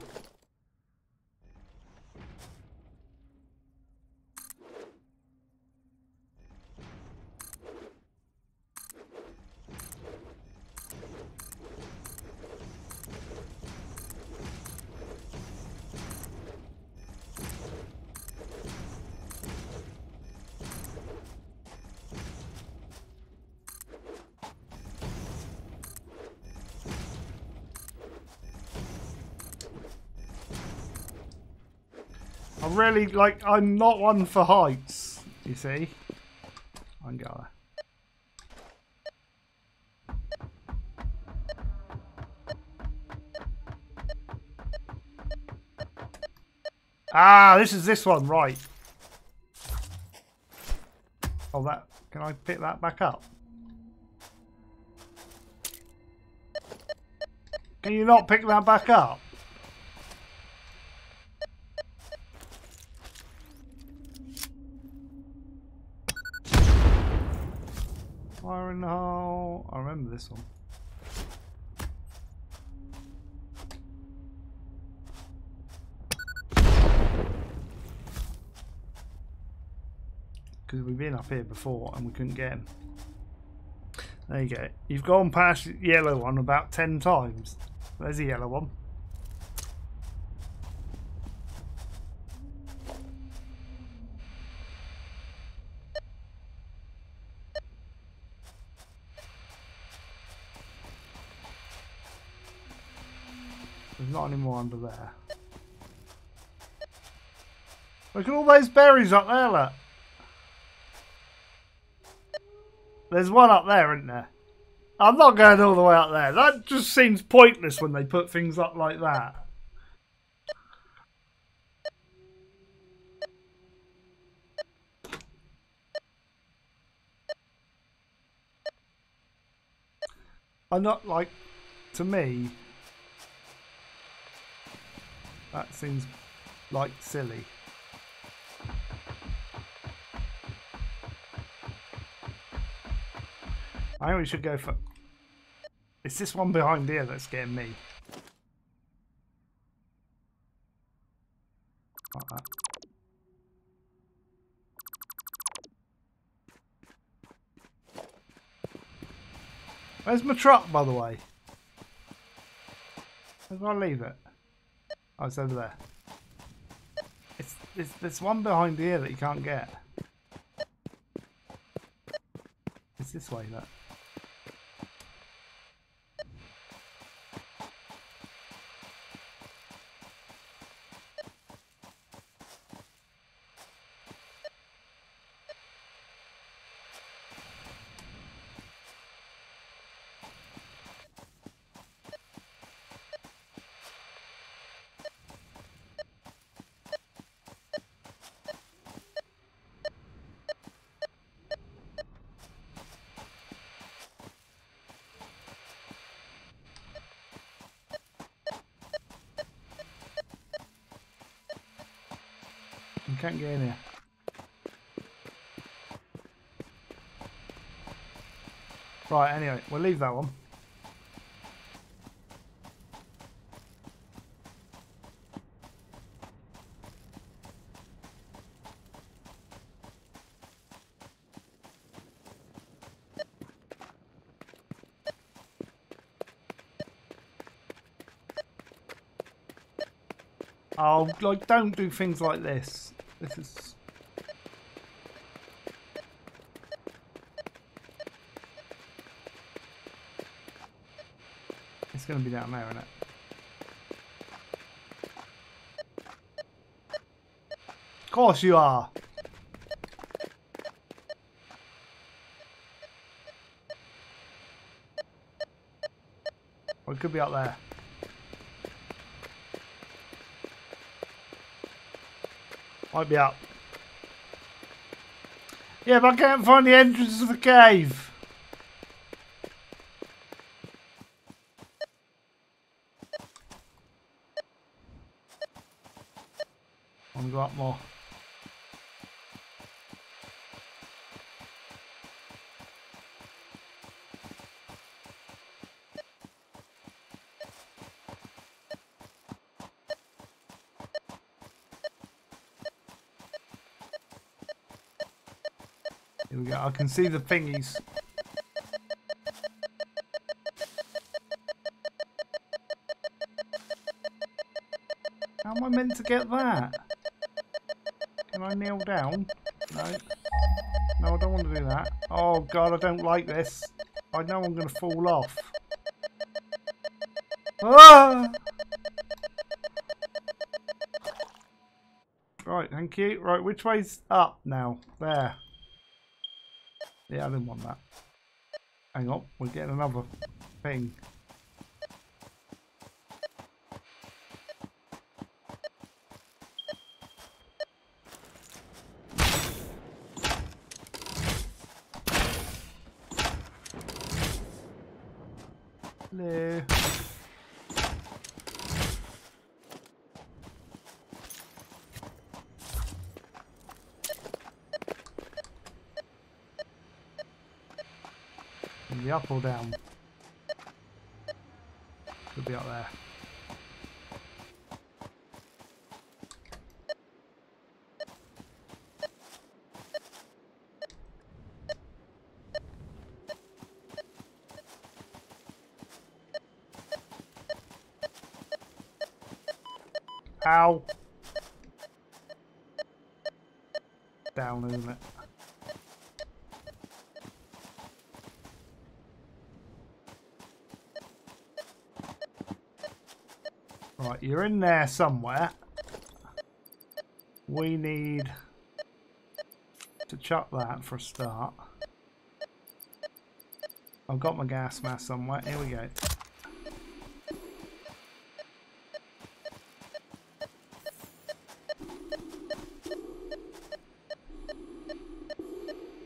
Really like. I'm not one for heights. You see, I'm gonna. Ah, this is this one, right. Oh, that... Can I pick that back up? Can you not pick that back up? Fire in the hole. I remember this one. Because we've been here before and we couldn't get him. There you go. You've gone past the yellow one about 10 times. There's a yellow one. There's not any more under there. Look at all those berries up there, look. There's one up there, isn't there? I'm not going all the way up there. That just seems pointless when they put things up like that. I'm not like, to me, that seems like silly. I think we should go for... It's this one behind here that's getting me. Like that. Where's my truck, by the way? Where do I leave it? Oh, it's over there. It's, it's there's one behind here that you can't get. It's this way, look. Can't get in here. Right, anyway, we'll leave that one. Oh, like, don't do things like this. This is... It's going to be down there, isn't it? Of course you are. Or it could be up there. Might be up. Yeah, but I can't find the entrance to the cave. I can see the thingies. How am I meant to get that? Can I kneel down? No. No, I don't want to do that. Oh god, I don't like this. I know I'm going to fall off. Ah! Right, thank you. Right, which way's up now? There. Yeah, I didn't want that. Hang on, we're getting another thing. Hello. Or down? Could be up there. Ow. Down, isn't it? Right, you're in there somewhere. We need to chuck that for a start. I've got my gas mask somewhere. Here we go.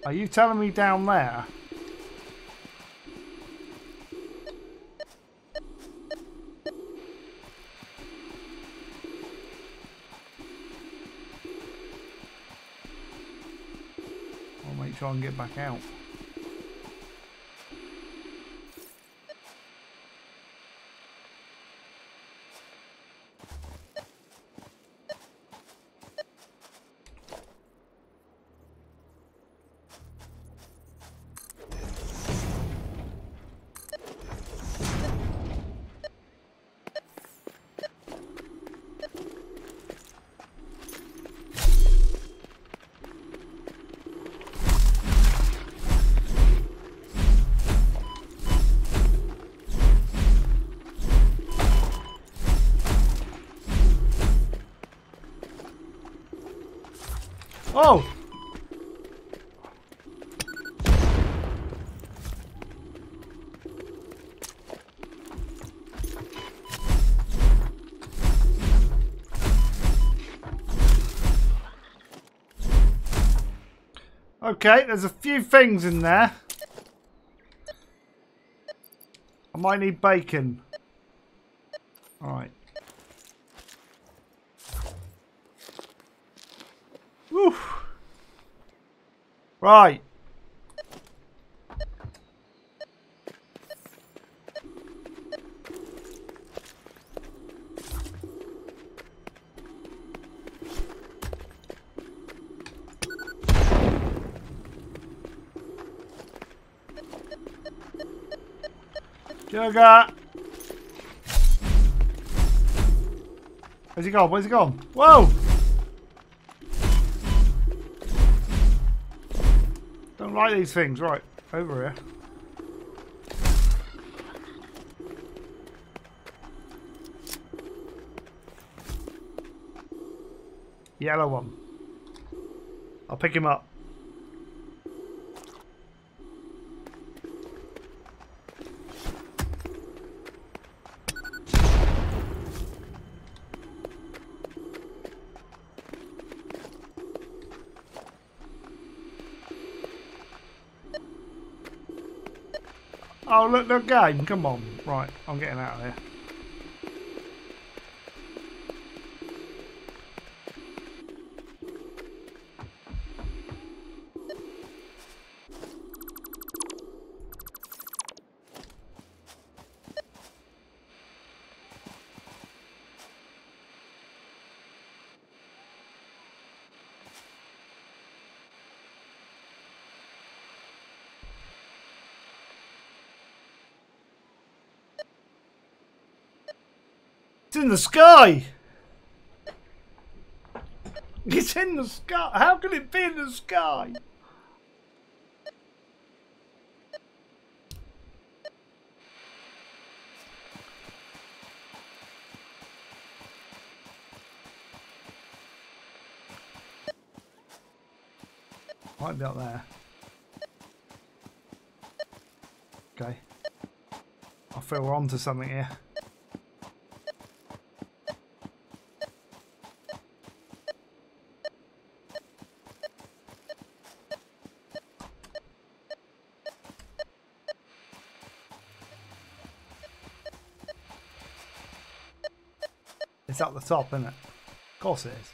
Are you telling me down there? I can get back out. Okay, there's a few things in there. I might need bacon. Alright. Woo. Right. Sugar. Where's he gone? Where's he gone? Whoa! Don't like these things. Right, over here. Yellow one. I'll pick him up. Look, the game. Come on. Right, I'm getting out of here. The sky. It's in the sky. How can it be in the sky? Might be up there. Okay. I feel we're onto something here. Top, isn't it? Of course it is.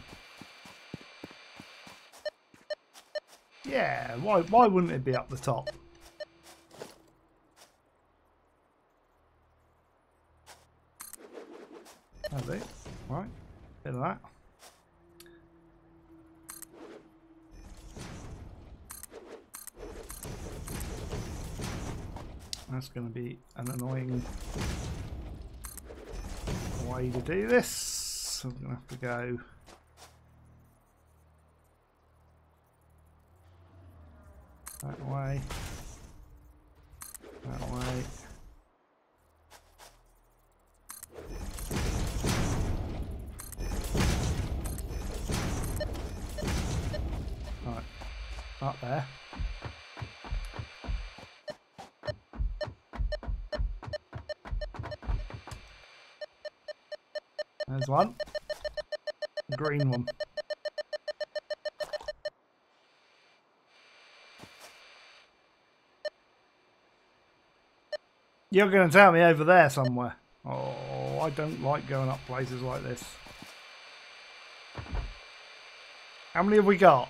Yeah, why why wouldn't it be up the top? That's it. Right. Bit of that. That's going to be an annoying way to do this. To go You're going to tell me over there somewhere. Oh, I don't like going up places like this. How many have we got?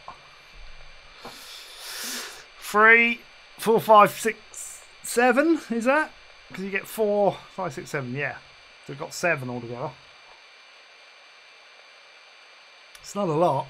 Three, four, five, six, seven, is that? Because you get four, five, six, seven, yeah. So we've got seven altogether. It's not a lot.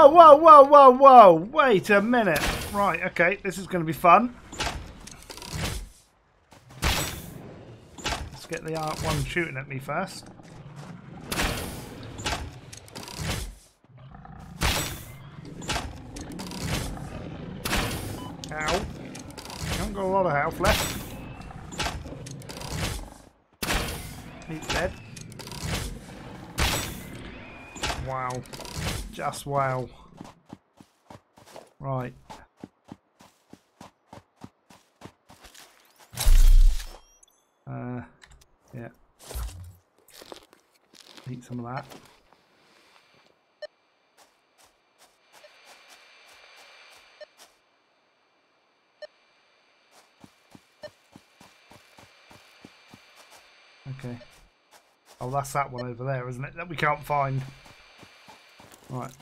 Whoa, whoa, whoa, whoa, whoa. Wait a minute. Right, okay, this is going to be fun. Let's get the art one shooting at me first. Ow. Haven't got a lot of health left. Just wow. Right. Uh, yeah. Eat some of that. Okay. Oh, that's that one over there, isn't it? That we can't find. Right.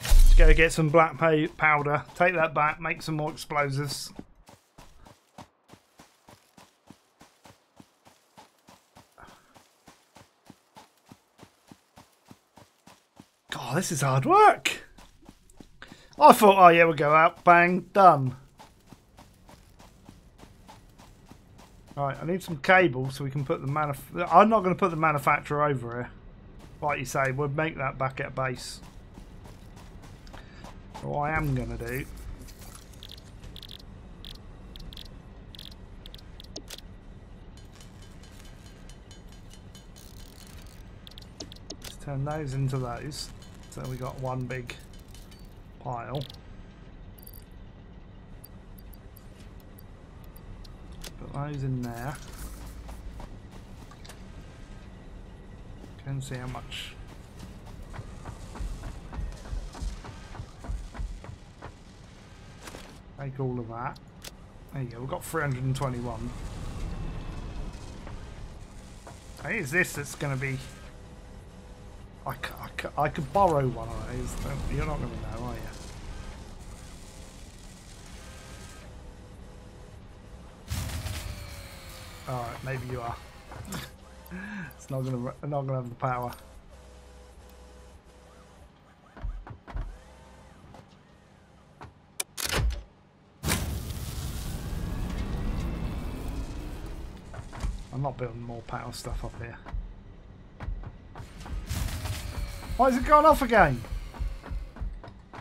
Let's go get some black powder. Take that back, make some more explosives. God, this is hard work. I thought, oh yeah, we'll go out, bang, done. Right, I need some cable so we can put the manuf. I'm not going to put the manufacturer over here. Like you say, we'll make that back at base. What I am going to do... Turn those into those. So we got one big pile. Put those in there. Can see how much. Take all of that. There you go, we've got 321. Hey, is this that's going to be... I, I, I could borrow one of those. You're not going to know, are you? Alright, maybe you are. Not gonna not gonna have the power. I'm not building more power stuff up here. Why is it going off again?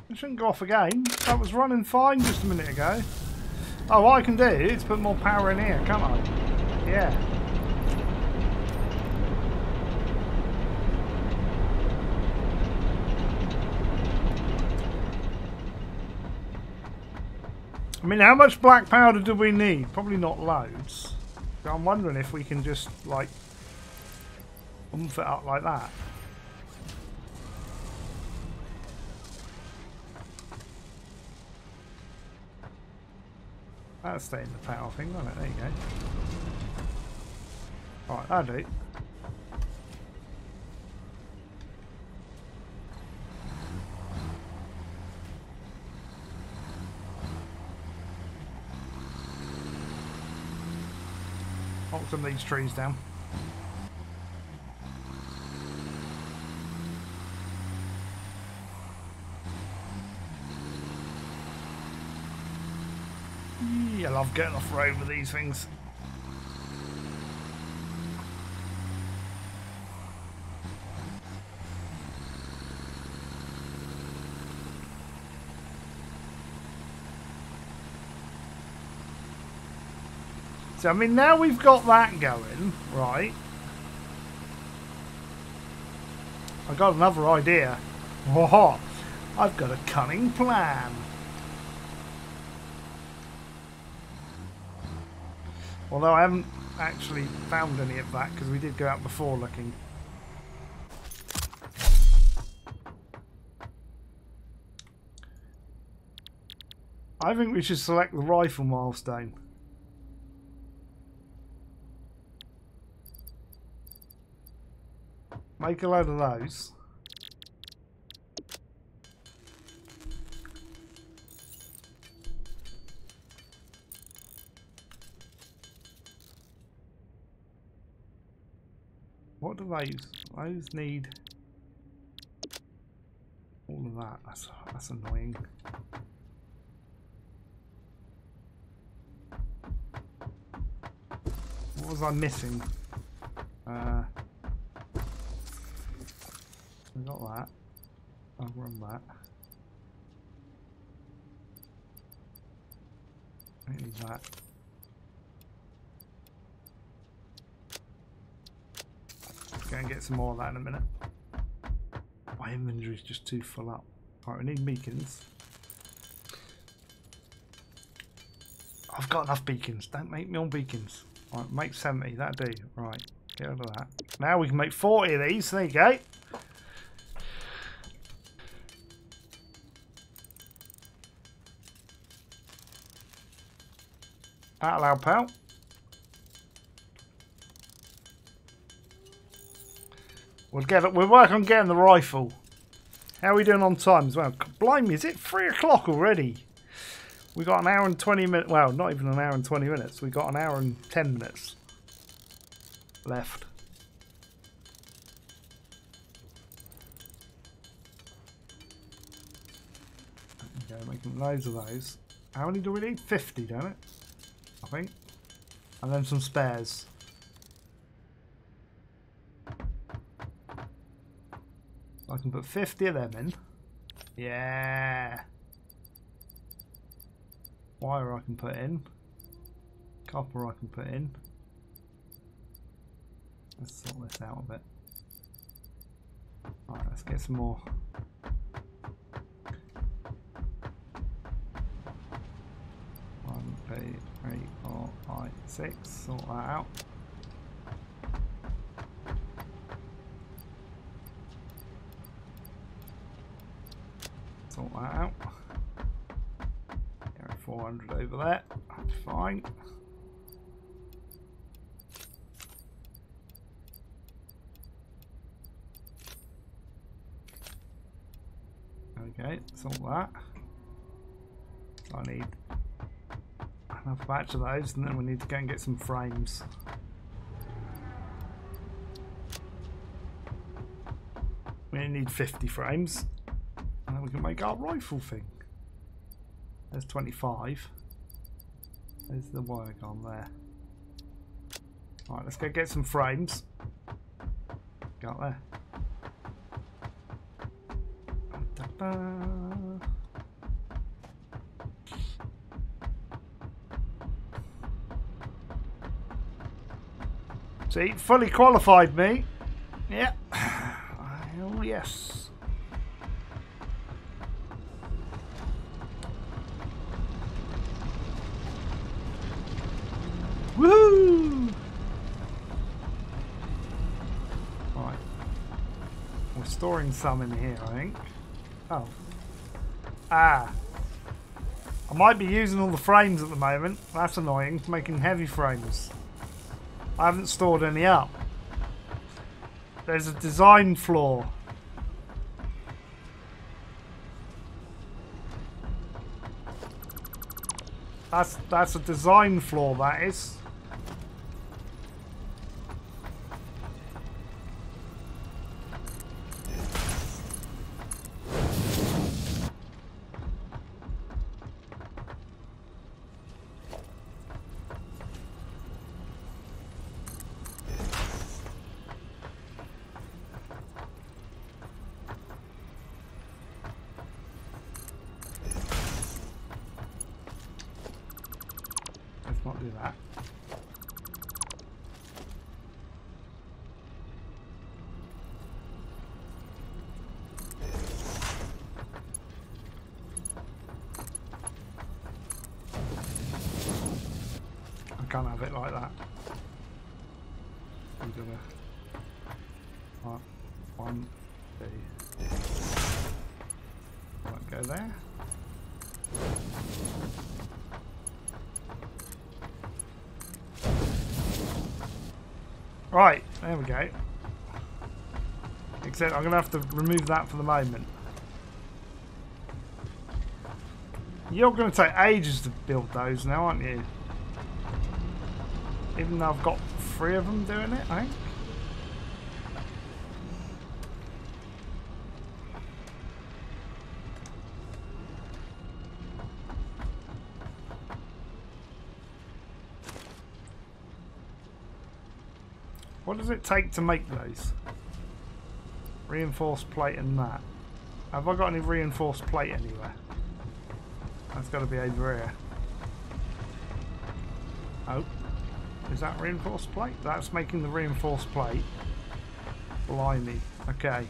It shouldn't go off again. That was running fine just a minute ago. Oh, what I can do is put more power in here, can't I? Yeah. I mean, how much black powder do we need? Probably not loads. So I'm wondering if we can just, like, oomph it up like that. That'll stay in the power thing, won't it? There you go. Alright, that'll do. Some of these trees down. Yeah, I love getting off road with these things. So, I mean, now we've got that going, right? I got another idea. Oh, I've got a cunning plan. Although I haven't actually found any of that because we did go out before looking. I think we should select the rifle milestone. Make a load of those. What do those? Those need all of that. That's that's annoying. What was I missing? Run that. I need that. Go and get some more of that in a minute. My inventory is just too full up. Right, we need beacons. I've got enough beacons. Don't make me on beacons. Make 70. That'll do. Right, get rid of that. Now we can make 40 of these. There you go. That'll help out. We'll get it. We'll work on getting the rifle. How are we doing on time as well? Blimey, is it three o'clock already? We got an hour and twenty minutes. Well, not even an hour and twenty minutes. We got an hour and ten minutes left. Okay, making loads of those. How many do we need? Fifty, don't it? I think. And then some spares. I can put 50 of them in. Yeah. Wire I can put in. Copper I can put in. Let's sort this out a bit. Alright, let's get some more. Two, three, four, five, six. Sort that out. Sort that out. Carry 400 over there. That's fine. Okay, sort that. So Need another batch of those and then we need to go and get some frames. We need 50 frames and then we can make our rifle thing. There's 25. There's the wire gone there. Alright, let's go get some frames. Got there. Da-da. See, fully qualified me. Yep. Oh, yes. Woohoo! Right. We're storing some in here, I think. Oh. Ah. I might be using all the frames at the moment. That's annoying, making heavy frames. I haven't stored any up. There's a design flaw. That's that's a design flaw that is. Let's not do that. I can't have it like that. I'm gonna. Right, one, two. Right, go there. Right, there we go. Except I'm going to have to remove that for the moment. You're going to take ages to build those now, aren't you? Even though I've got three of them doing it, I think. What does it take to make those? Reinforced plate and that. Have I got any reinforced plate anywhere? That's got to be over here. Oh. Is that reinforced plate? That's making the reinforced plate. Blimey. Okay.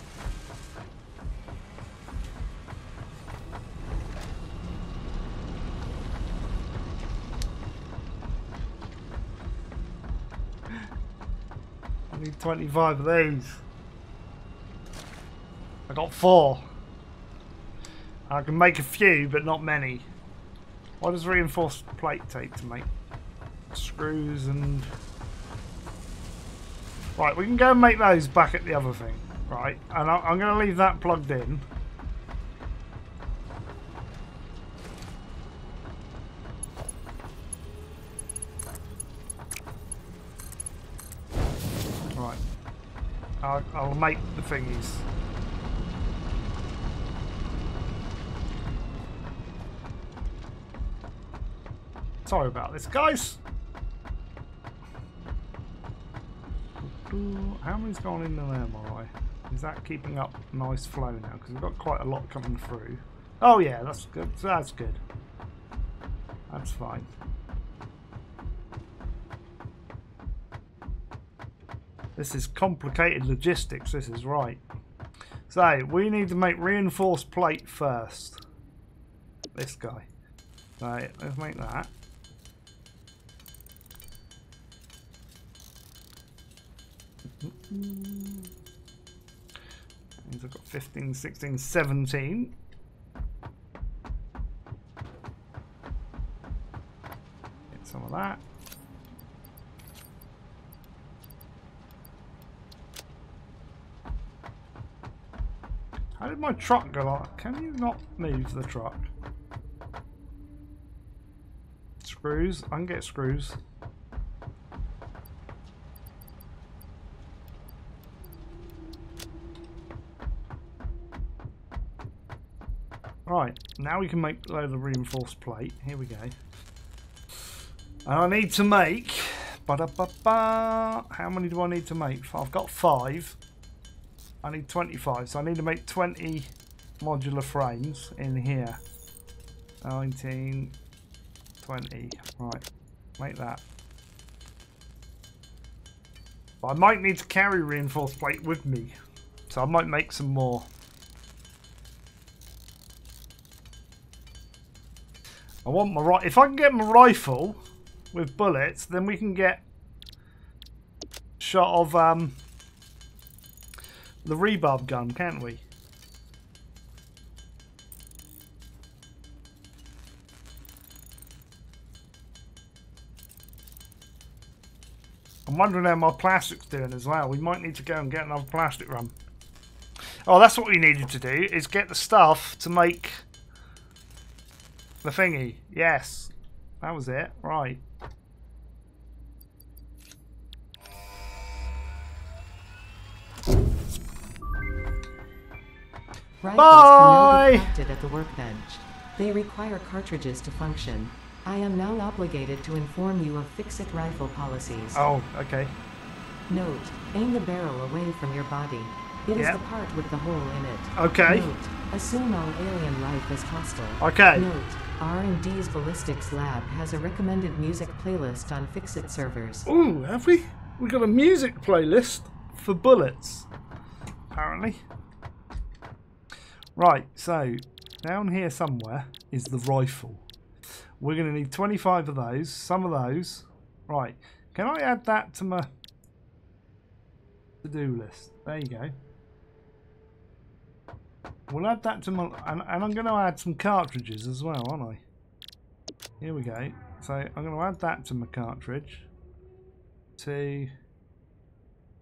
25 of these. I got four. I can make a few, but not many. What does reinforced plate take to make? Screws and... Right, we can go and make those back at the other thing. Right, and I'm going to leave that plugged in. Right. I'll, I'll make the thingies. Sorry about this, guys. How many's gone in there, Morai? Is that keeping up nice flow now? Because we've got quite a lot coming through. Oh yeah, that's good. That's good. That's fine. This is complicated logistics, this is right. So, we need to make reinforced plate first. This guy. Right, let's make that. Means I've got 15, 16, 17. Get some of that. Did my truck go like? Can you not move the truck? Screws. I can get screws. Right, now we can make a load of reinforced plate. Here we go. And I need to make... Ba-da-ba-ba, how many do I need to make? I've got five. I need 25, so I need to make 20 modular frames in here. 19, 20. Right, make that. But I might need to carry reinforced plate with me, so I might make some more. I want my right. If I can get my rifle with bullets, then we can get shot of um the rebar gun, can't we? I'm wondering how my plastic's doing as well. We might need to go and get another plastic run. Oh, that's what we needed to do, is get the stuff to make the thingy. Yes. That was it. Right. Rifles Bye! can now be crafted at the workbench. They require cartridges to function. I am now obligated to inform you of FICSIT rifle policies. Oh, okay. Note, aim the barrel away from your body. It is Yep. the part with the hole in it. Okay. Note, assume all alien life is hostile. Okay. Note, R&D's Ballistics Lab has a recommended music playlist on FICSIT servers. Ooh, have we? We got a music playlist for bullets. Apparently. Right, so down here somewhere is the rifle. We're going to need 25 of those, some of those. Right, can I add that to my to-do list? There you go. We'll add that to my... And, and I'm going to add some cartridges as well, aren't I? Here we go. So I'm going to add that to my cartridge. Two,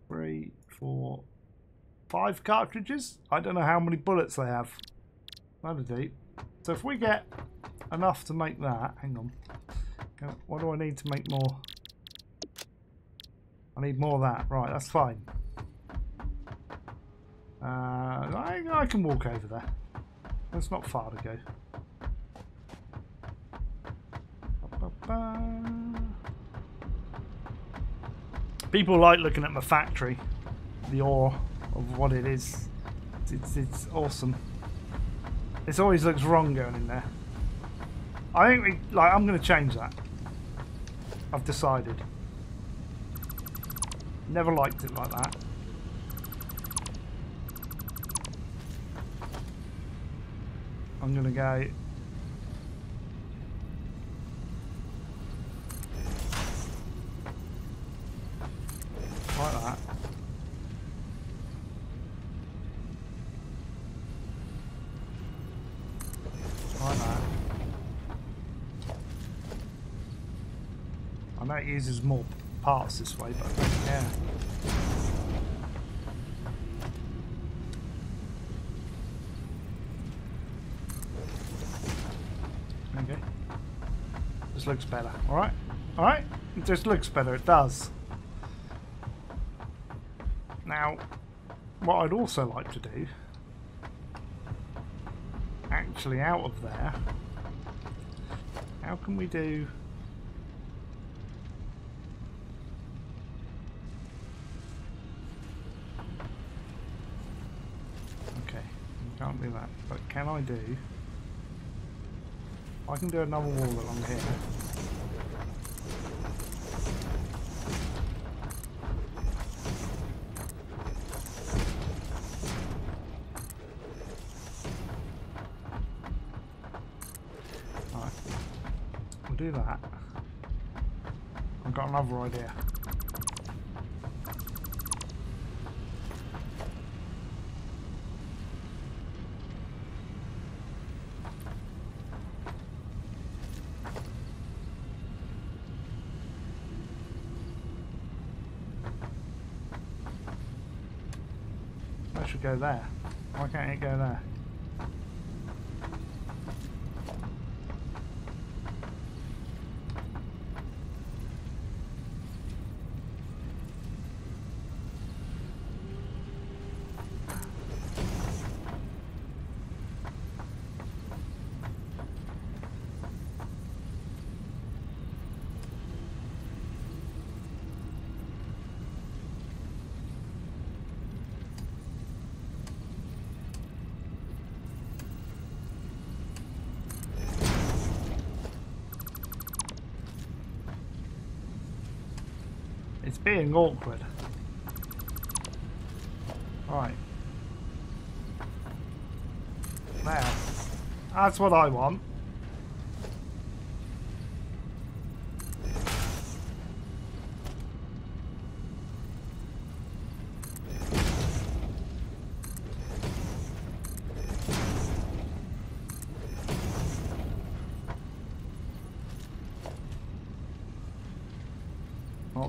three, four, five cartridges. I don't know how many bullets they have. That'll. So if we get enough to make that, hang on. What do I need to make more? I need more of that. Right, that's fine. Uh, I, I can walk over there. That's not far to go. People like looking at my factory, the awe of what it is. It's, it's, awesome. It always looks wrong going in there. I think we, like I'm going to change that. I've decided. Never liked it like that. I'm going to go like that. Like that. Uses more parts this way, but yeah. Okay. This looks better. Alright? Alright? It just looks better, it does. Now, what I'd also like to do, actually out of there, how can we do... Okay, we can't do that, but can I do... I can do another wall along here. Right. We'll do that. I've got another idea. That should there. Why can't it go there? It's being awkward. Right. There. That's what I want.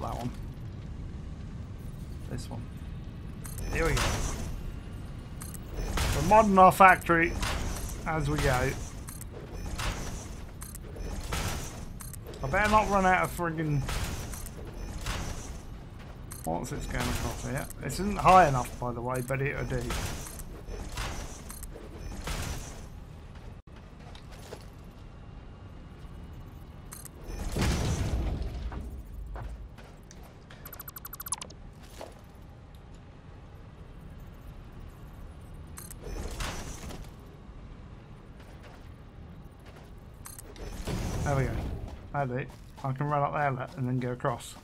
that one. This one. Here we go. We're modding our factory as we go. I better not run out of friggin' What's this going here? It isn't high enough, by the way, but it'll do. There we go. It. I can run up there and then go across.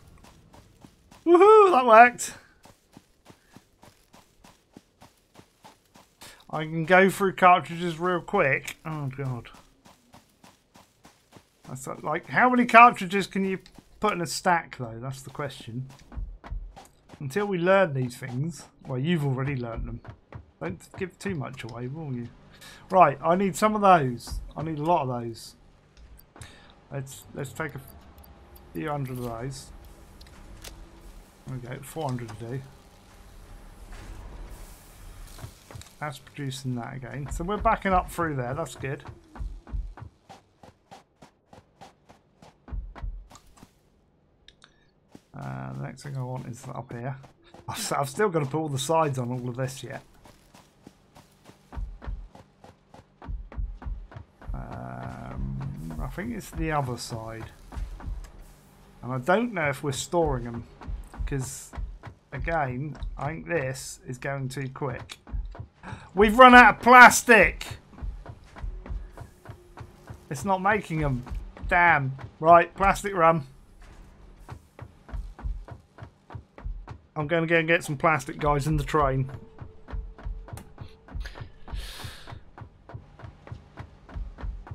Woohoo! That worked! I can go through cartridges real quick. Oh god. That's like, how many cartridges can you put in a stack though? That's the question. Until we learn these things, well you've already learned them. Don't give too much away, will you? Right, I need some of those. I need a lot of those. Let's let's take a few hundred of those. Go, 400 a day. That's producing that again. So we're backing up through there, that's good. Uh, the next thing I want is up here. I've still got to put all the sides on all of this yet. Think it's the other side. And I don't know if we're storing them because again I think this is going too quick. We've run out of plastic! It's not making them damn. Right plastic rum. I'm going to go and get some plastic guys in the train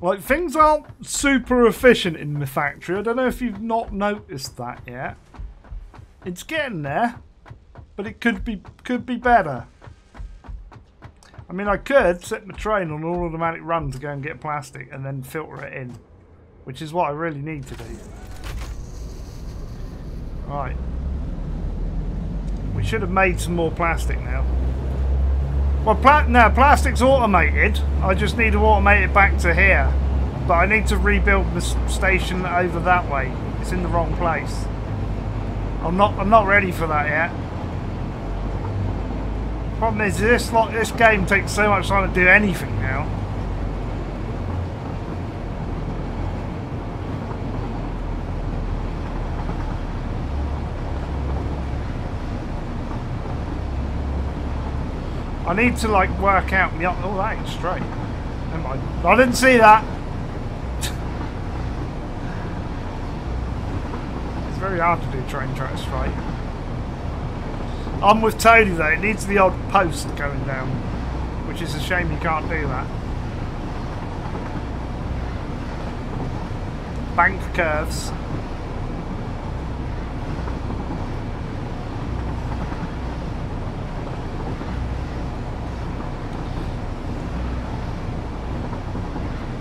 Like, things aren't super efficient in the factory. I don't know if you've not noticed that yet. It's getting there, but it could be could be better. I mean, I could set my train on an automatic run to go and get plastic and then filter it in, which is what I really need to do. Right. We should have made some more plastic now. Well, pla no, plastic's automated. I just need to automate it back to here. But I need to rebuild the station over that way. It's in the wrong place. I'm not I'm not ready for that yet. Problem is this lot this game takes so much time to do anything now. I need to like work out the oh that is straight. Never mind. I didn't see that. It's very hard to do train tracks straight. I'm with Tony though, it needs the odd post going down, which is a shame you can't do that. Bank curves.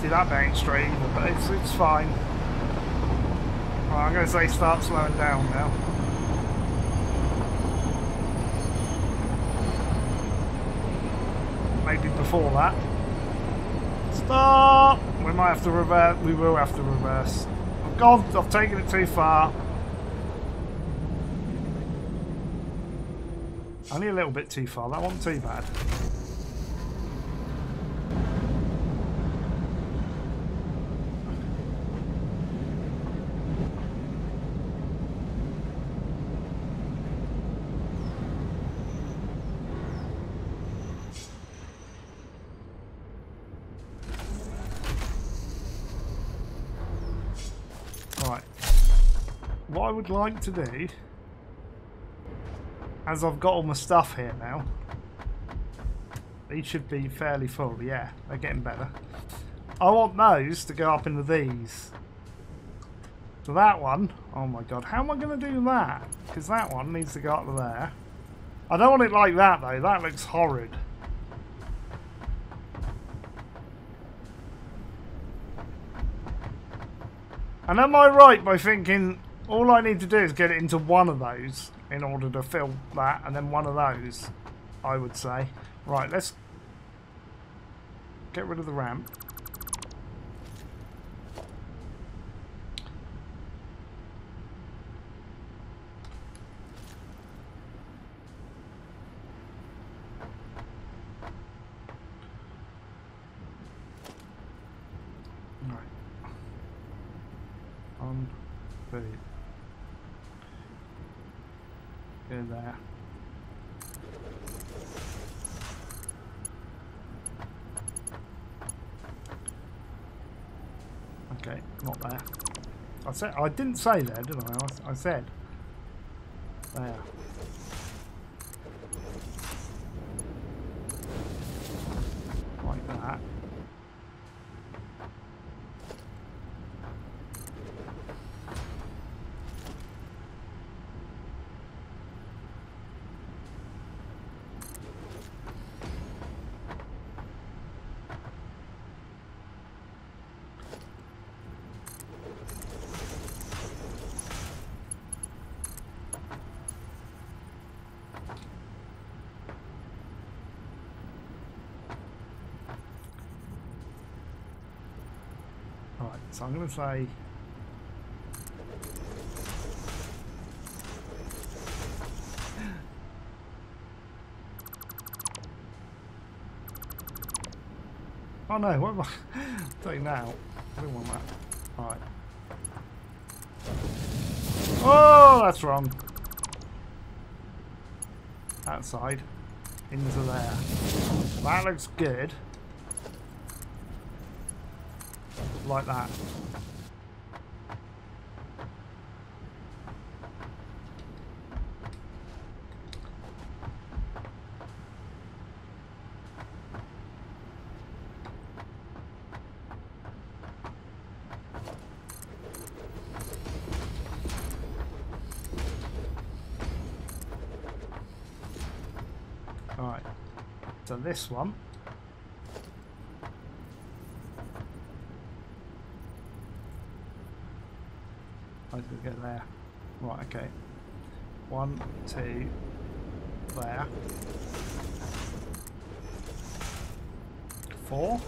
That straight but it's, it's fine. Well, I'm going to say start slowing down now. Maybe before that. Stop! We might have to reverse. We will have to reverse. I've gone. I've taken it too far. Only a little bit too far. That wasn't too bad. Would like to do, as I've got all my stuff here now, these should be fairly full. Yeah, they're getting better. I want those to go up into these. So that one, oh my god, how am I going to do that? Because that one needs to go up to there. I don't want it like that though, that looks horrid. And am I right by thinking all I need to do is get it into one of those in order to fill that, and then one of those, I would say. Right, let's get rid of the ramp. Right. On. Go there. Okay, not there. I said I didn't say there, did I? I, I said there. Like that. Right, so I'm going to say Oh no, what am I doing now? I don't want that. Alright. Oh, that's wrong. That side. Into there. That looks good. Like that. Alright. So this one. How did we get there? Right, okay. One, two, there. Four.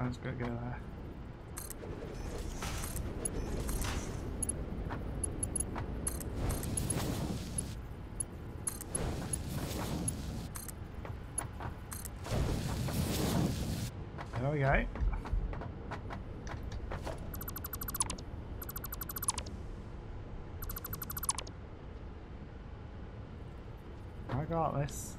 Let's go go there. There we go. I got this.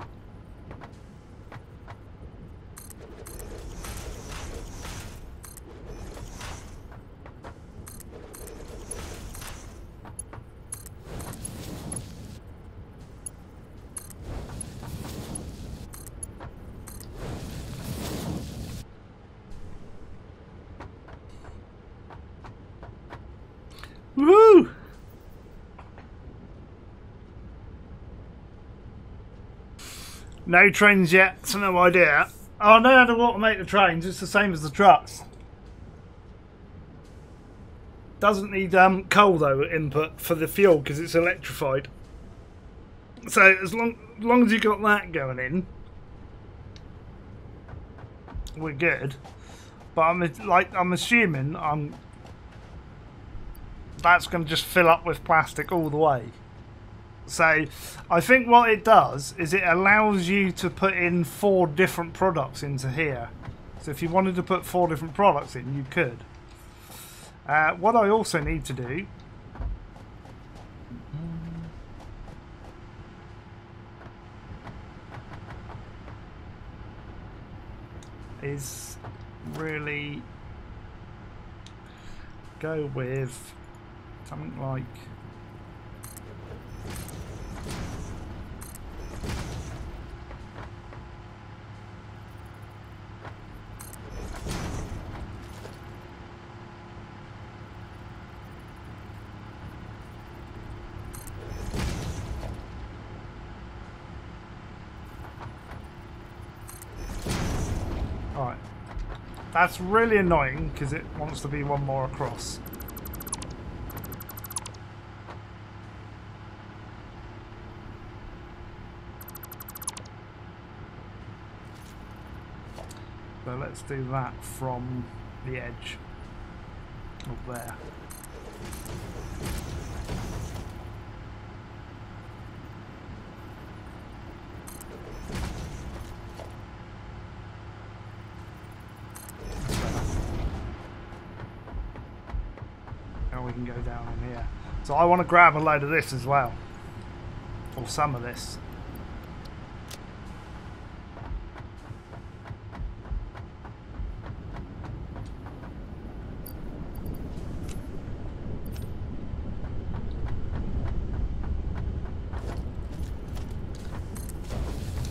Woo! No trains yet, so no idea. Oh, I know how to automate the trains. It's the same as the trucks. Doesn't need um, coal though input for the fuel because it's electrified. So as long as long as you got that going in, we're good. But I'm like I'm assuming I'm that's going to just fill up with plastic all the way. So I think what it does is it allows you to put in four different products into here. So if you wanted to put four different products in, you could. Uh, what I also need to do is really go with something like Alright, That's really annoying because it wants to be one more across. So let's do that from the edge of there. Now we can go down in here. So I want to grab a load of this as well. Or some of this.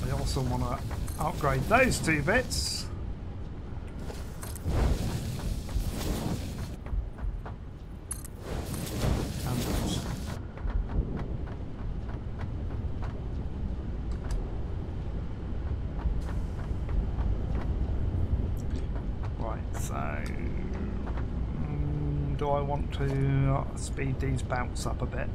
I also want to upgrade those two bits. And those. Right, so mm, do I want to uh, speed these bounce up a bit?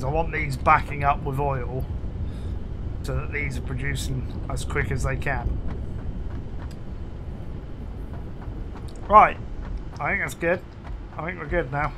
because I want these backing up with oil so that these are producing as quick as they can. Right, I think that's good. I think we're good now.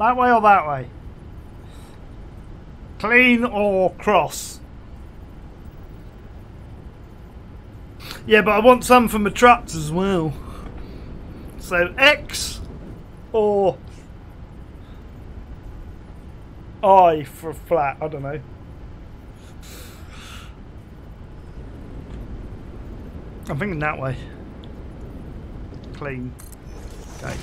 That way or that way? Clean or cross? Yeah, but I want some from the trucks as well. So X or I for flat, I don't know. I'm thinking that way. Clean. Okay.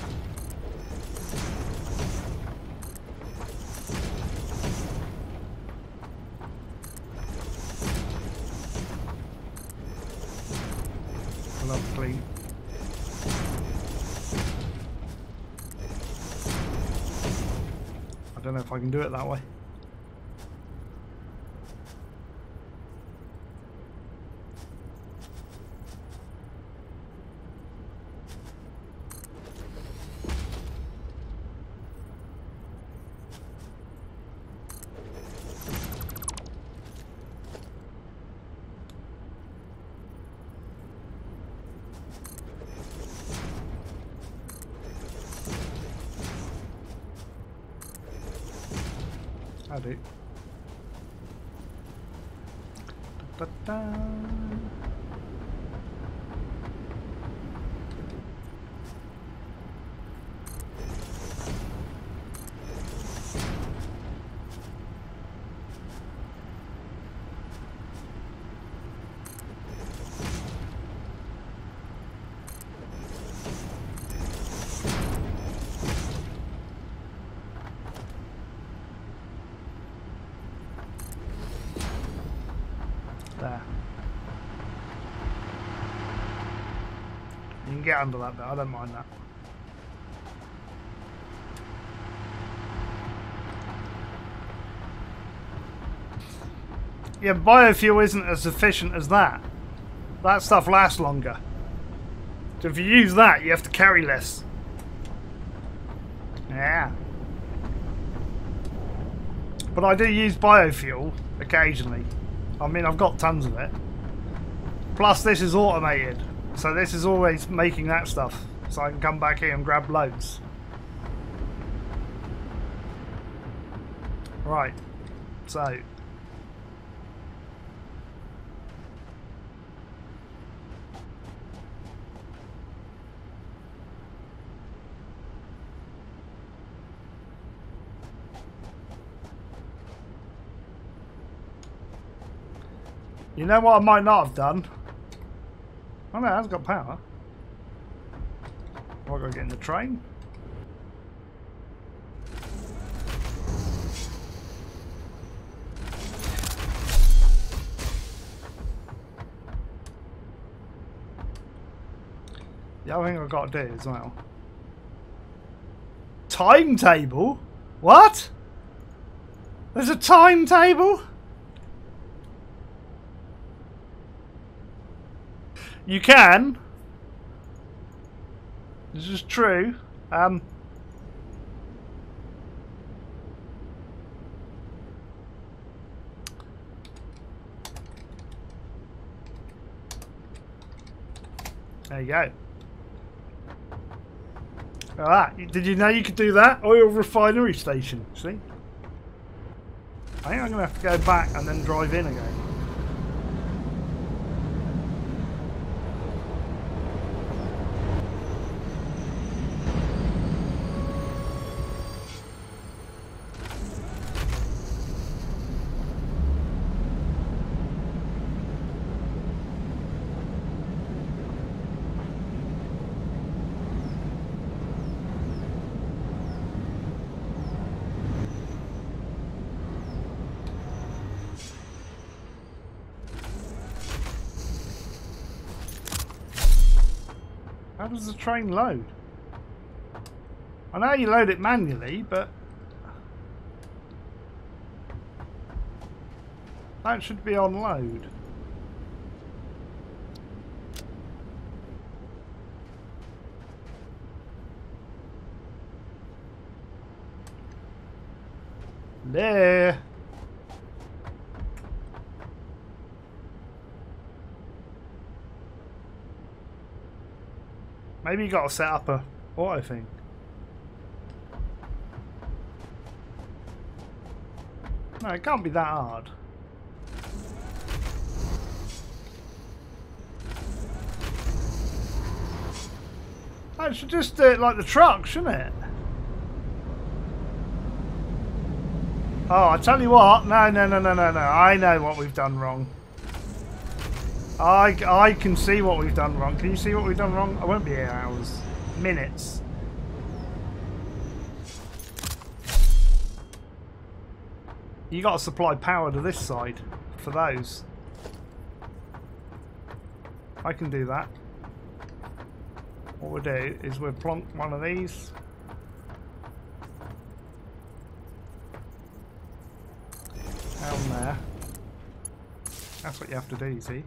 I can do it that way. I do. Da-da-da. There. You can under that bit, I don't mind that. Yeah, biofuel isn't as efficient as that. That stuff lasts longer. So if you use that, you have to carry less. Yeah. But I do use biofuel occasionally. I mean, I've got tons of it. Plus, this is automated. So this is always making that stuff. So I can come back here and grab loads. Right. So. You know what I might not have done? Oh no, it has got power. I gotta get in the train. The other thing I've got to do as well. Timetable? What? There's a timetable? You can. This is true. Um, there you go. Alright, did you know you could do that? Oil refinery station, see? I think I'm going to have to go back and then drive in again. How does the train load? I know you load it manually, but that should be on load. There. Maybe you got to set up a auto thing. No, it can't be that hard. Oh, I should just do it like the truck, shouldn't it? Oh, I tell you what. No, no, no, no, no, no. I know what we've done wrong. I, I can see what we've done wrong. Can you see what we've done wrong? I won't be here hours. Minutes. You got to supply power to this side for those. I can do that. What we'll do is we'll plonk one of these. Down there. That's what you have to do, you see.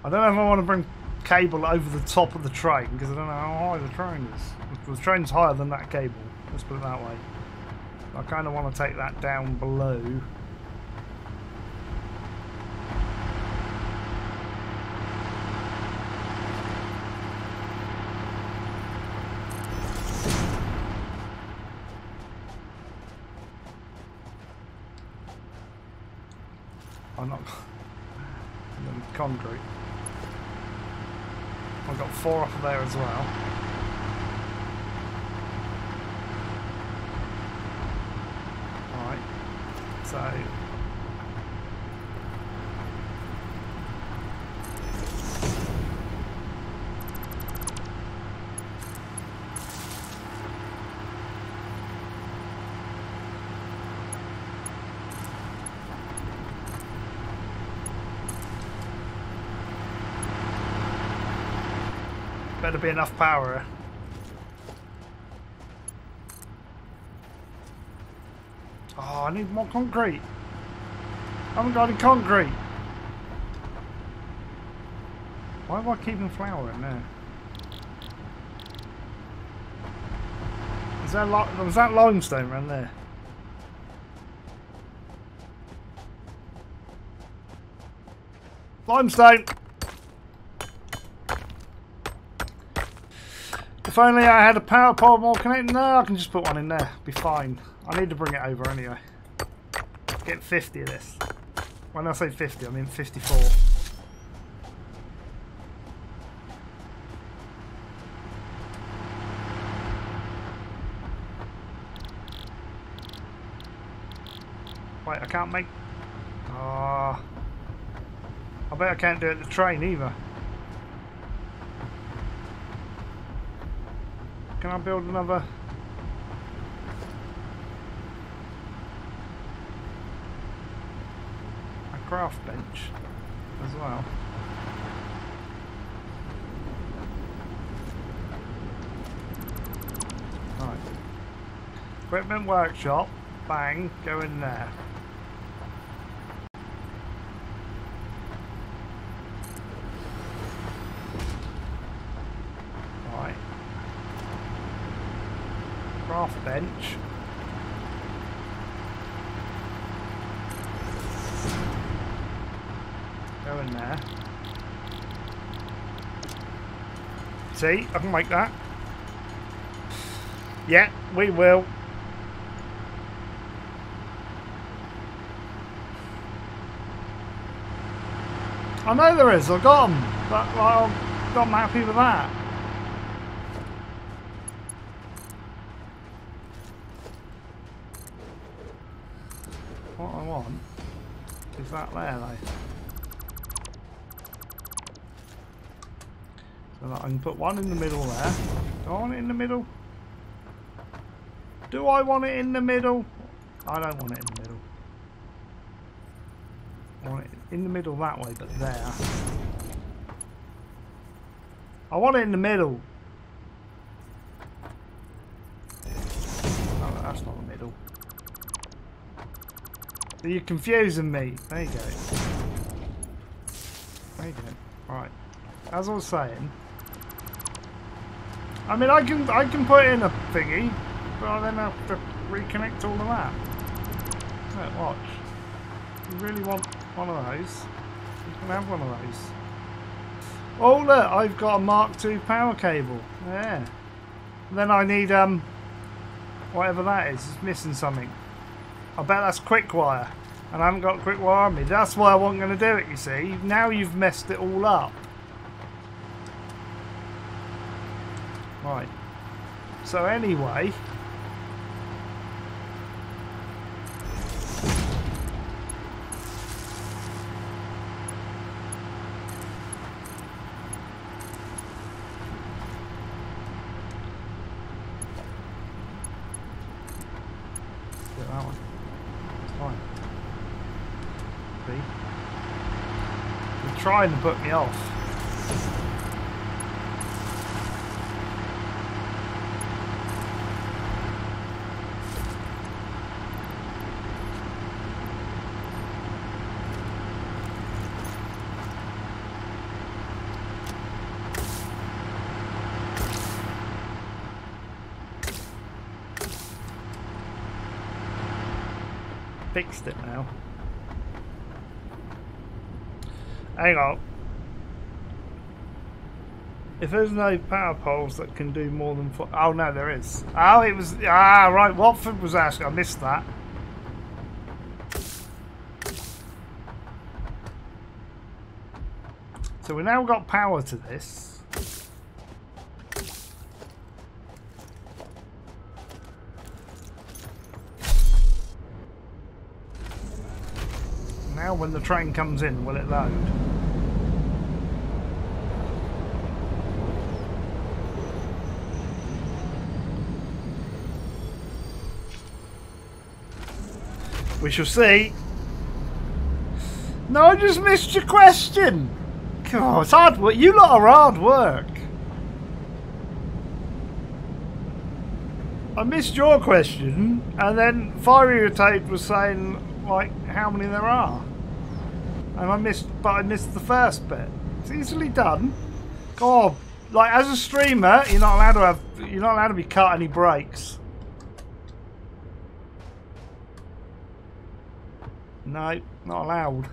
I don't know if I want to bring cable over the top of the train because I don't know how high the train is. The train's higher than that cable, let's put it that way. I kind of want to take that down below. I'm not... concrete. I've got four off of there as well. Alright, so... Better be enough power. Oh, I need more concrete. I haven't got any concrete. Why am I keeping flower in there? Is that was that limestone around there? Limestone! If only I had a power pole more connected. No, I can just put one in there. Be fine. I need to bring it over anyway. Get 50 of this. When I say 50, I mean 54. Wait, I can't make... Ah. I bet I can't do it the train either. Can I build another... A craft bench as well? Right. Equipment workshop. Bang. Go in there. Right. Craft bench. Go in there. See, I can make that. Yeah, we will. I know there is, I've got them. But well, I'm not happy with that. What I want that there though. So I can put one in the middle there. Do I want it in the middle? Do I want it in the middle? I don't want it in the middle. I want it in the middle that way, but there. I want it in the middle. Oh, that's not the middle. You're confusing me. There you go. There you go. Right. As I was saying, I mean, I can I can put in a thingy, but I then have to reconnect all the. Look, watch. You really want one of those? You can have one of those. Oh look, I've got a Mark II power cable. Yeah. Then I need um whatever that is. It's missing something. I bet that's quick wire. And I haven't got quick wire on me. That's why I wasn't going to do it, you see. Now you've messed it all up. Right. So anyway... Get that one. It's fine. See? You're trying to put me off. Fixed it now. Hang on. If there's no power poles that can do more than four... Oh, no, there is. Oh, it was... Ah, right. Watford was asking. I missed that. So we now got power to this. Now when the train comes in, will it load? We shall see. No, I just missed your question. God, it's hard work. You lot are hard work. I missed your question, and then Fiery Rotate was saying, like, how many there are. And I missed, but I missed the first bit. It's easily done. God, like, as a streamer, you're not allowed to have, you're not allowed to be cut any breaks. No, not allowed.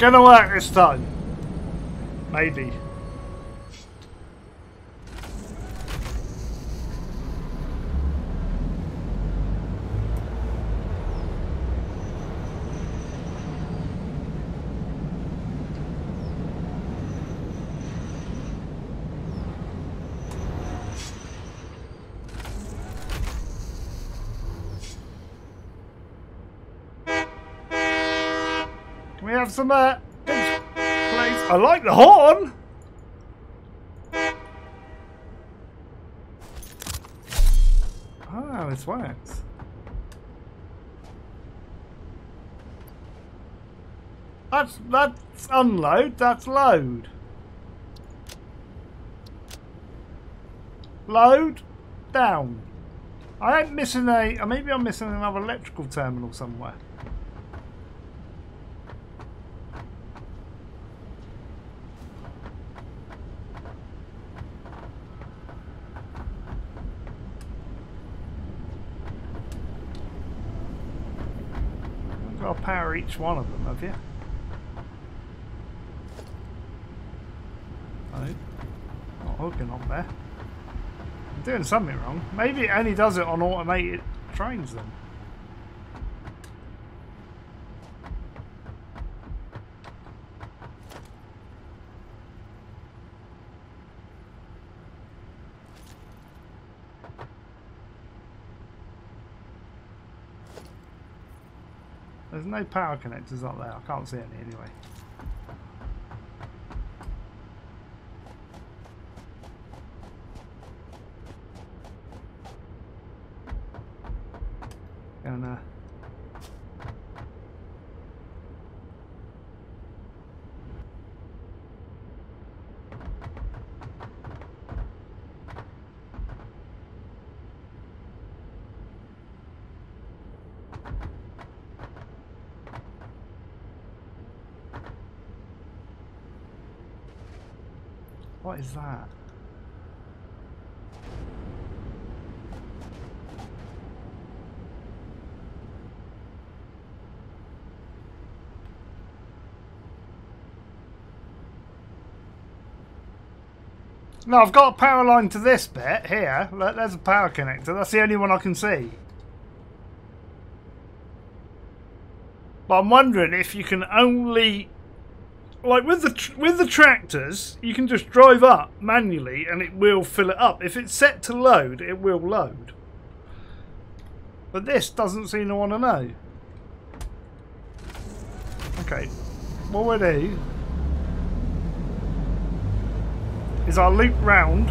Gonna work this time. Maybe. Have some, uh? I like the horn! Ah, this works. That's, that's unload, that's load. Load, down. I ain't missing a, maybe I'm missing another electrical terminal somewhere. Got to power each one of them, have you? No. Not hooking on there. I'm doing something wrong. Maybe it only does it on automated trains then. No power connectors up there. I can't see any anyway. Gonna. What is that? No, I've got a power line to this bit here. There's a power connector. That's the only one I can see. But I'm wondering if you can only like with the with the tractors, you can just drive up manually and it will fill it up. If it's set to load, it will load. But this doesn't seem to want to know. Okay, what we'll do is I'll loop round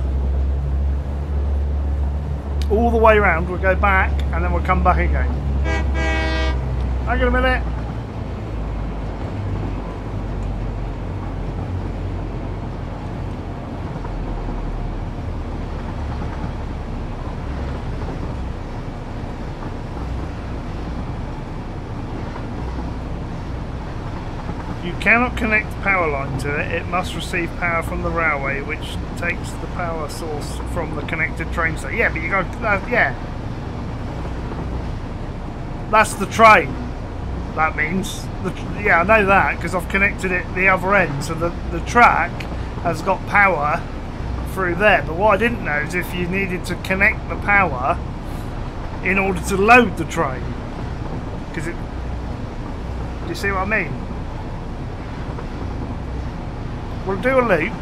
all the way round. We'll go back and then we'll come back again. Hang on a minute. You cannot connect power line to it. It must receive power from the railway, which takes the power source from the connected train station. Yeah, but you got uh, yeah. That's the train. That means the yeah, I know that because I've connected it the other end. So the the track has got power through there. But what I didn't know is if you needed to connect the power in order to load the train, because it. Do you see what I mean? We'll do a loop.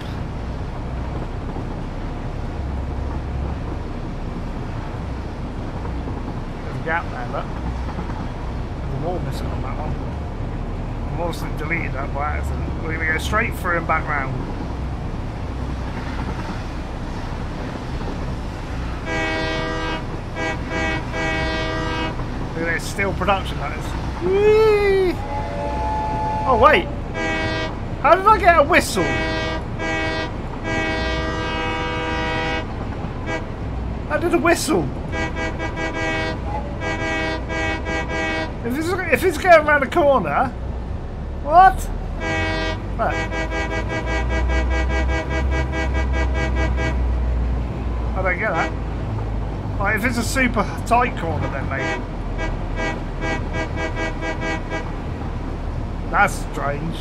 There's a gap there, look. There's a wall missing on that one. I've also deleted that by accident. We're going to go straight through and back round. Look at this, steel production that is. Whee! Oh wait, how did I get a whistle? I did a whistle. If it's, if it's going around a corner, what? Right. I don't get that. Right, if it's a super tight corner then maybe. That's strange.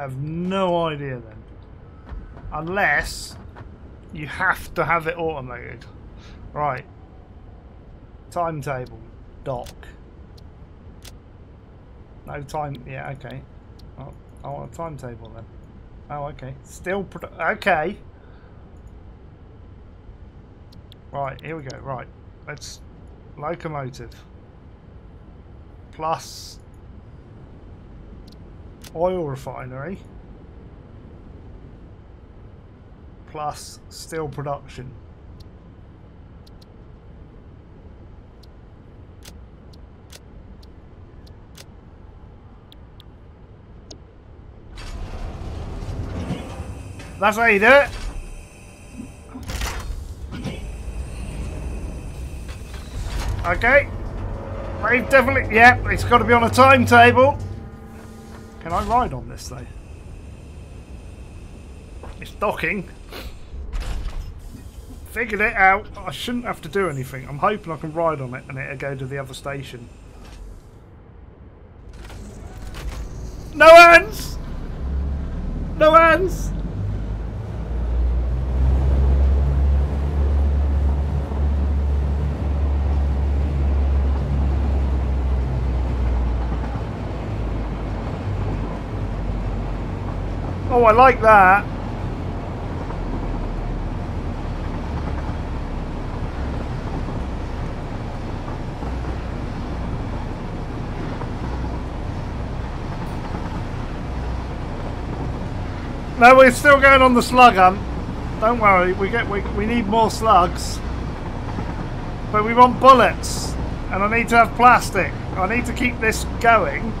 Have no idea then. Unless you have to have it automated. Right. Timetable. Dock. No time. Yeah, okay. Oh, I want a timetable then. Oh, okay. Still. Okay. Right, here we go. Right. Let's. Locomotive. Plus. Oil refinery. Plus steel production. That's how you do it. Okay. They've definitely... Yeah, it's got to be on a timetable. Can I ride on this, though? It's docking. Figured it out. I shouldn't have to do anything. I'm hoping I can ride on it and it'll go to the other station. No hands! No hands! I like that. No, we're still going on the slug hunt. Don't worry, we get we, we need more slugs. But we want bullets. And I need to have plastic. I need to keep this going.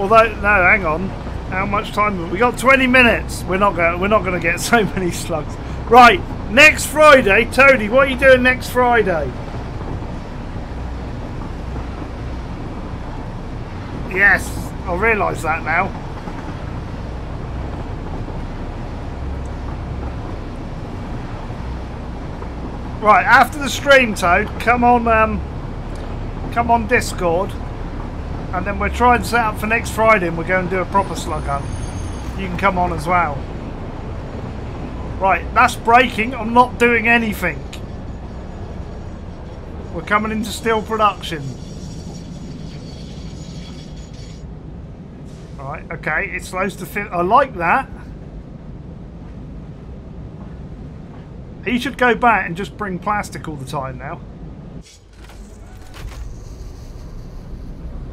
Although no, hang on. How much time we got 20 minutes. We're not going we're not going to get so many slugs. Right, next Friday, Tony, what are you doing next Friday? Yes, I realise that now. Right, after the stream, Toad, come on, um, come on Discord, and then we're trying to set up for next Friday, and we're going to do a proper slug hunt. You can come on as well. Right, that's breaking. I'm not doing anything. We're coming into steel production. Right, okay, it slows to fit. I like that. He should go back and just bring plastic all the time now.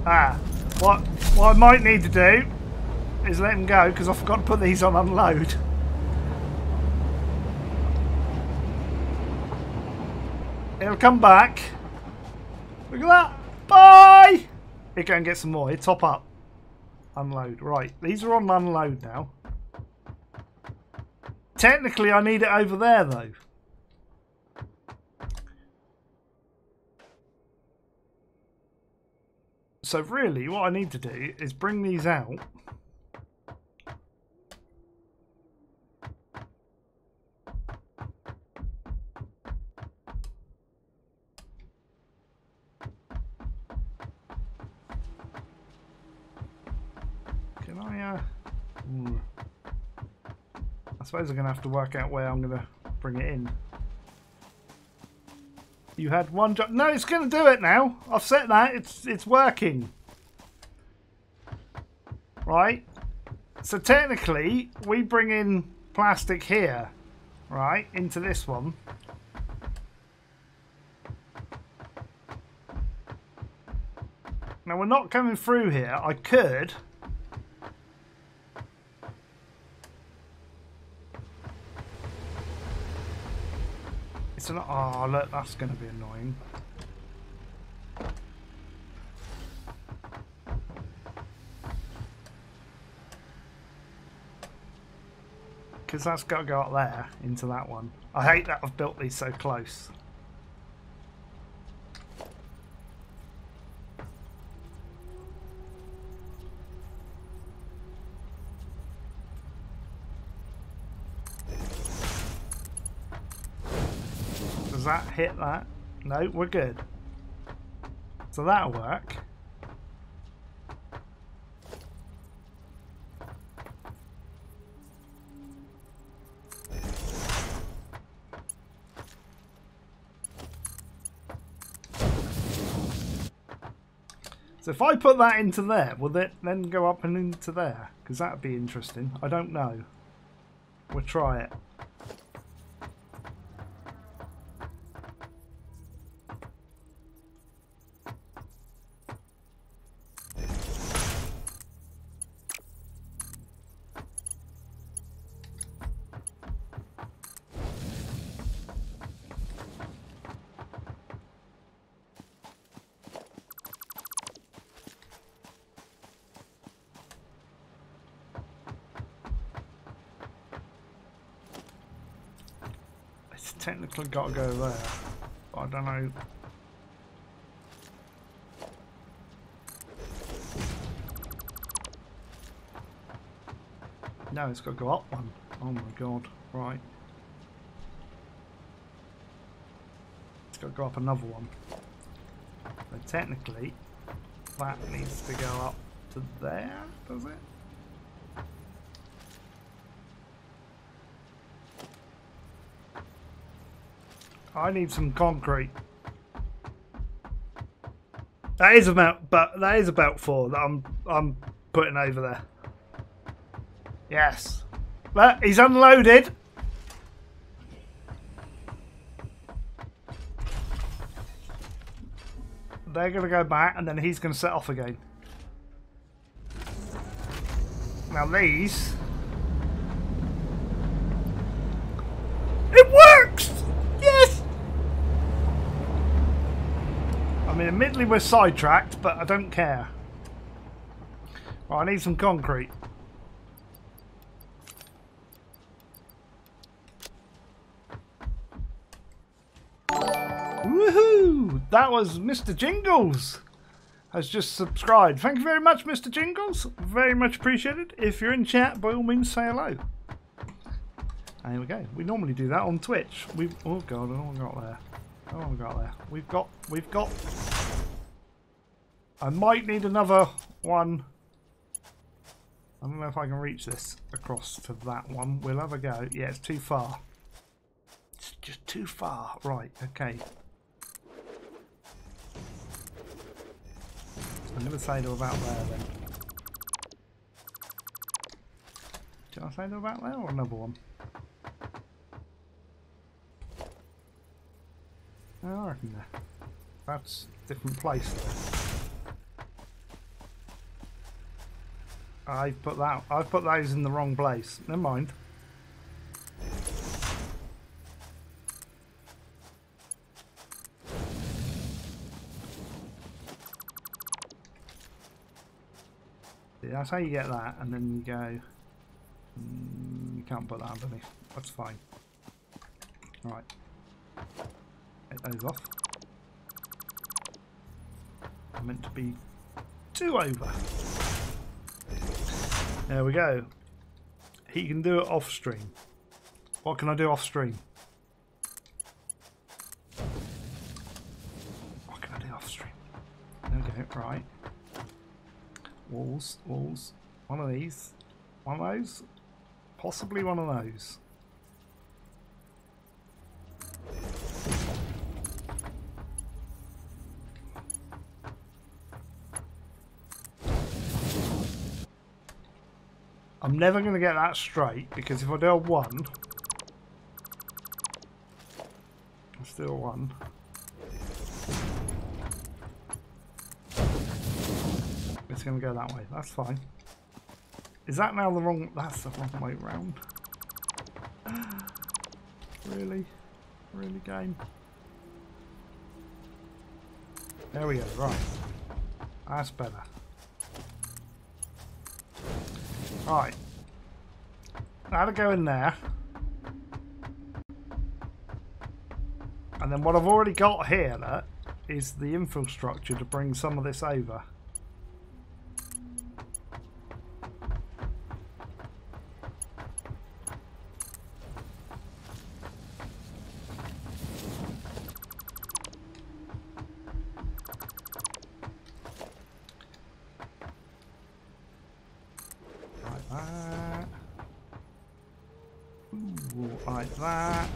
Ah, what, what I might need to do is let him go because I forgot to put these on unload. It'll come back. Look at that. Bye! Here, go and get some more. Here, top up. Unload. Right, these are on unload now. Technically, I need it over there, though. So really, what I need to do is bring these out. Can I, uh... Hmm. I suppose I'm going to have to work out where I'm going to bring it in. You had one job. No, it's going to do it now. I've set that. It's it's working. Right. So technically, we bring in plastic here, right, into this one. Now we're not coming through here. I could. It's an... Oh, look, that's going to be annoying. Because that's got to go up there, into that one. I hate that I've built these so close. that hit that? No, we're good. So that'll work. So if I put that into there, will it then go up and into there? Because that would be interesting. I don't know. We'll try it. Got to go there. But I don't know. No, it's got to go up one. Oh my god. Right. It's got to go up another one. So technically, that needs to go up to there, does it? I need some concrete. That is about, but that is about four that I'm I'm putting over there. Yes, but he's unloaded. They're gonna go back, and then he's gonna set off again. Now these. It works! Yes! I mean, admittedly we're sidetracked, but I don't care. Right, I need some concrete. Woohoo! That was Mr. Jingles has just subscribed. Thank you very much, Mr. Jingles. Very much appreciated. If you're in chat, by all means, say hello. And here we go. We normally do that on Twitch. We oh god, I don't want got there. I don't want got there. We've got we've got I might need another one. I don't know if I can reach this across to that one. We'll have a go. Yeah, it's too far. It's just too far. Right, okay. I'm going to say to about there then. Did I say to about there or another one? Oh, I reckon. That's a different place though. I've put that I've put those in the wrong place. Never mind. See, that's how you get that, and then you go. Mm, you can't put that underneath. That's fine. All right. Take those off. I meant to be two over. There we go. He can do it off stream. What can I do off stream? What can I do off stream? Okay, right. Walls, walls. One of these. One of those. Possibly one of those. I'm never going to get that straight because if I do a one, it's still one. It's going to go that way. That's fine. Is that now the wrong... That's the wrong way round. really? Really, game? There we go. Right. That's better. Right. Now to go in there. And then what I've already got here look, is the infrastructure to bring some of this over. Like that. Ooh, like that.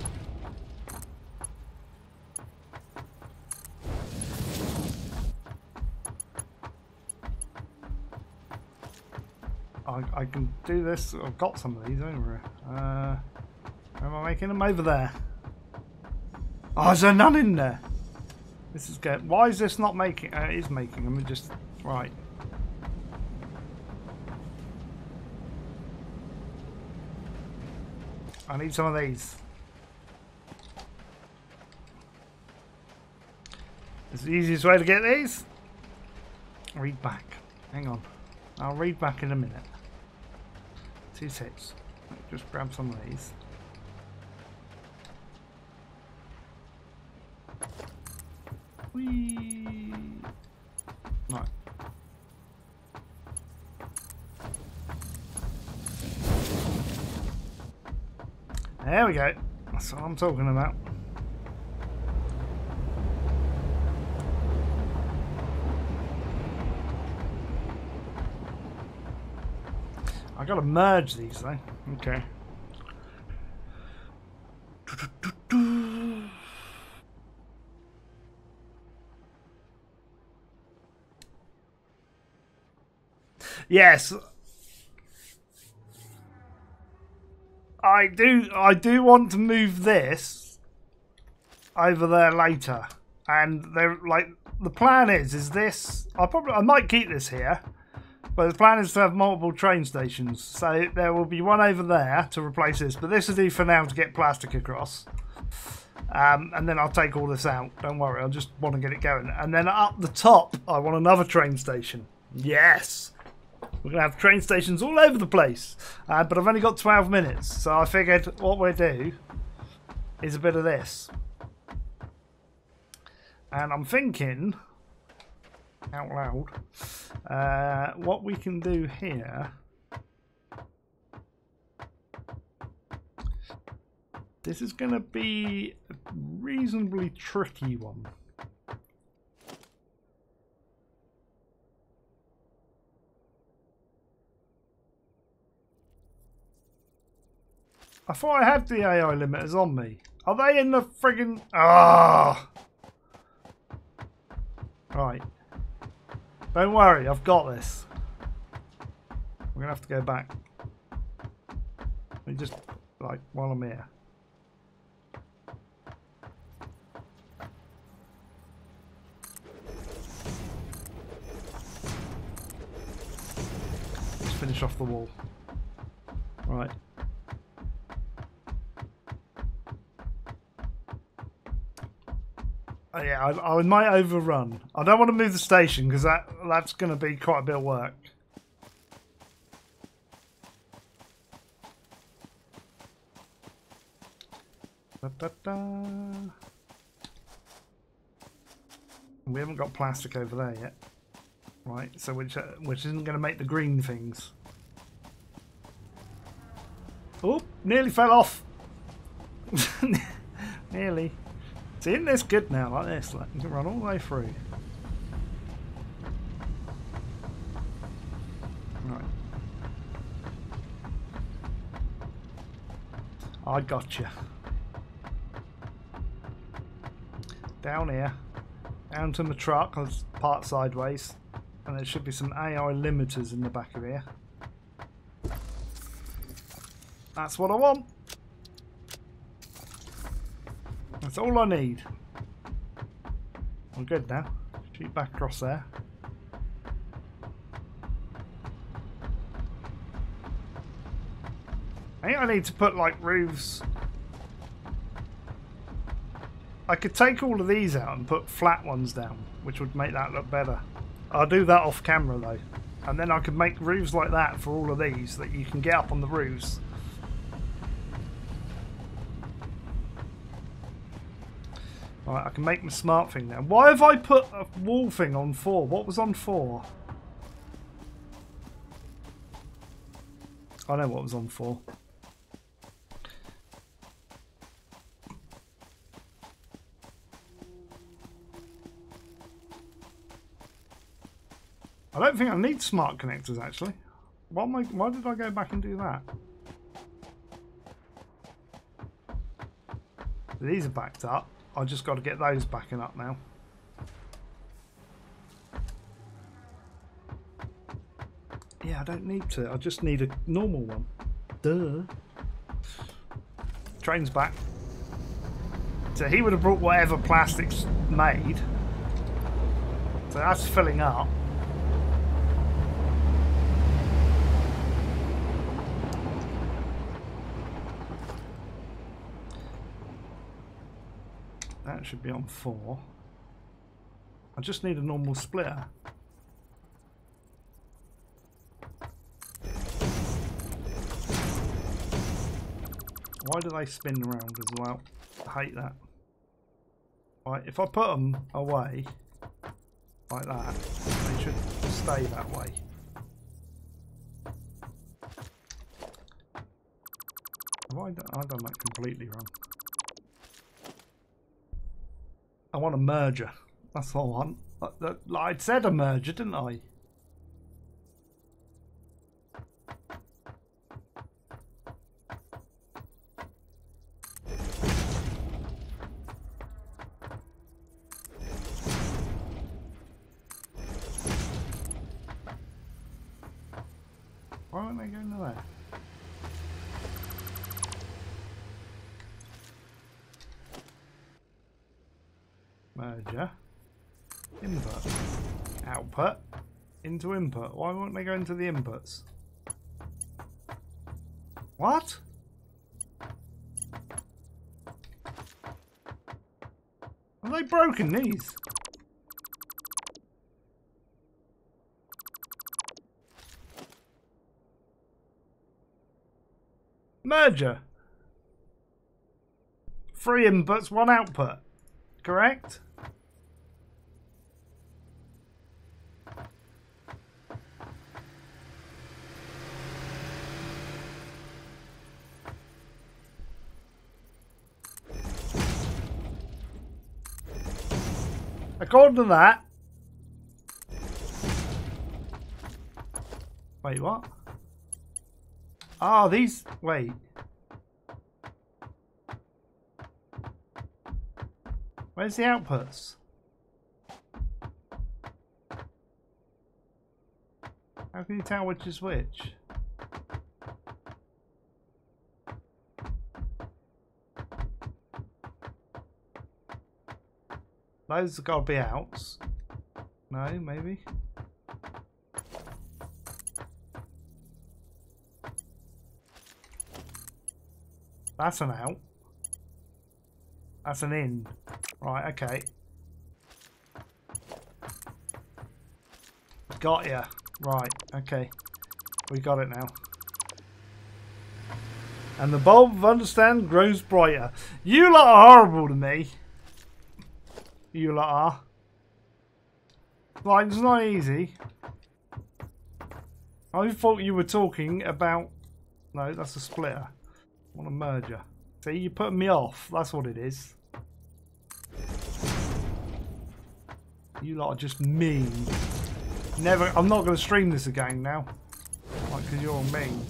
I, I can do this. I've got some of these over here. Uh, where am I making them? Over there. Oh, is there none in there? This is good. Why is this not making? Uh, it is making them. Just right. I need some of these. It's the easiest way to get these. Read back. Hang on. I'll read back in a minute. Two tips. Just grab some of these. Whee! Right. There we go. That's what I'm talking about. I gotta merge these though. Okay. Yes. I do I do want to move this over there later. And they're like the plan is is this I probably I might keep this here. But the plan is to have multiple train stations. So there will be one over there to replace this. But this will do for now to get plastic across. Um, and then I'll take all this out. Don't worry, I just want to get it going. And then up the top, I want another train station. Yes! We're going to have train stations all over the place. Uh, but I've only got 12 minutes. So I figured what we'll do is a bit of this. And I'm thinking out loud. Uh, what we can do here. This is going to be a reasonably tricky one. I thought I had the AI limiters on me. Are they in the friggin... Ah! Right. Don't worry, I've got this. We're going to have to go back. Let just, like, while I'm here. Let's finish off the wall. Right. Oh, yeah, I, I might overrun. I don't want to move the station because that that's going to be quite a bit of work. Da, da, da. We haven't got plastic over there yet. Right, so which uh, which isn't going to make the green things. Oh, nearly fell off. nearly. See, isn't this good now, like this? Like, you can run all the way through. Right. I got you. Down here. Down to the truck, I'll park sideways. And there should be some AI limiters in the back of here. That's what I want. That's all I need. I'm good now. Shoot back across there. I think I need to put like roofs. I could take all of these out and put flat ones down, which would make that look better. I'll do that off camera though. And then I could make roofs like that for all of these that you can get up on the roofs Right, I can make my smart thing now. Why have I put a wall thing on 4? What was on 4? I know what was on 4. I don't think I need smart connectors actually. Why, I, why did I go back and do that? These are backed up. I just got to get those backing up now. yeah, I don't need to. I just need a normal one. Duh. Train's back. So he would have brought whatever plastic's made. So that's filling up. That should be on four. I just need a normal splitter. Why do they spin around as well? I hate that. Right, if I put them away like that, they should stay that way. Have I done, I've done that completely wrong. I want a merger. That's all I want. I'd said a merger, didn't I? Why aren't they going to there? Merger. Input. Output. Into input. Why won't they go into the inputs? What? Have they broken these? Merger. Three inputs, one output. Correct? According to that. Wait, what? Oh, these... Wait. Where's the outputs? How can you tell which is which? Those have got to be outs. No, maybe? That's an out. That's an in. Right, okay. Got ya. Right, okay. We got it now. And the bulb of understand grows brighter. You lot are horrible to me. You lot are. Like, it's not easy. I thought you were talking about... No, that's a splitter. I want a merger. See, you're putting me off. That's what it is. You lot are just mean. Never. I'm not going to stream this again now. Like, because you're mean.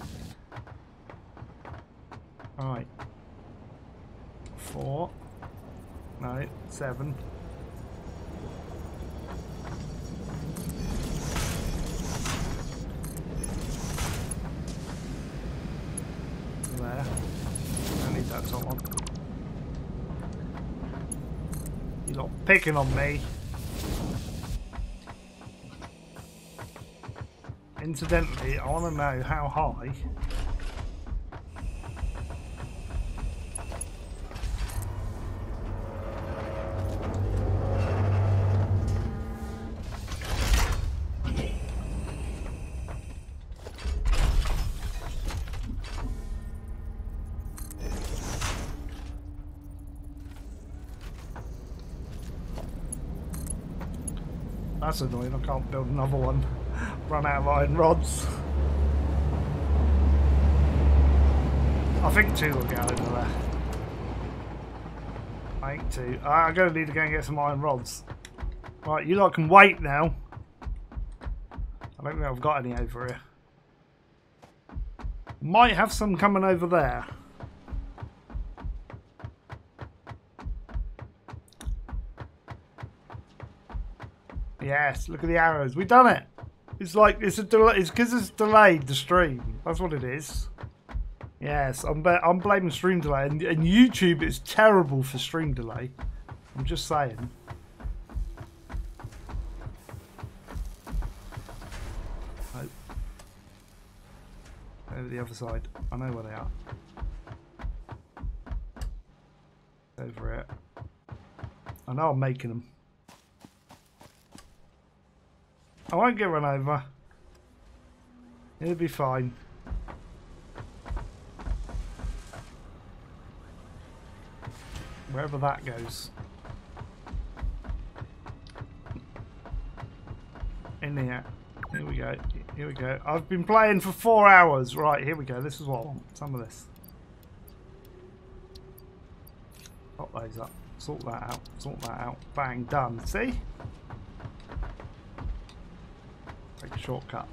Alright. Four. No, seven. I need that top one. You lot picking on me. Incidentally, I want to know how high Annoying, I can't build another one. Run out of iron rods. I think two will go over there. I think two. Ah, I'm going to need to go and get some iron rods. Right, you lot can wait now. I don't think I've got any over here. Might have some coming over there. Yes, look at the arrows. We've done it. It's like it's a delay. It's because it's delayed the stream. That's what it is. Yes, I'm I'm blaming stream delay, and, and YouTube is terrible for stream delay. I'm just saying. Oh. Over the other side. I know where they are. Over it. I know I'm making them. I won't get run over. It'll be fine. Wherever that goes. In here. Here we go. Here we go. I've been playing for four hours. Right, here we go. This is what I want. Some of this. Pop those up. Sort that out. Sort that out. Bang. Done. See? Take a shortcut.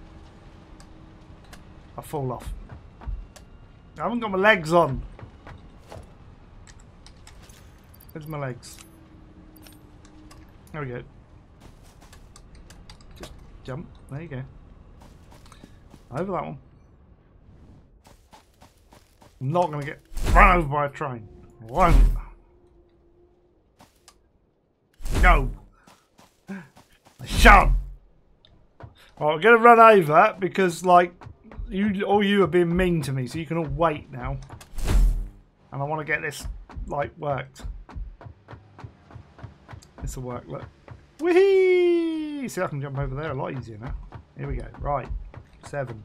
I fall off. I haven't got my legs on. Where's my legs? There we go. Just jump. There you go. Over that one. I'm not going to get run over by a train. One. Go. Shut Right, I'm going to run over because, like, you all you are being mean to me, so you can all wait now. And I want to get this, like, worked. This will work, look. Whee! See, I can jump over there a lot easier now. Here we go. Right. Seven.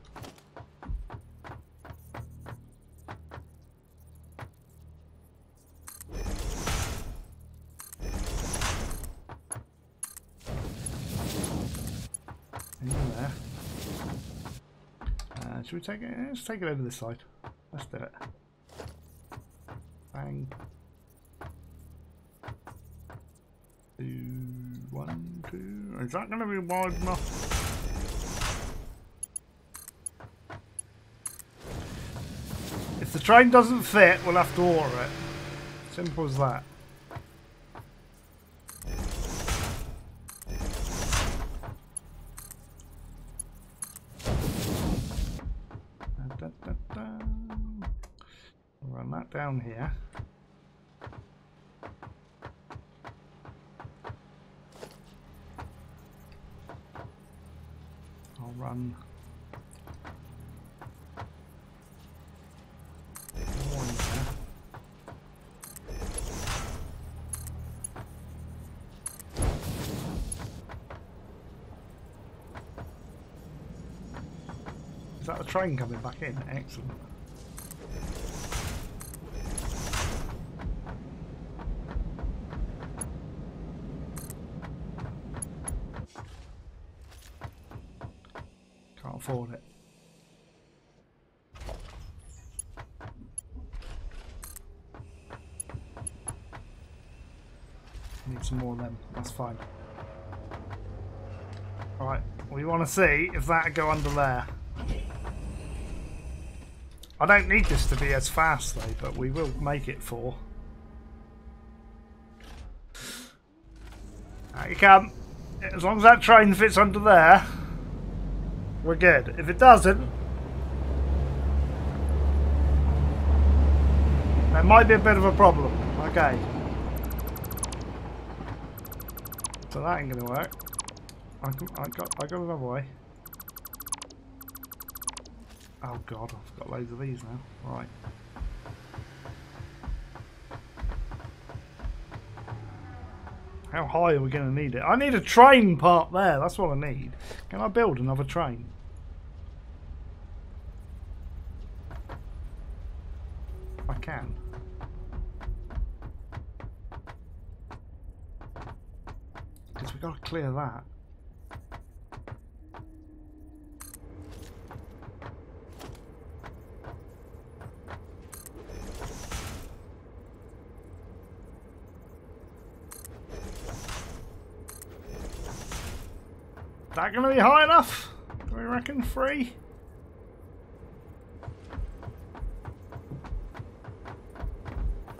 Should we take it? Let's take it over this side. Let's do it. Bang. Two, one, two. Is that going to be wide enough? If the train doesn't fit, we'll have to order it. Simple as that. Down here. I'll run Is that the train coming back in? Excellent. Afford it. Need some more of them. That's fine. Alright, we want to see if that go under there. I don't need this to be as fast though, but we will make it for. You come. As long as that train fits under there we're good. If it doesn't, that might be a bit of a problem. Okay. So that ain't gonna work. I, I got I got another way. Oh god, I've got loads of these now. Right. How high are we going to need it? I need a train part there. That's what I need. Can I build another train? I can. Because we've got to clear that. going to be high enough? Do we reckon three?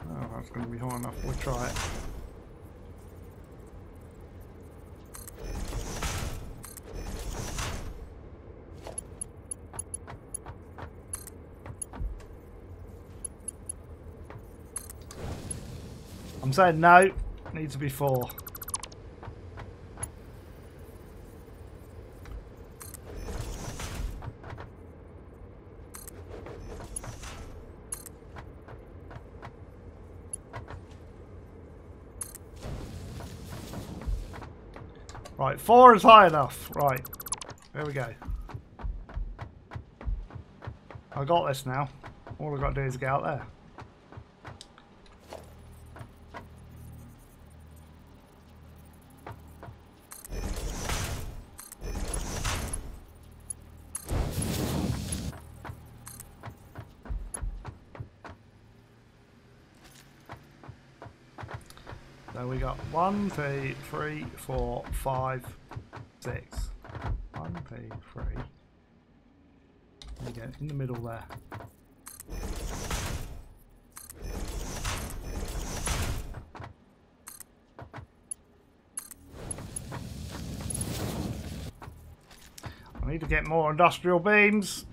Oh, that's going to be high enough. We'll try it. I'm saying no. Needs to be four. Four is high enough. Right, there we go. I got this now. All I've got to do is get out there. So we got one, two, three, four, five, six. One, two, three. There you go, in the middle there. I need to get more industrial beams.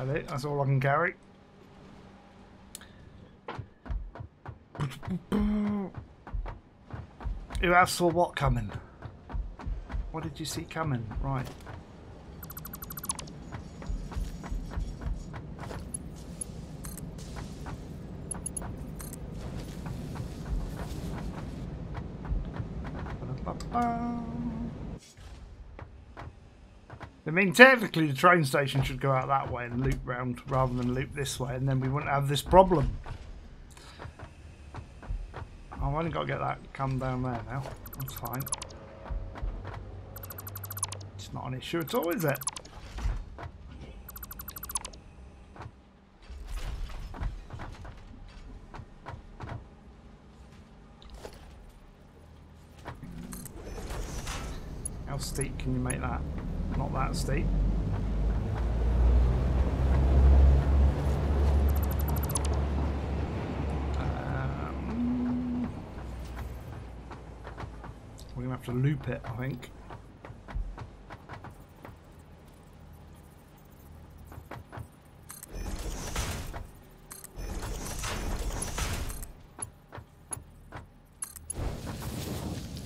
That's it, that's all I can carry. Who else saw what coming? What did you see coming? Right. Ba-da-ba-ba. I mean, technically the train station should go out that way and loop round rather than loop this way, and then we wouldn't have this problem. I've only got to get that come down there now. That's fine. It's not an issue at all, is it? How steep can you make that? Not that steep. Um, we're gonna have to loop it, I think.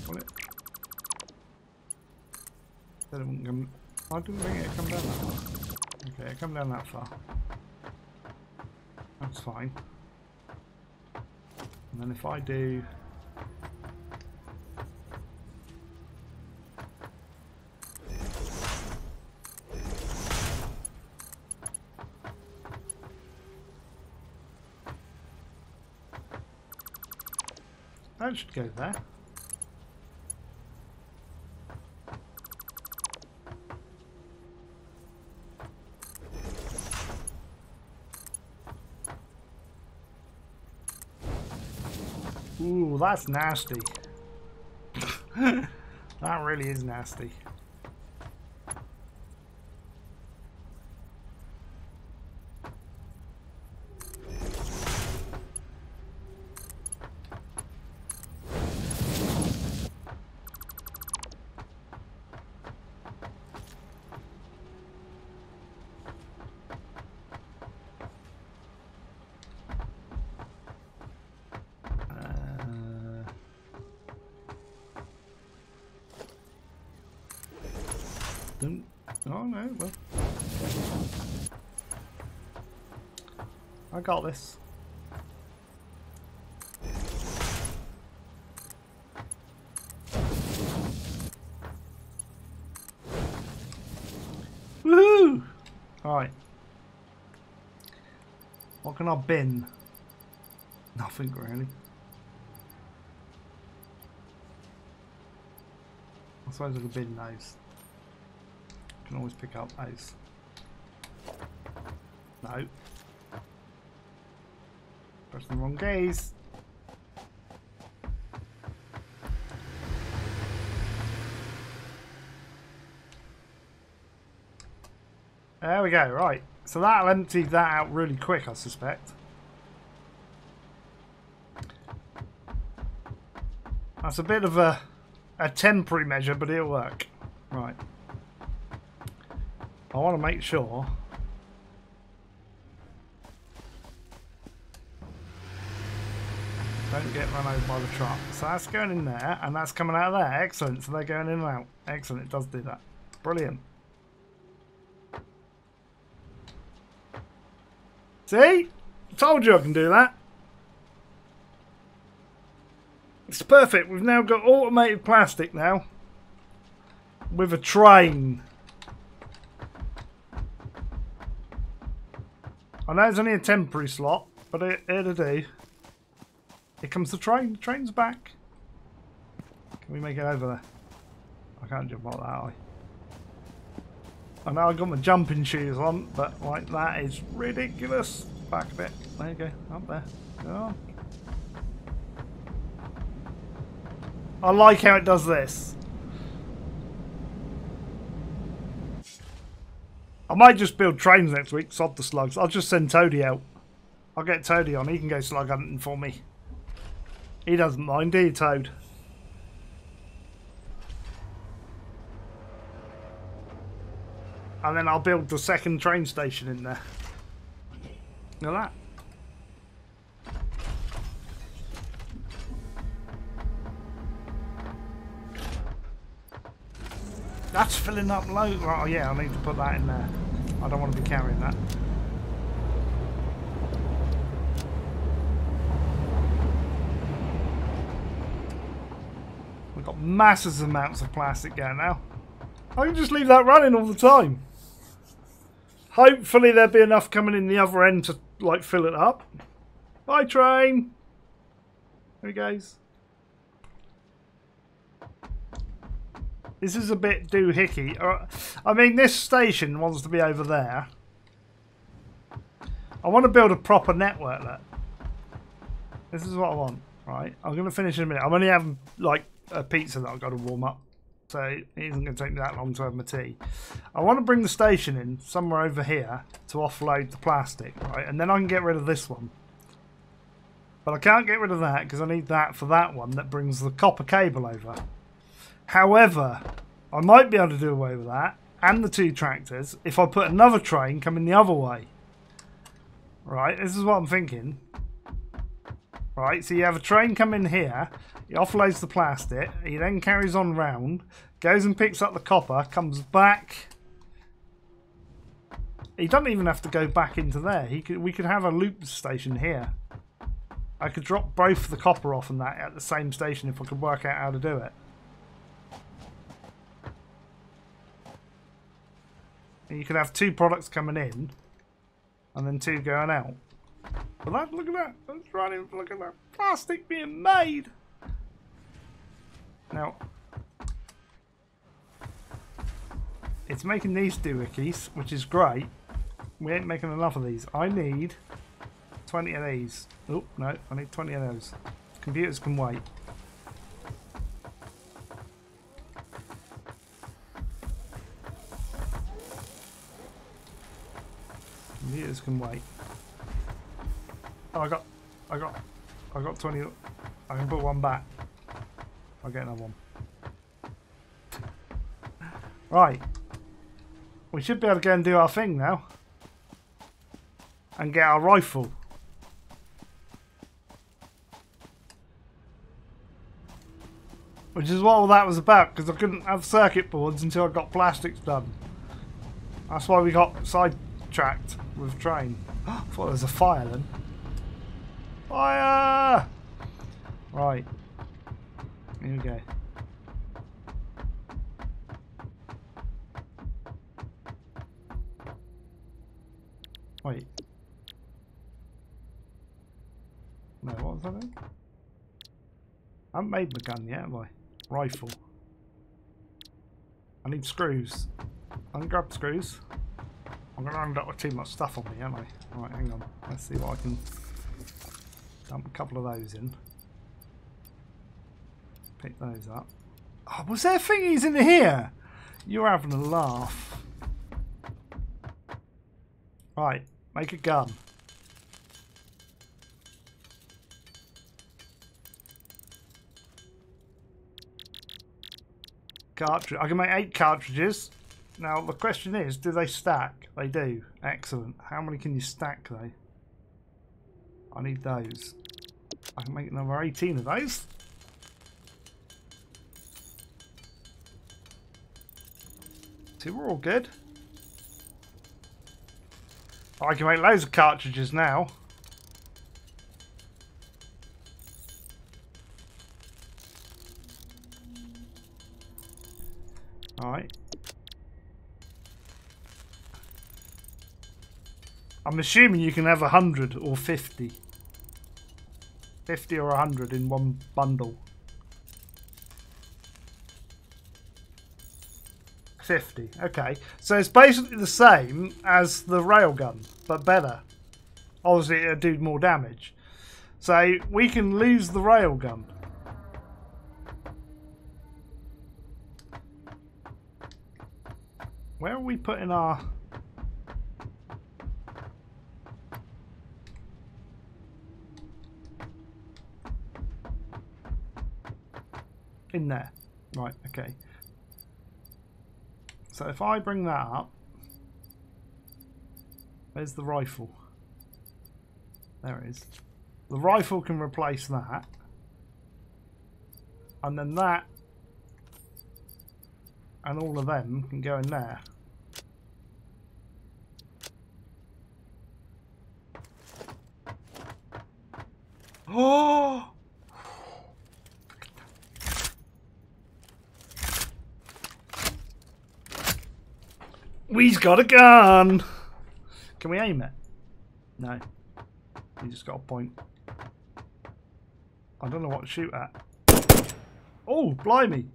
Got it. Said it wouldn't come. I didn't think it come down that far. Okay, it come down that far. That's fine. And then if I do That should go there. Ooh, that's nasty. that really is nasty. Uh, don't. Oh no. Well, I got this. Woohoo! Right. What can I bin? Nothing really. I suppose I could bin those. Can always pick up those. No. Press the wrong keys. There we go, right. So that'll empty that out really quick, I suspect. That's a bit of a, a temporary measure, but it'll work. Right. I want to make sure get run over by the truck. So that's going in there, and that's coming out of there. Excellent. So they're going in and out. Excellent. It does do that. Brilliant. See? Told you I can do that. It's perfect. We've now got automated plastic now. With a train. I know it's only a temporary slot, but it, it'll do. Here comes the train. The train's back. Can we make it over there? I can't jump like that, I. I know I've got my jumping shoes on, but like that is ridiculous. Back a bit. There you go. Up there. Go on. I like how it does this. I might just build trains next week, sod the slugs. I'll just send Toady out. I'll get Toady on, he can go slug hunting for me. He doesn't mind, you, Toad? And then I'll build the second train station in there. Look at that. That's filling up low. Oh yeah, I need to put that in there. I don't want to be carrying that. We've got massive amounts of plastic going now. I can just leave that running all the time. Hopefully there'll be enough coming in the other end to like fill it up. Bye train. There he goes. This is a bit doohickey. Uh, I mean, this station wants to be over there. I want to build a proper network there. This is what I want, right? I'm going to finish in a minute. I'm only having, like, a pizza that I've got to warm up. So it isn't going to take me that long to have my tea. I want to bring the station in somewhere over here to offload the plastic, right? And then I can get rid of this one. But I can't get rid of that because I need that for that one that brings the copper cable over. However, I might be able to do away with that and the two tractors if I put another train coming the other way. Right, this is what I'm thinking. Right, so you have a train come in here, he offloads the plastic, he then carries on round, goes and picks up the copper, comes back. He doesn't even have to go back into there. He could, we could have a loop station here. I could drop both the copper off and that at the same station if I could work out how to do it. And you could have two products coming in and then two going out. But that, look at that. That's running. Look at that plastic being made. Now, it's making these doohickeys, which is great. We ain't making enough of these. I need 20 of these. Oh, no, I need 20 of those. Computers can wait. Computers can wait. Oh, I got, I got, I got 20. I can put one back. I'll get another one. Right. We should be able to go and do our thing now. And get our rifle. Which is what all that was about, because I couldn't have circuit boards until I got plastics done. That's why we got sidetracked with train. I thought there was a fire then. Fire! Right. Here we go. Wait. No, what I think. I haven't made my gun yet, have I? Rifle. I need screws. I can grab screws. I'm going to end up with too much stuff on me, aren't I? Right, hang on. Let's see what I can dump a couple of those in. Pick those up. Oh, was there thingies in here? You're having a laugh. Right, make a gun. Cartridge. I can make eight cartridges. Now the question is, do they stack? They do. Excellent. How many can you stack though? I need those. I can make another 18 of those. See, we're all good. I can make loads of cartridges now. Alright. I'm assuming you can have a hundred or fifty. Fifty or a hundred in one bundle. Fifty. Okay. So it's basically the same as the railgun, but better. Obviously it'll do more damage. So we can lose the railgun. Where are we putting our... In there. Right, okay. So if I bring that up... There's the rifle. There it is. The rifle can replace that. And then that and all of them can go in there. Oh! We've got a gun! Can we aim it? No. You just got a point. I don't know what to shoot at. Oh, blimey!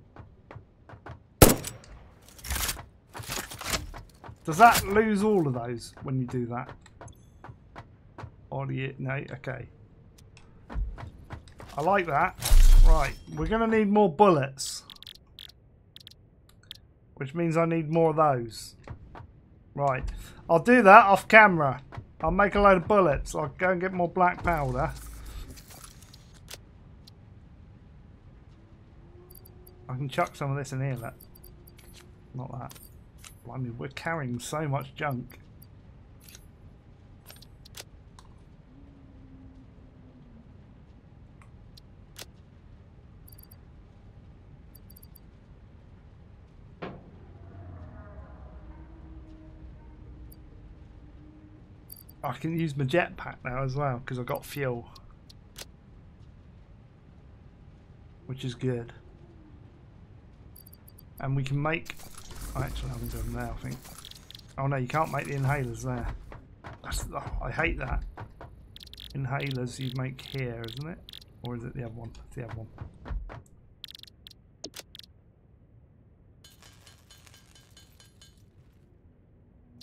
Does that lose all of those when you do that? Or do you... No, okay. I like that. Right, we're going to need more bullets. Which means I need more of those. Right, I'll do that off camera. I'll make a load of bullets. I'll go and get more black powder. I can chuck some of this in here, look. Not that. I mean, we're carrying so much junk. I can use my jetpack now as well because I've got fuel. Which is good. And we can make I actually haven't done there, I think. Oh no, you can't make the inhalers there. Oh, I hate that. Inhalers you make here, isn't it? Or is it the other one? It's the other one.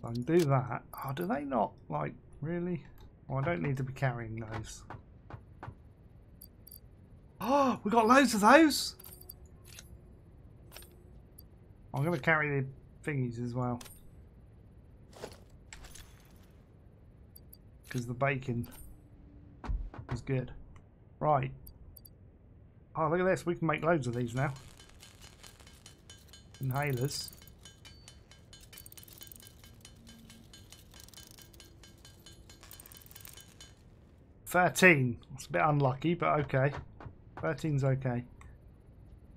I can do that. Oh, do they not, like, really? Oh, I don't need to be carrying those. Oh, we got loads of those! I'm going to carry the thingies as well. Because the bacon is good. Right. Oh, look at this. We can make loads of these now. Inhalers. Thirteen. It's a bit unlucky, but okay. Thirteen's okay.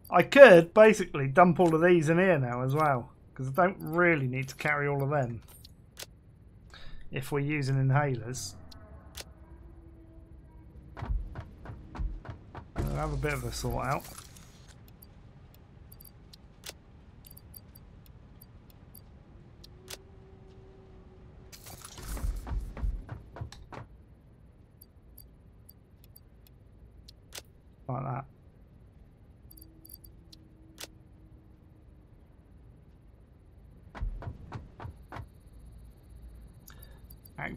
I could basically dump all of these in here now as well because I don't really need to carry all of them if we're using inhalers. I'll have a bit of a sort out. Like that.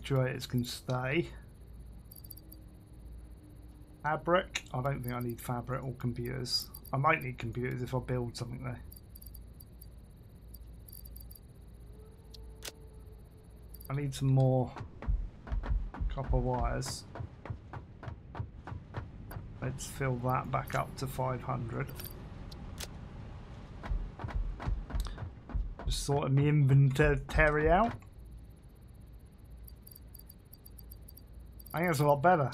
Actuators can stay. Fabric? I don't think I need fabric or computers. I might need computers if I build something there. I need some more copper wires. Let's fill that back up to 500. Just sorting the inventory out. I think it's a lot better.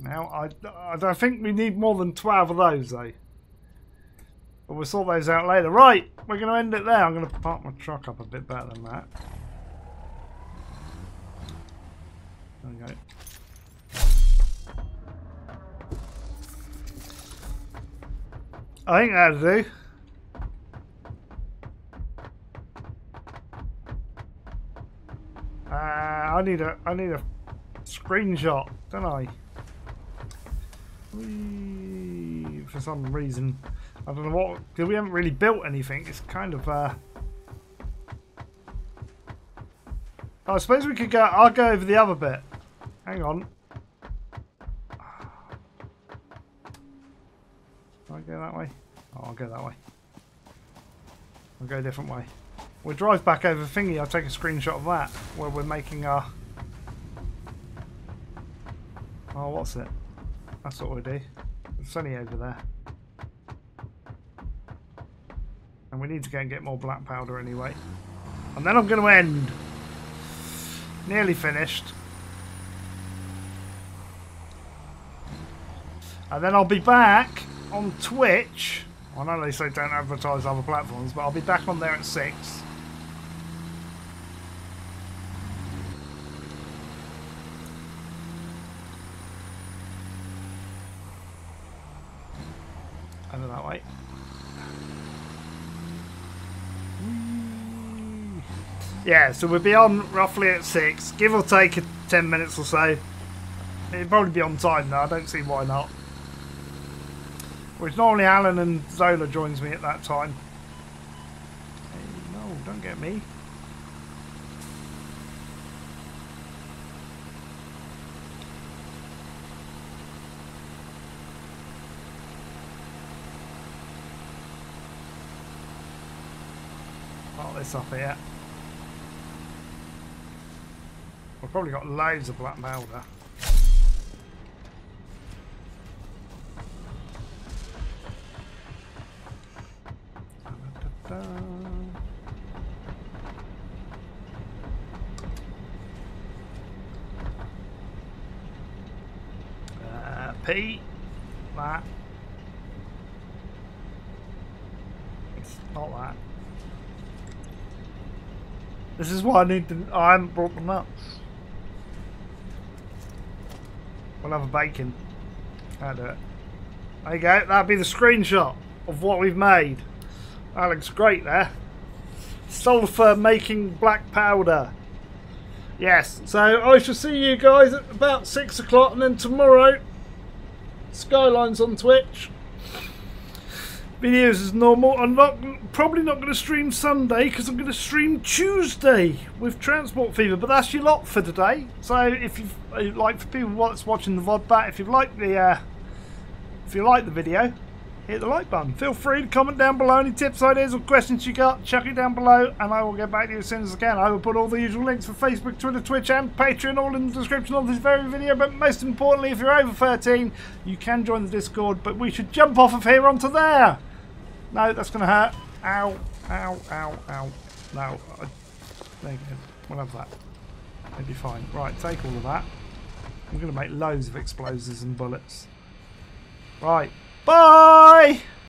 Now, I, I think we need more than 12 of those, though. But we'll sort those out later. Right, we're going to end it there. I'm going to park my truck up a bit better than that. There we go. I think that'll do. I need a I need a screenshot, don't I? Whee, for some reason, I don't know what. Because we haven't really built anything. It's kind of. Uh, I suppose we could go. I'll go over the other bit. Hang on. I go that way? Oh, I'll go that way. I'll go a different way. We'll drive back over thingy. I'll take a screenshot of that where we're making our. Oh, what's it? That's what we do. It's only over there. And we need to go and get more black powder anyway. And then I'm going to end. Nearly finished. And then I'll be back on Twitch. I know they say don't advertise other platforms, but I'll be back on there at 6. Over that way. Yeah, so we'll be on roughly at 6, give or take 10 minutes or so. It'll probably be on time now, I don't see why not. Which normally Alan and Zola joins me at that time. Hey, no, don't get me. Not this up here. We've probably got loads of black powder. Uh, P, that. It's not that. This is why I need to. I haven't brought them up. We'll have a bacon. That'll do it. There you go. That'll be the screenshot of what we've made. That looks great there. Sulfur making black powder. Yes, so I shall see you guys at about 6 o'clock and then tomorrow, Skylines on Twitch. Videos as normal. I'm not probably not going to stream Sunday because I'm going to stream Tuesday with Transport Fever. But that's your lot for today. So if you uh, like, for people that's watching the VOD back, if you like the uh, if you like the video, hit the like button. Feel free to comment down below any tips, ideas, or questions you got. Chuck it down below, and I will get back to you as soon as I can. I will put all the usual links for Facebook, Twitter, Twitch, and Patreon all in the description of this very video. But most importantly, if you're over 13, you can join the Discord. But we should jump off of here onto there. No, that's going to hurt. Ow, ow, ow, ow. No, there you go. We'll have that. It'll be fine. Right, take all of that. I'm going to make loads of explosives and bullets. Right. Bye!